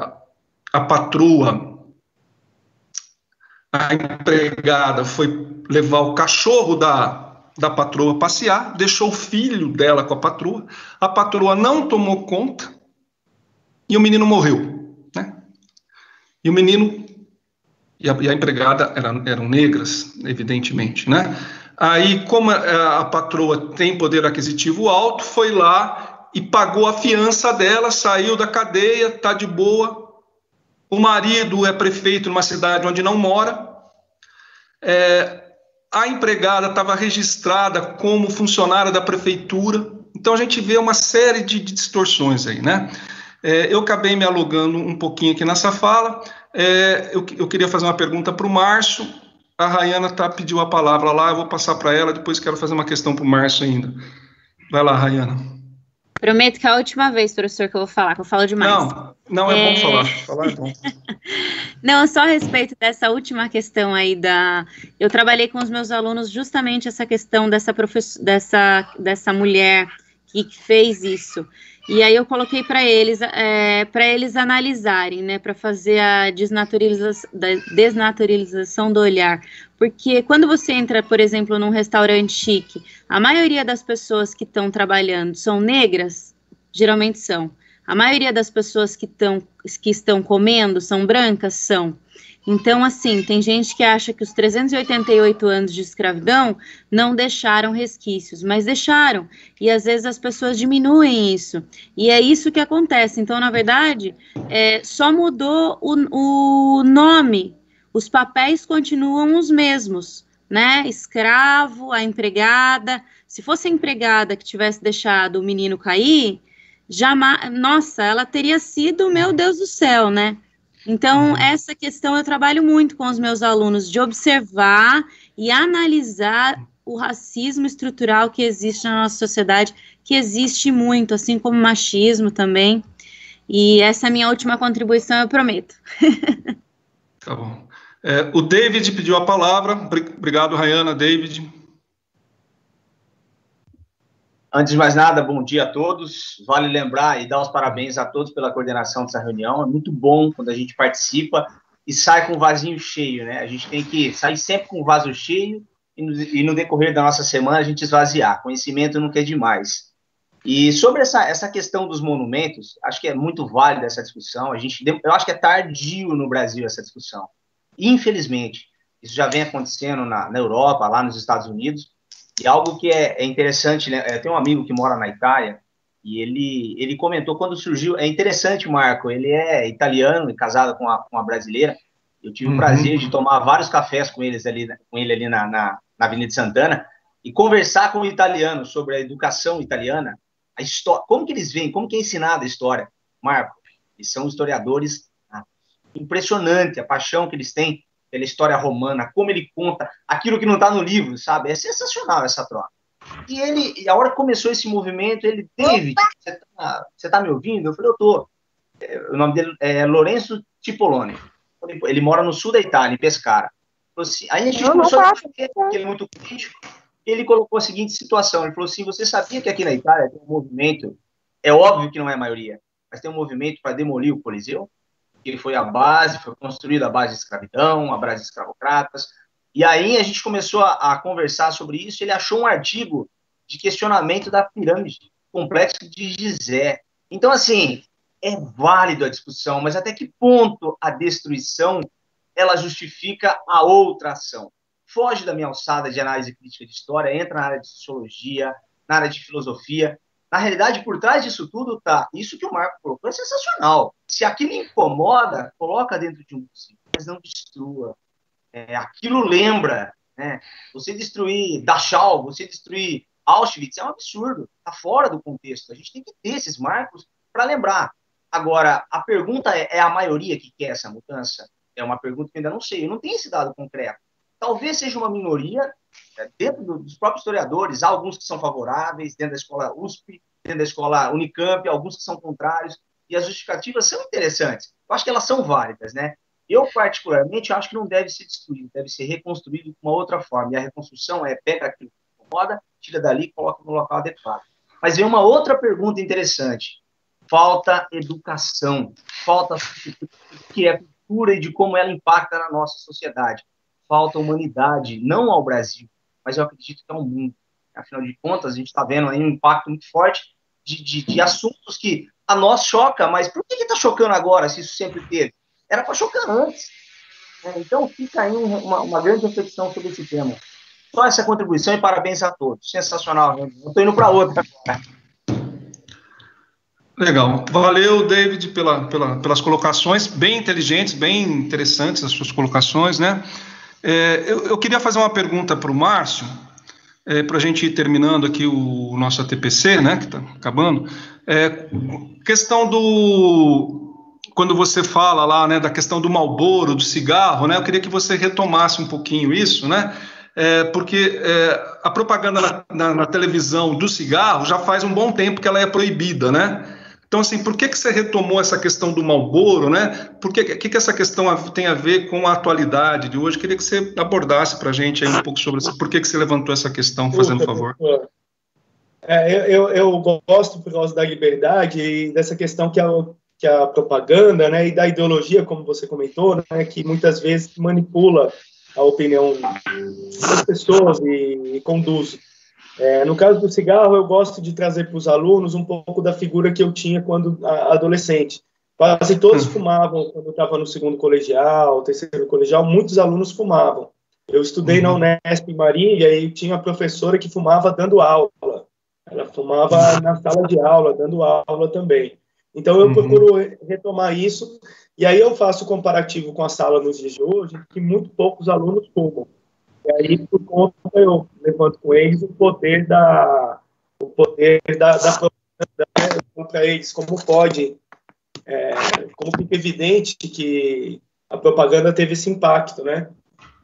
a patroa, a empregada foi levar o cachorro da da patroa passear, deixou o filho dela com a patroa, a patroa não tomou conta e o menino morreu. Né? E o menino e a, e a empregada eram, eram negras, evidentemente. Né? Aí, como a, a patroa tem poder aquisitivo alto, foi lá e pagou a fiança dela, saiu da cadeia, está de boa. O marido é prefeito numa cidade onde não mora. É, a empregada estava registrada como funcionária da prefeitura. Então a gente vê uma série de, de distorções aí, né? É, eu acabei me alugando um pouquinho aqui nessa fala. É, eu, eu, queria fazer uma pergunta para o Márcio. A Rayana tá, pediu a palavra lá, eu vou passar para ela, depois quero fazer uma questão para o Márcio ainda. Vai lá, Rayana. Prometo que é a última vez, professor, que eu vou falar, que eu falo demais. Não, não é, é... bom falar. Falar é bom. não, só a respeito dessa última questão aí da. Eu trabalhei com os meus alunos justamente essa questão dessa, professor... dessa, dessa mulher que fez isso. E aí eu coloquei para eles, é, para eles analisarem, né, para fazer a desnaturalização, desnaturalização do olhar. Porque quando você entra, por exemplo, num restaurante chique, a maioria das pessoas que estão trabalhando são negras, geralmente são. A maioria das pessoas que, tão, que estão comendo são brancas, são. Então, assim, tem gente que acha que os 388 anos de escravidão não deixaram resquícios, mas deixaram. E às vezes as pessoas diminuem isso. E é isso que acontece. Então, na verdade, é, só mudou o, o nome. Os papéis continuam os mesmos, né? Escravo, a empregada. Se fosse a empregada que tivesse deixado o menino cair, jamais. Nossa, ela teria sido, meu Deus do céu, né? Então, essa questão eu trabalho muito com os meus alunos, de observar e analisar o racismo estrutural que existe na nossa sociedade, que existe muito, assim como o machismo também. E essa é a minha última contribuição, eu prometo. tá bom. É, o David pediu a palavra. Obrigado, Rayana. David. Antes de mais nada, bom dia a todos. Vale lembrar e dar os parabéns a todos pela coordenação dessa reunião. É muito bom quando a gente participa e sai com o vasinho cheio, né? A gente tem que sair sempre com o vaso cheio e no, decorrer da nossa semana a gente esvaziar. Conhecimento nunca é demais. E sobre essa, essa questão dos monumentos, acho que é muito válida essa discussão. A gente, eu acho que é tardio no Brasil essa discussão. Infelizmente, isso já vem acontecendo na, na Europa, lá nos Estados Unidos. E algo que é, é interessante, né? Eu tenho um amigo que mora na Itália e ele, ele comentou quando surgiu. É interessante, Marco, ele é italiano e casado com uma, com uma brasileira. Eu tive uhum. o prazer de tomar vários cafés com eles ali, com ele ali na, na, na Avenida Santana e conversar com o italiano sobre a educação italiana, a história, como que eles veem, como que é ensinada a história. Marco, eles são historiadores ah, impressionante a paixão que eles têm pela história romana, como ele conta aquilo que não está no livro, sabe? É sensacional essa troca. E ele, e a hora que começou esse movimento, ele, David, você tá, você tá me ouvindo? Eu falei, eu tô. É, o nome dele é Lorenzo Tipolone. Ele mora no sul da Itália, em Pescara. Assim, aí a gente eu começou a porque ele é muito crítico. Ele colocou a seguinte situação: ele falou assim, você sabia que aqui na Itália tem um movimento, é óbvio que não é a maioria, mas tem um movimento para demolir o Coliseu? Que foi a base, foi construída a base de escravidão, a base de escravocratas. E aí a gente começou a, a conversar sobre isso. Ele achou um artigo de questionamento da pirâmide complexo de Gizé. Então, assim, é válido a discussão, mas até que ponto a destruição ela justifica a outra ação? Foge da minha alçada de análise crítica de história, entra na área de sociologia, na área de filosofia, na realidade, por trás disso tudo tá isso que o Marco colocou é sensacional. Se aquilo incomoda, coloca dentro de um mas não destrua. É, aquilo lembra, né? Você destruir Dachau, você destruir Auschwitz é um absurdo, está fora do contexto. A gente tem que ter esses marcos para lembrar. Agora, a pergunta é, é a maioria que quer essa mudança? É uma pergunta que ainda não sei, eu não tenho esse dado concreto. Talvez seja uma minoria, dentro dos próprios historiadores, há alguns que são favoráveis, dentro da escola USP, dentro da escola Unicamp, alguns que são contrários, e as justificativas são interessantes. Eu acho que elas são válidas, né? Eu, particularmente, acho que não deve ser destruído, deve ser reconstruído de uma outra forma. E a reconstrução é pega aquilo que incomoda, tira dali e coloca no local adequado. Mas vem uma outra pergunta interessante. Falta educação, falta que é cultura e de como ela impacta na nossa sociedade. Falta humanidade, não ao Brasil, mas eu acredito que ao mundo. Afinal de contas, a gente está vendo aí um impacto muito forte de, de, de, assuntos que a nós choca, mas por que está chocando agora, se isso sempre teve? Era para chocar antes. Né? Então, fica aí uma, uma, grande reflexão sobre esse tema. Só essa contribuição e parabéns a todos. Sensacional. Eu estou indo para outra agora. Legal. Valeu, David, pela, pela, pelas colocações, bem inteligentes, bem interessantes as suas colocações, né? É, eu, eu, queria fazer uma pergunta para o Márcio, é, para a gente ir terminando aqui o, o nosso ATPC, né, que está acabando. É, questão do. Quando você fala lá, né, da questão do malboro, do cigarro, né, eu queria que você retomasse um pouquinho isso, né, é, porque é, a propaganda na, na, na, televisão do cigarro já faz um bom tempo que ela é proibida, né? Então, assim, por que, que você retomou essa questão do Malboro, né? Por que, que, que essa questão tem a ver com a atualidade de hoje? Queria que você abordasse para a gente um pouco sobre isso. Por que, que você levantou essa questão, fazendo favor? É, eu, eu gosto por causa da liberdade e dessa questão que a, que a propaganda, né, e da ideologia, como você comentou, né, que muitas vezes manipula a opinião das pessoas e, e conduz é, no caso do cigarro, eu gosto de trazer para os alunos um pouco da figura que eu tinha quando adolescente. Quase todos hum. fumavam quando eu estava no segundo colegial, terceiro colegial, muitos alunos fumavam. Eu estudei na uhum. Unesp em Marília e tinha uma professora que fumava dando aula. Ela fumava na sala de aula, dando aula também. Então eu uhum. procuro retomar isso e aí eu faço comparativo com a sala nos dias de hoje, que muito poucos alunos fumam. E aí, por conta, eu levanto com eles o poder da, o poder da, da propaganda né, contra eles, como pode, é, como fica evidente que a propaganda teve esse impacto, né?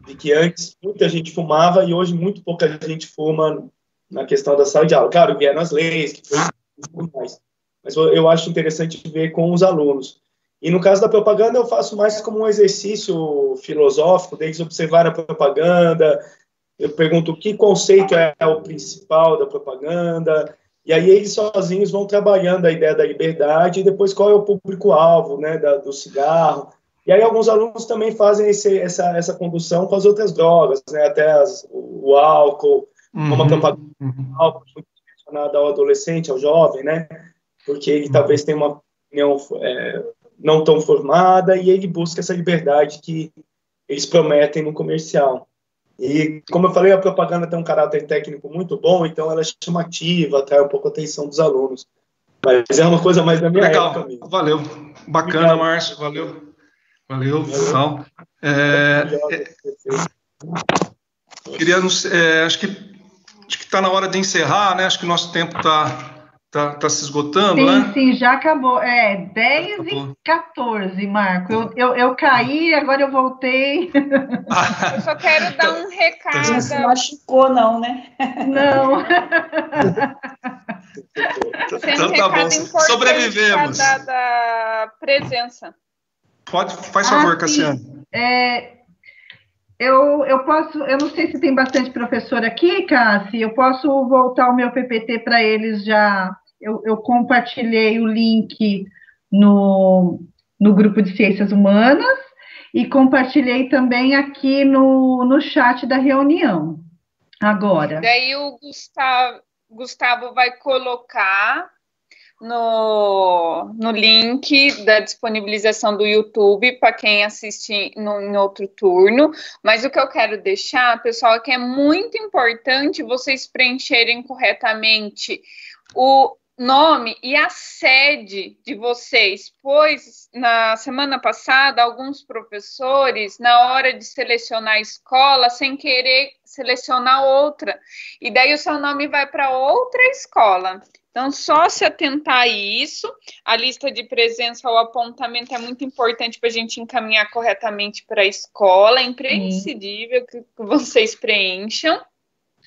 De que antes muita gente fumava e hoje muito pouca gente fuma na questão da saúde de aula. Claro, vieram as leis, que foi mais. Mas eu acho interessante ver com os alunos. E no caso da propaganda, eu faço mais como um exercício filosófico, deles observar a propaganda. Eu pergunto que conceito é o principal da propaganda. E aí eles sozinhos vão trabalhando a ideia da liberdade e depois qual é o público-alvo né, do cigarro. E aí alguns alunos também fazem esse, essa, essa condução com as outras drogas, né, até as, o, o, álcool, uhum, uma propaganda uhum. álcool muito direcionada ao adolescente, ao jovem, né, porque ele uhum. talvez tenha uma opinião é, não tão formada e ele busca essa liberdade que eles prometem no comercial. E, como eu falei, a propaganda tem um caráter técnico muito bom, então ela é chamativa, atrai um pouco a atenção dos alunos. Mas é uma coisa mais da minha Legal. época mesmo. Valeu. Bacana, Obrigado. Márcio. Valeu. Valeu. Valeu. É, é, queria, é, acho que acho que está na hora de encerrar, né? Acho que o nosso tempo está Tá, tá se esgotando, sim, né? Sim, já acabou. É 10 acabou. e 14, Marco. Eu, eu, eu caí, agora eu voltei. eu só quero dar um recado. Não se machucou, não, né? Não. então tá bom. Sobrevivemos. Da presença. Pode, faz favor, ah, Cassiano. É, eu, eu posso, eu não sei se tem bastante professor aqui, Cassi, eu posso voltar o meu PPT para eles já. Eu, eu, compartilhei o link no, no grupo de Ciências Humanas e compartilhei também aqui no, no chat da reunião. Agora. Daí o Gustavo, Gustavo vai colocar no, no link da disponibilização do YouTube para quem assiste no, em outro turno. Mas o que eu quero deixar, pessoal, é que é muito importante vocês preencherem corretamente o nome e a sede de vocês, pois na semana passada alguns professores, na hora de selecionar a escola, sem querer selecionar outra, e daí o seu nome vai para outra escola. Então, só se atentar a isso. A lista de presença, o apontamento é muito importante para a gente encaminhar corretamente para a escola. É imprescindível que vocês preencham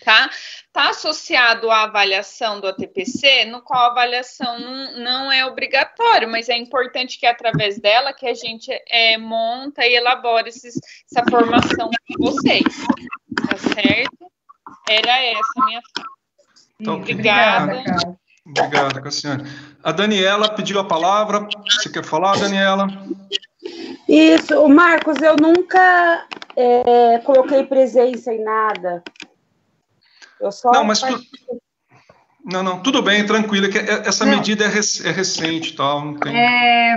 tá? Está associado à avaliação do ATPC, no qual a avaliação não, não, é obrigatório, mas é importante que através dela que a gente é, monta e elabora esses, essa formação com vocês, tá certo? Era essa a minha fala. Então, obrigada. obrigada Obrigado, Cassiane. A Daniela pediu a palavra. Você quer falar, Daniela? Isso, Marcos, eu nunca é, coloquei presença em nada. Eu só não, mas tu... Não, não, tudo bem, tranquilo, que essa não. medida é, rec é recente tal. Não tem... é,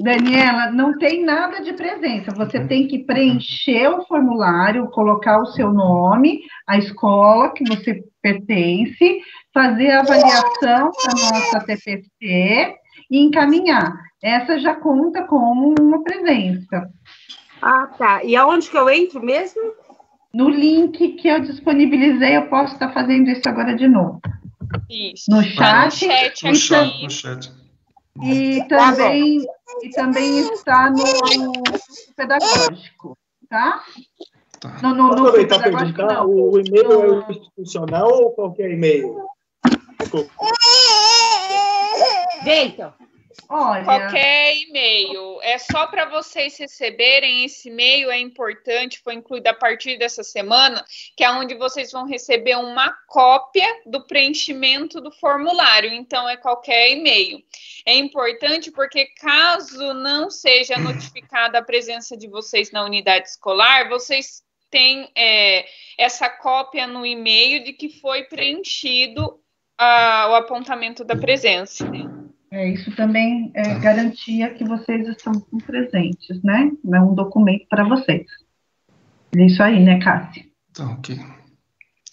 Daniela, não tem nada de presença. Você uhum. tem que preencher o formulário, colocar o seu nome, a escola que você pertence, fazer a avaliação da nossa TPC e encaminhar. Essa já conta como uma presença. Ah, tá. E aonde que eu entro mesmo? No link que eu disponibilizei, eu posso estar fazendo isso agora de novo. Isso. No chat. No chat, no chat, no chat. E também, e também está no pedagógico, tá? tá. No, no, no aproveitar perguntar, o, o e-mail é o institucional ou qualquer e-mail? Então. Olha. Qualquer e-mail. É só para vocês receberem esse e-mail, é importante, foi incluído a partir dessa semana, que é onde vocês vão receber uma cópia do preenchimento do formulário. Então, é qualquer e-mail. É importante porque, caso não seja notificada a presença de vocês na unidade escolar, vocês têm é, essa cópia no e-mail de que foi preenchido uh, o apontamento da presença. É, isso também é garantia que vocês estão presentes, né? É um documento para vocês. É isso aí, né, Cássia? Tá, ok.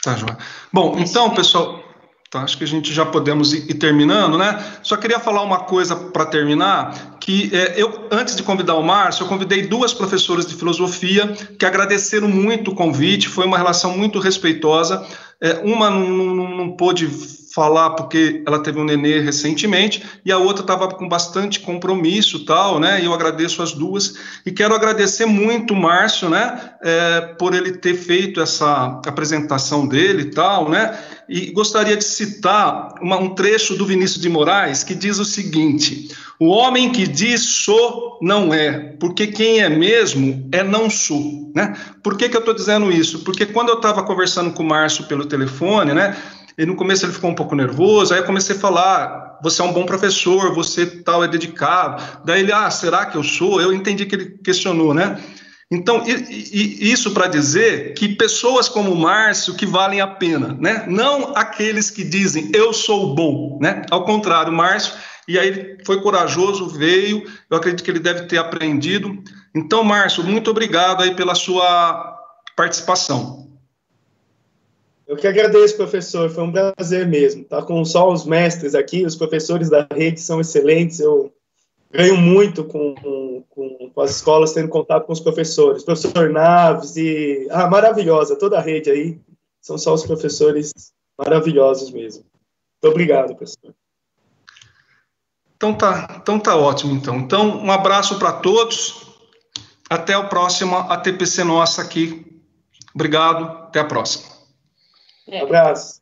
Tá, João. Bom, então, pessoal, tá, acho que a gente já podemos ir, ir terminando, né? Só queria falar uma coisa para terminar, que é, eu, antes de convidar o Márcio, eu convidei duas professoras de filosofia que agradeceram muito o convite, foi uma relação muito respeitosa. É, uma não, não, não pôde falar porque ela teve um nenê recentemente e a outra estava com bastante compromisso tal, né? E eu agradeço as duas e quero agradecer muito o Márcio, né? É, por ele ter feito essa apresentação dele e tal, né? E gostaria de citar uma, um trecho do Vinícius de Moraes que diz o seguinte: o homem que diz sou não é, porque quem é mesmo é não sou, né? Por que, que eu estou dizendo isso? Porque quando eu estava conversando com o Márcio pelo telefone, né? E no começo ele ficou um pouco nervoso, aí eu comecei a falar, você é um bom professor, você tal é dedicado. Daí ele, ah, será que eu sou? Eu entendi que ele questionou, né? Então, e, e, isso para dizer que pessoas como o Márcio que valem a pena, né? Não aqueles que dizem eu sou bom, né? Ao contrário, Márcio, e aí ele foi corajoso, veio, eu acredito que ele deve ter aprendido. Então, Márcio, muito obrigado aí pela sua participação. Eu que agradeço, professor, foi um prazer mesmo. Tá com só os mestres aqui, os professores da rede são excelentes, eu ganho muito com, com, com as escolas tendo contato com os professores. Professor Naves e... Ah, maravilhosa, toda a rede aí, são só os professores maravilhosos mesmo. Muito obrigado, professor. Então tá, então tá ótimo, então. Então, um abraço para todos. Até o próximo ATPC nossa aqui. Obrigado, até a próxima. Um abraço.